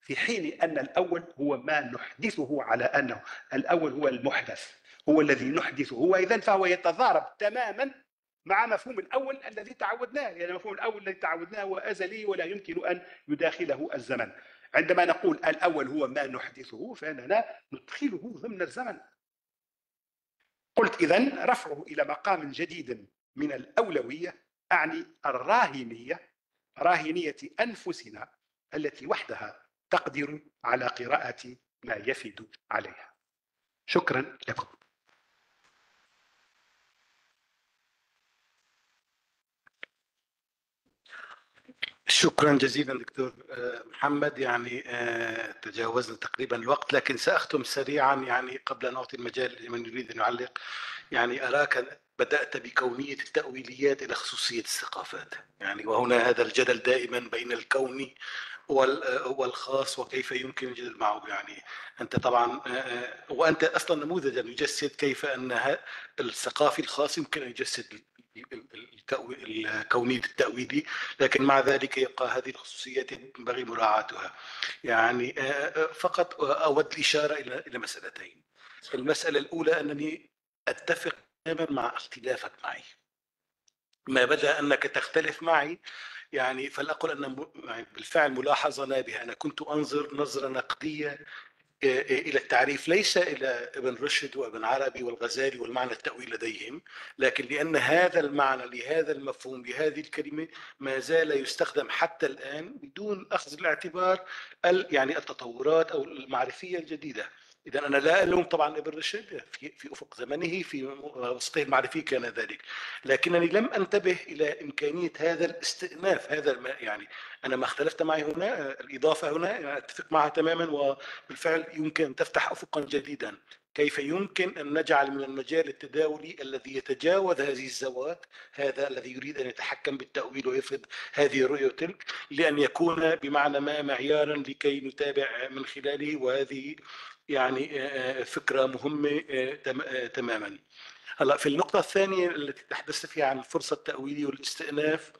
في حين أن الأول هو ما نحدثه على أنه الأول هو المحدث. هو الذي نحدثه. هو إذن فهو يتضارب تماما مع مفهوم الأول الذي تعودناه لأن يعني مفهوم الأول الذي تعودناه هو أزلي ولا يمكن أن يداخله الزمن. عندما نقول الأول هو ما نحدثه فإننا ندخله ضمن الزمن. قلت إذن رفعه إلى مقام جديد من الأولوية أعني الراهنية راهنية أنفسنا التي وحدها تقدر على قراءة ما يفد عليها. شكرا لكم. شكرا جزيلا دكتور آه، محمد. يعني آه، تجاوزنا تقريبا الوقت لكن سأختم سريعا يعني قبل أن أعطي المجال لمن يريد أن يعلق. يعني أراك بدأت بكونية التأويليات إلى خصوصية الثقافات. يعني وهنا هذا الجدل دائما بين الكوني والخاص وكيف يمكن الجدل معه. يعني أنت طبعا وأنت أصلا نموذجا يجسد كيف أن الثقافي الخاص يمكن أن يجسد الكونية التأويلي لكن مع ذلك يبقى هذه الخصوصيات ينبغي مراعاتها. يعني فقط أود الإشارة إلى مسألتين. المسألة الأولى أنني أتفق تماما مع اختلافك معي. ما بدأ أنك تختلف معي يعني فلأقل أن يعني بالفعل ملاحظة نابهة. أنا كنت أنظر نظرة نقدية إلى التعريف ليس إلى ابن رشد وابن عربي والغزالي والمعنى التأويل لديهم لكن لأن هذا المعنى لهذا المفهوم لهذه الكلمة ما زال يستخدم حتى الآن بدون أخذ الاعتبار يعني التطورات أو المعرفية الجديدة. إذا أنا لا ألوم طبعا إبن رشد في في أفق زمنه في وسطه المعرفي كان ذلك. لكنني لم أنتبه إلى إمكانية هذا الاستئناف هذا يعني أنا ما اختلفت معي هنا الإضافة هنا أتفق معها تماما وبالفعل يمكن أن تفتح افقا جديدا. كيف يمكن أن نجعل من المجال التداولي الذي يتجاوز هذه الزوات هذا الذي يريد أن يتحكم بالتأويل ويفرض هذه الرؤية وتلك لأن يكون بمعنى ما معيارا لكي نتابع من خلاله وهذه يعني آه، آه، فكرة مهمة آه، تماما. هلأ في النقطة الثانية التي تحدثت فيها عن الفرصة التأويلية والاستئناف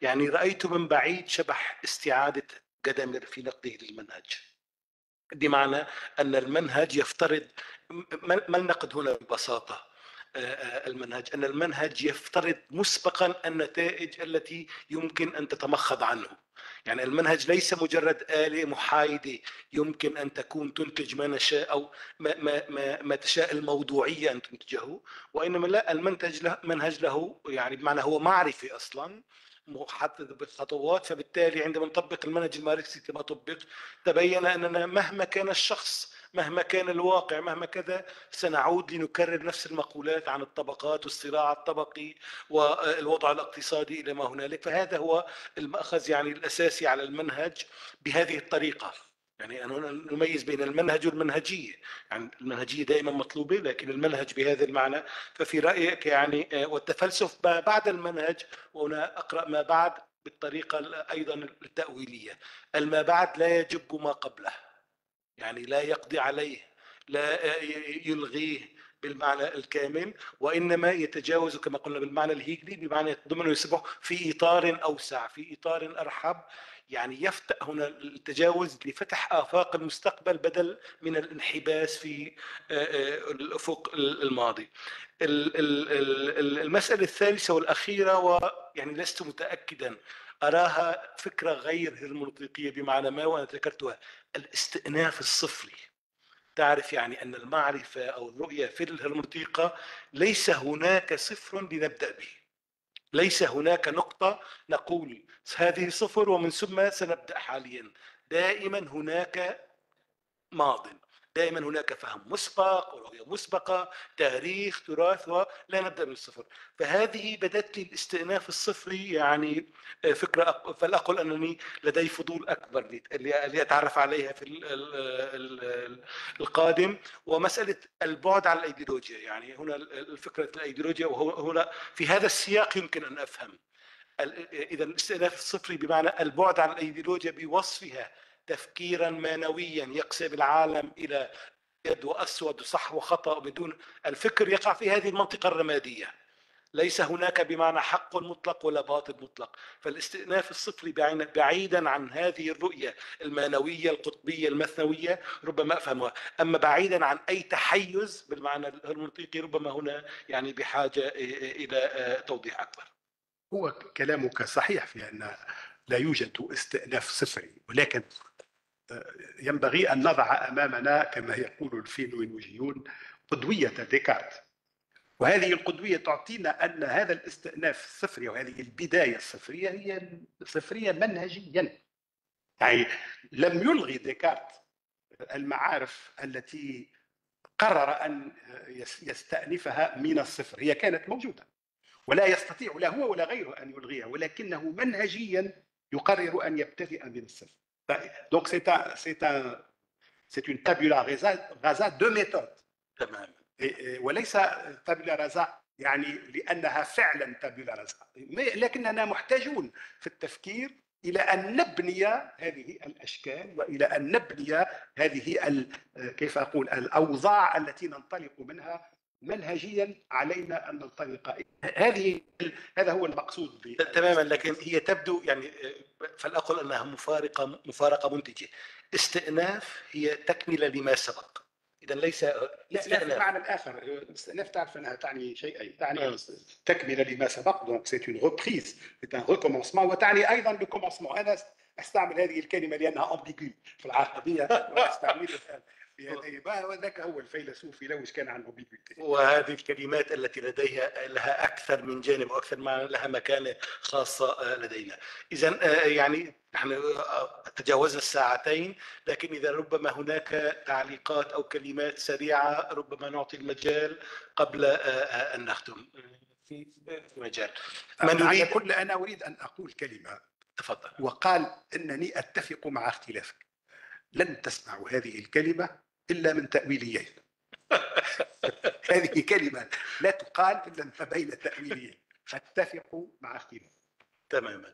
يعني رأيت من بعيد شبح استعادة قدمر في نقده للمنهج. بمعنى أن المنهج يفترض ما النقد هنا ببساطة؟ المنهج. أن المنهج يفترض مسبقا النتائج التي يمكن أن تتمخض عنه. يعني المنهج ليس مجرد آلة محايدة يمكن أن تكون تنتج ما نشاء أو ما, ما, ما, ما تشاء الموضوعية أن تنتجه وإنما لا المنتج له منهج له يعني بمعنى هو معرفة أصلا محدد بالخطوات فبالتالي عندما نطبق المنهج الماركسي كما طبق تبين أننا مهما كان الشخص مهما كان الواقع مهما كذا سنعود لنكرر نفس المقولات عن الطبقات والصراع الطبقي والوضع الاقتصادي إلى ما هنالك. فهذا هو المأخذ يعني الأساسي على المنهج بهذه الطريقة. يعني أنا نميز بين المنهج والمنهجية. يعني المنهجية دائما مطلوبة لكن المنهج بهذا المعنى. ففي رأيك يعني والتفلسف ما بعد المنهج وهنا أقرأ ما بعد بالطريقة أيضا التأويلية. الما بعد لا يجب ما قبله. يعني لا يقضي عليه لا يلغيه بالمعنى الكامل وإنما يتجاوز كما قلنا بالمعنى الهيجلي بمعنى يتضمن ويسبح في إطار أوسع في إطار أرحب. يعني يفتح هنا التجاوز لفتح آفاق المستقبل بدل من الانحباس في الأفق الماضي. المسألة الثالثة والأخيرة ويعني لست متأكدا أراها فكرة غير هرمونوطيقية بمعنى ما وأنا ذكرتها. الاستئناف الصفري. تعرف يعني أن المعرفة أو الرؤية في الهرمونوطيقة ليس هناك صفر لنبدأ به. ليس هناك نقطة نقول هذه صفر ومن ثم سنبدأ حاليا. دائما هناك ماض. دائما هناك فهم مسبق ورؤية مسبقة تاريخ تراث ولا نبدأ من الصفر. فهذه بدت لي الاستئناف الصفري يعني آه، فكرة فلأقل أنني لدي فضول أكبر لأتعرف عليها في ال- ال- ال- القادم. ومسألة البعد عن الأيديولوجيا يعني هنا الفكرة الأيديولوجيا وهو هنا في هذا السياق يمكن أن أفهم. إذا الاستئناف الصفري بمعنى البعد عن الأيديولوجيا بوصفها تفكيرا مانويا يقسم العالم إلى أبيض وأسود وصح وخطأ بدون الفكر يقع في هذه المنطقة الرمادية. ليس هناك بمعنى حق مطلق ولا باطل مطلق. فالاستئناف الصفري بعيدا عن هذه الرؤية المانوية القطبية المثنوية ربما أفهمها. أما بعيدا عن أي تحيز بالمعنى المنطقي ربما هنا يعني بحاجة إلى توضيح أكبر. هو كلامك صحيح في أن لا يوجد استئناف صفري ولكن آه، ينبغي أن نضع أمامنا كما يقول الفينومينولوجيون قدوية ديكارت. وهذه القدوية تعطينا أن هذا الاستئناف الصفري وهذه البداية الصفرية هي صفرية منهجيا. يعني لم يلغي ديكارت المعارف التي قرر أن يس- يستأنفها من الصفر. هي كانت موجودة ولا يستطيع لا هو ولا غيره أن يلغيها ولكنه منهجيا يقرر أن يبتدئ من الصفر. donc c'est c'est c'est une tabula rasa, rasa de méthode. تماما وليس tabula rasa يعني لأنها فعلا tabula rasa لكننا محتاجون في التفكير إلى أن نبني هذه الأشكال وإلى أن نبني هذه كيف أقول الأوضاع التي ننطلق منها منهجيا علينا أن ننطلق هذه هذا هو المقصود تماما لكن هي تبدو يعني فلأقل أنها مفارقة مفارقة منتجة. استئناف هي تكملة لما سبق. إذا ليس لا لا في استئناف المعنى الآخر الاستئناف تعرف أنها تعني شيئين تعني آه. تكملة لما سبق. donc c'est une reprise, un recommencement وتعني أيضا le commencement أنا أستعمل هذه الكلمة لأنها ambigu في العربية. *laughs* وأستعملها هذه وذاك هو الفيلسوف يلوج كان عن امبيغوتي وهذه الكلمات التي لديها لها أكثر من جانب وأكثر معنى لها مكانة خاصة لدينا. إذا آه، يعني نحن آه، تجاوزنا الساعتين لكن إذا ربما هناك تعليقات أو كلمات سريعة ربما نعطي المجال قبل آه، أن نختم. في مجال. من على كل أنا أريد أن أقول كلمة. تفضل. وقال إنني أتفق مع اختلافك. لن تسمعوا هذه الكلمة إلا من تأويليين. *laughs* هذه كلمة لا تقال إلا ما بين تأويليين. اتفق مع اختلاف تماما.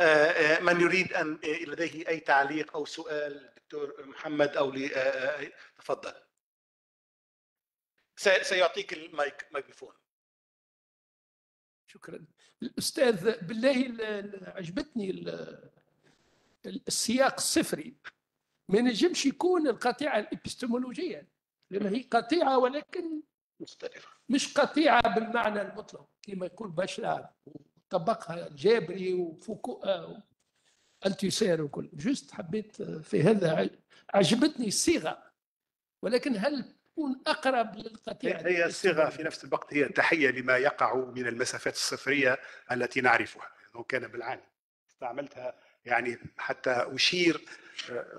آه، آه، من يريد أن آه، لديه أي تعليق أو سؤال دكتور محمد أو ل- آه، آه، تفضل. سي- سيعطيك المايك ميكروفون شكرا. الأستاذ بالله ال- ال- عجبتني ال- السياق الصفري. ما ينجمش يكون القطيعة الإبستمولوجية لأن هي قطيعة ولكن مختلفة. مش قطيعة بالمعنى المطلق كما يقول باشلار وطبقها الجابري وفوكو ألتيسير وكل. جست حبيت في هذا عجبتني الصيغة ولكن هل تكون أقرب للقطيعة هي الصيغة في نفس الوقت هي تحيه لما يقع من المسافات الصفرية التي نعرفها. لو كان بالعاني استعملتها يعني حتى أشير آه،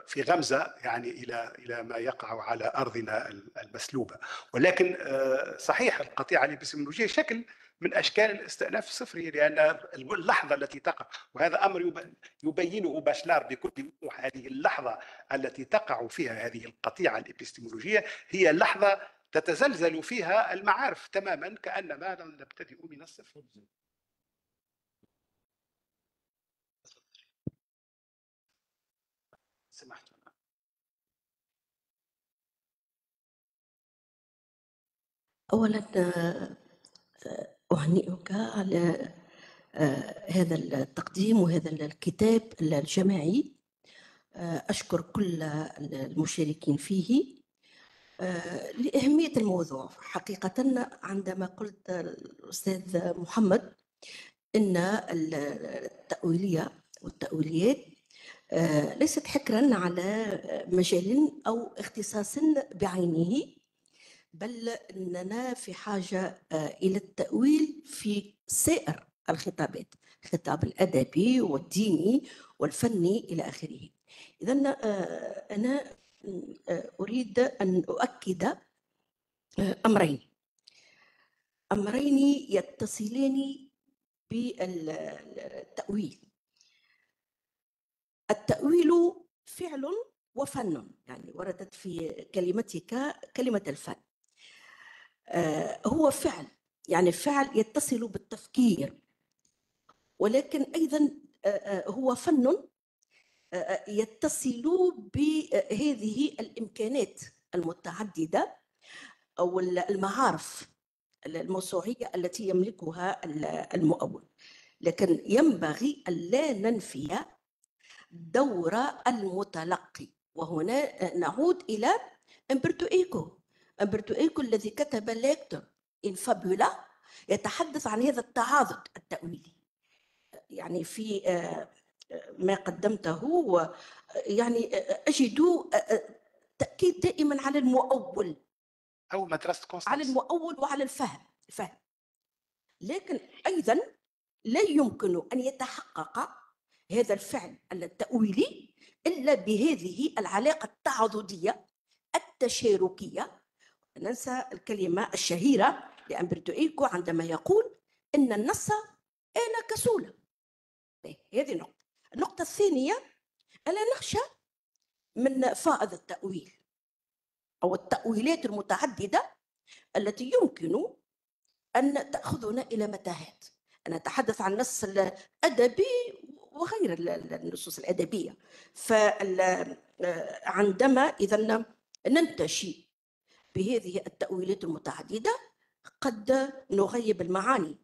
في غمزة يعني إلى إلى ما يقع على أرضنا المسلوبة. ولكن آه، صحيح القطيعة الابستمولوجيه شكل من أشكال الاستئناف الصفري لأن اللحظة التي تقع وهذا أمر يب- يبينه باشلار بكل وضوح هذه اللحظة التي تقع فيها هذه القطيعة الابستمولوجيه هي لحظة تتزلزل فيها المعارف تماما كأنما نبتدئ من الصفر سمحت أولا آه، أهنئك على آه، هذا التقديم وهذا الكتاب الجماعي. آه، أشكر كل المشاركين فيه. لأهمية الموضوع. حقيقة عندما قلت الأستاذ محمد إن التأويلية والتأويليات ليست حكرا على مجال أو اختصاص بعينه بل إننا في حاجة آه، إلى التأويل في سائر الخطابات الخطاب الأدبي والديني والفني إلى آخره. اذا أنا آه، أريد أن أؤكد آه، أمرين. أمرين يتصلان بالتأويل. التأويل فعل وفن يعني وردت في كلمتك كلمة الفن. آه، هو فعل. يعني فعل يتصل بالتفكير. ولكن أيضا آه، آه، هو فن يتصل بهذه الإمكانات المتعددة أو المعارف الموسوعية التي يملكها المؤول. لكن ينبغي ألا ننفي دور المتلقي. وهنا نعود إلى أمبرتو إيكو. أمبرتو إيكو الذي كتب Lector in fabula يتحدث عن هذا التعاضد التأويلي. يعني في ما قدمته يعني أجد تأكيد دائما على المؤول. أو مدرسة كونستانس. على المؤول وعلى الفهم الفهم لكن أيضا لا يمكن أن يتحقق هذا الفعل التأويلي إلا بهذه العلاقة التعاضدية التشاركية ننسى الكلمة الشهيرة لأمبرتو إيكو عندما يقول إن النص أنا كسولة هذه نقطة. النقطة الثانية ألا نخشى من فائض التأويل أو التأويلات المتعددة التي يمكن أن تأخذنا إلى متاهات. أنا أتحدث عن النص الأدبي وغير النصوص الأدبية. فعندما إذا ننتشي بهذه التأويلات المتعددة قد نغيب المعاني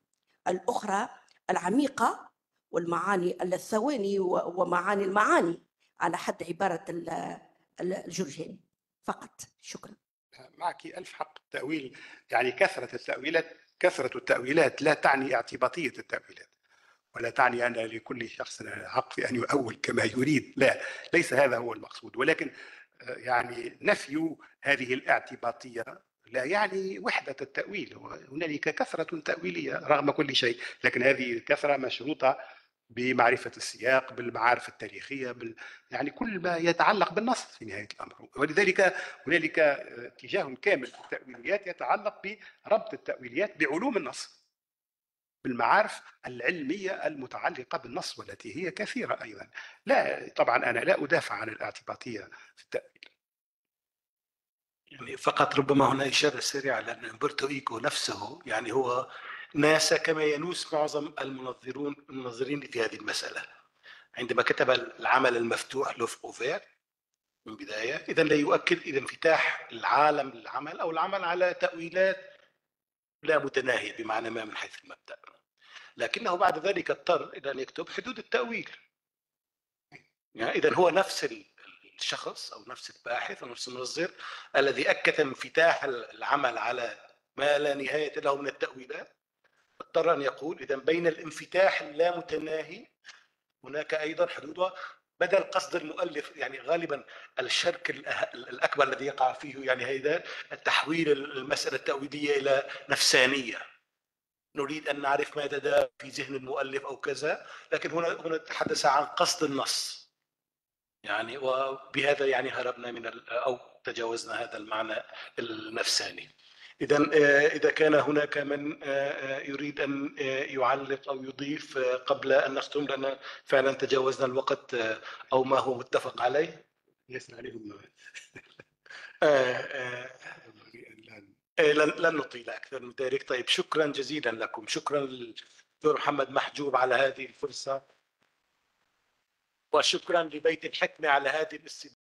الأخرى العميقة والمعاني الثواني ومعاني المعاني على حد عبارة الجرجاني فقط. شكرا. معك ألف حق التأويل. يعني كثرة التأويلات كثرة التأويلات لا تعني اعتباطية التأويلات ولا تعني أن لكل شخص حق في أن يؤول كما يريد. لا ليس هذا هو المقصود. ولكن يعني نفي هذه الاعتباطية لا يعني وحدة التأويل. هنالك كثرة تأويلية رغم كل شيء لكن هذه الكثرة مشروطة بمعرفة السياق بالمعارف التاريخية بال... يعني كل ما يتعلق بالنص في نهاية الأمر. ولذلك هنالك اتجاه كامل في التأويليات يتعلق بربط التأويليات بعلوم النص بالمعارف العلمية المتعلقة بالنص والتي هي كثيرة أيضا. لا طبعا أنا لا أدافع عن الاعتباطية في التأويل. يعني فقط ربما هنا إشارة سريعة لأن أمبرتو إيكو نفسه يعني هو ناس كما ينوس معظم المنظرون المنظرين في هذه المسألة. عندما كتب العمل المفتوح لوف أوفير من بداية إذا لا يؤكد إذا انفتاح العالم للعمل أو العمل على تأويلات لا متناهية بمعنى ما من حيث المبدأ. لكنه بعد ذلك اضطر إلى أن يكتب حدود التأويل. يعني إذا هو نفس الشخص أو نفس الباحث أو نفس المنظر الذي أكد انفتاح العمل على ما لا نهاية له من التأويلات اضطر أن يقول إذا بين الانفتاح اللامتناهي هناك أيضا حدود بدل قصد المؤلف يعني غالبا الشرك الأكبر الذي يقع فيه يعني هذا التحويل المسألة التأويلية إلى نفسانية. نريد أن نعرف ماذا دا في ذهن المؤلف أو كذا لكن هنا هنا تحدث عن قصد النص. يعني وبهذا يعني هربنا من أو تجاوزنا هذا المعنى النفساني. إذا آه، إذا كان هناك من آه، آه، يريد أن يعلق أو يضيف قبل أن نختم لأن فعلا تجاوزنا الوقت أو ما هو متفق عليه. ليس عليهم لن لن نطيل أكثر من ذلك. طيب شكرا جزيلا لكم. شكرا للدكتور محمد محجوب على هذه الفرصة. وشكرا لبيت الحكمة على هذه الاستضافة.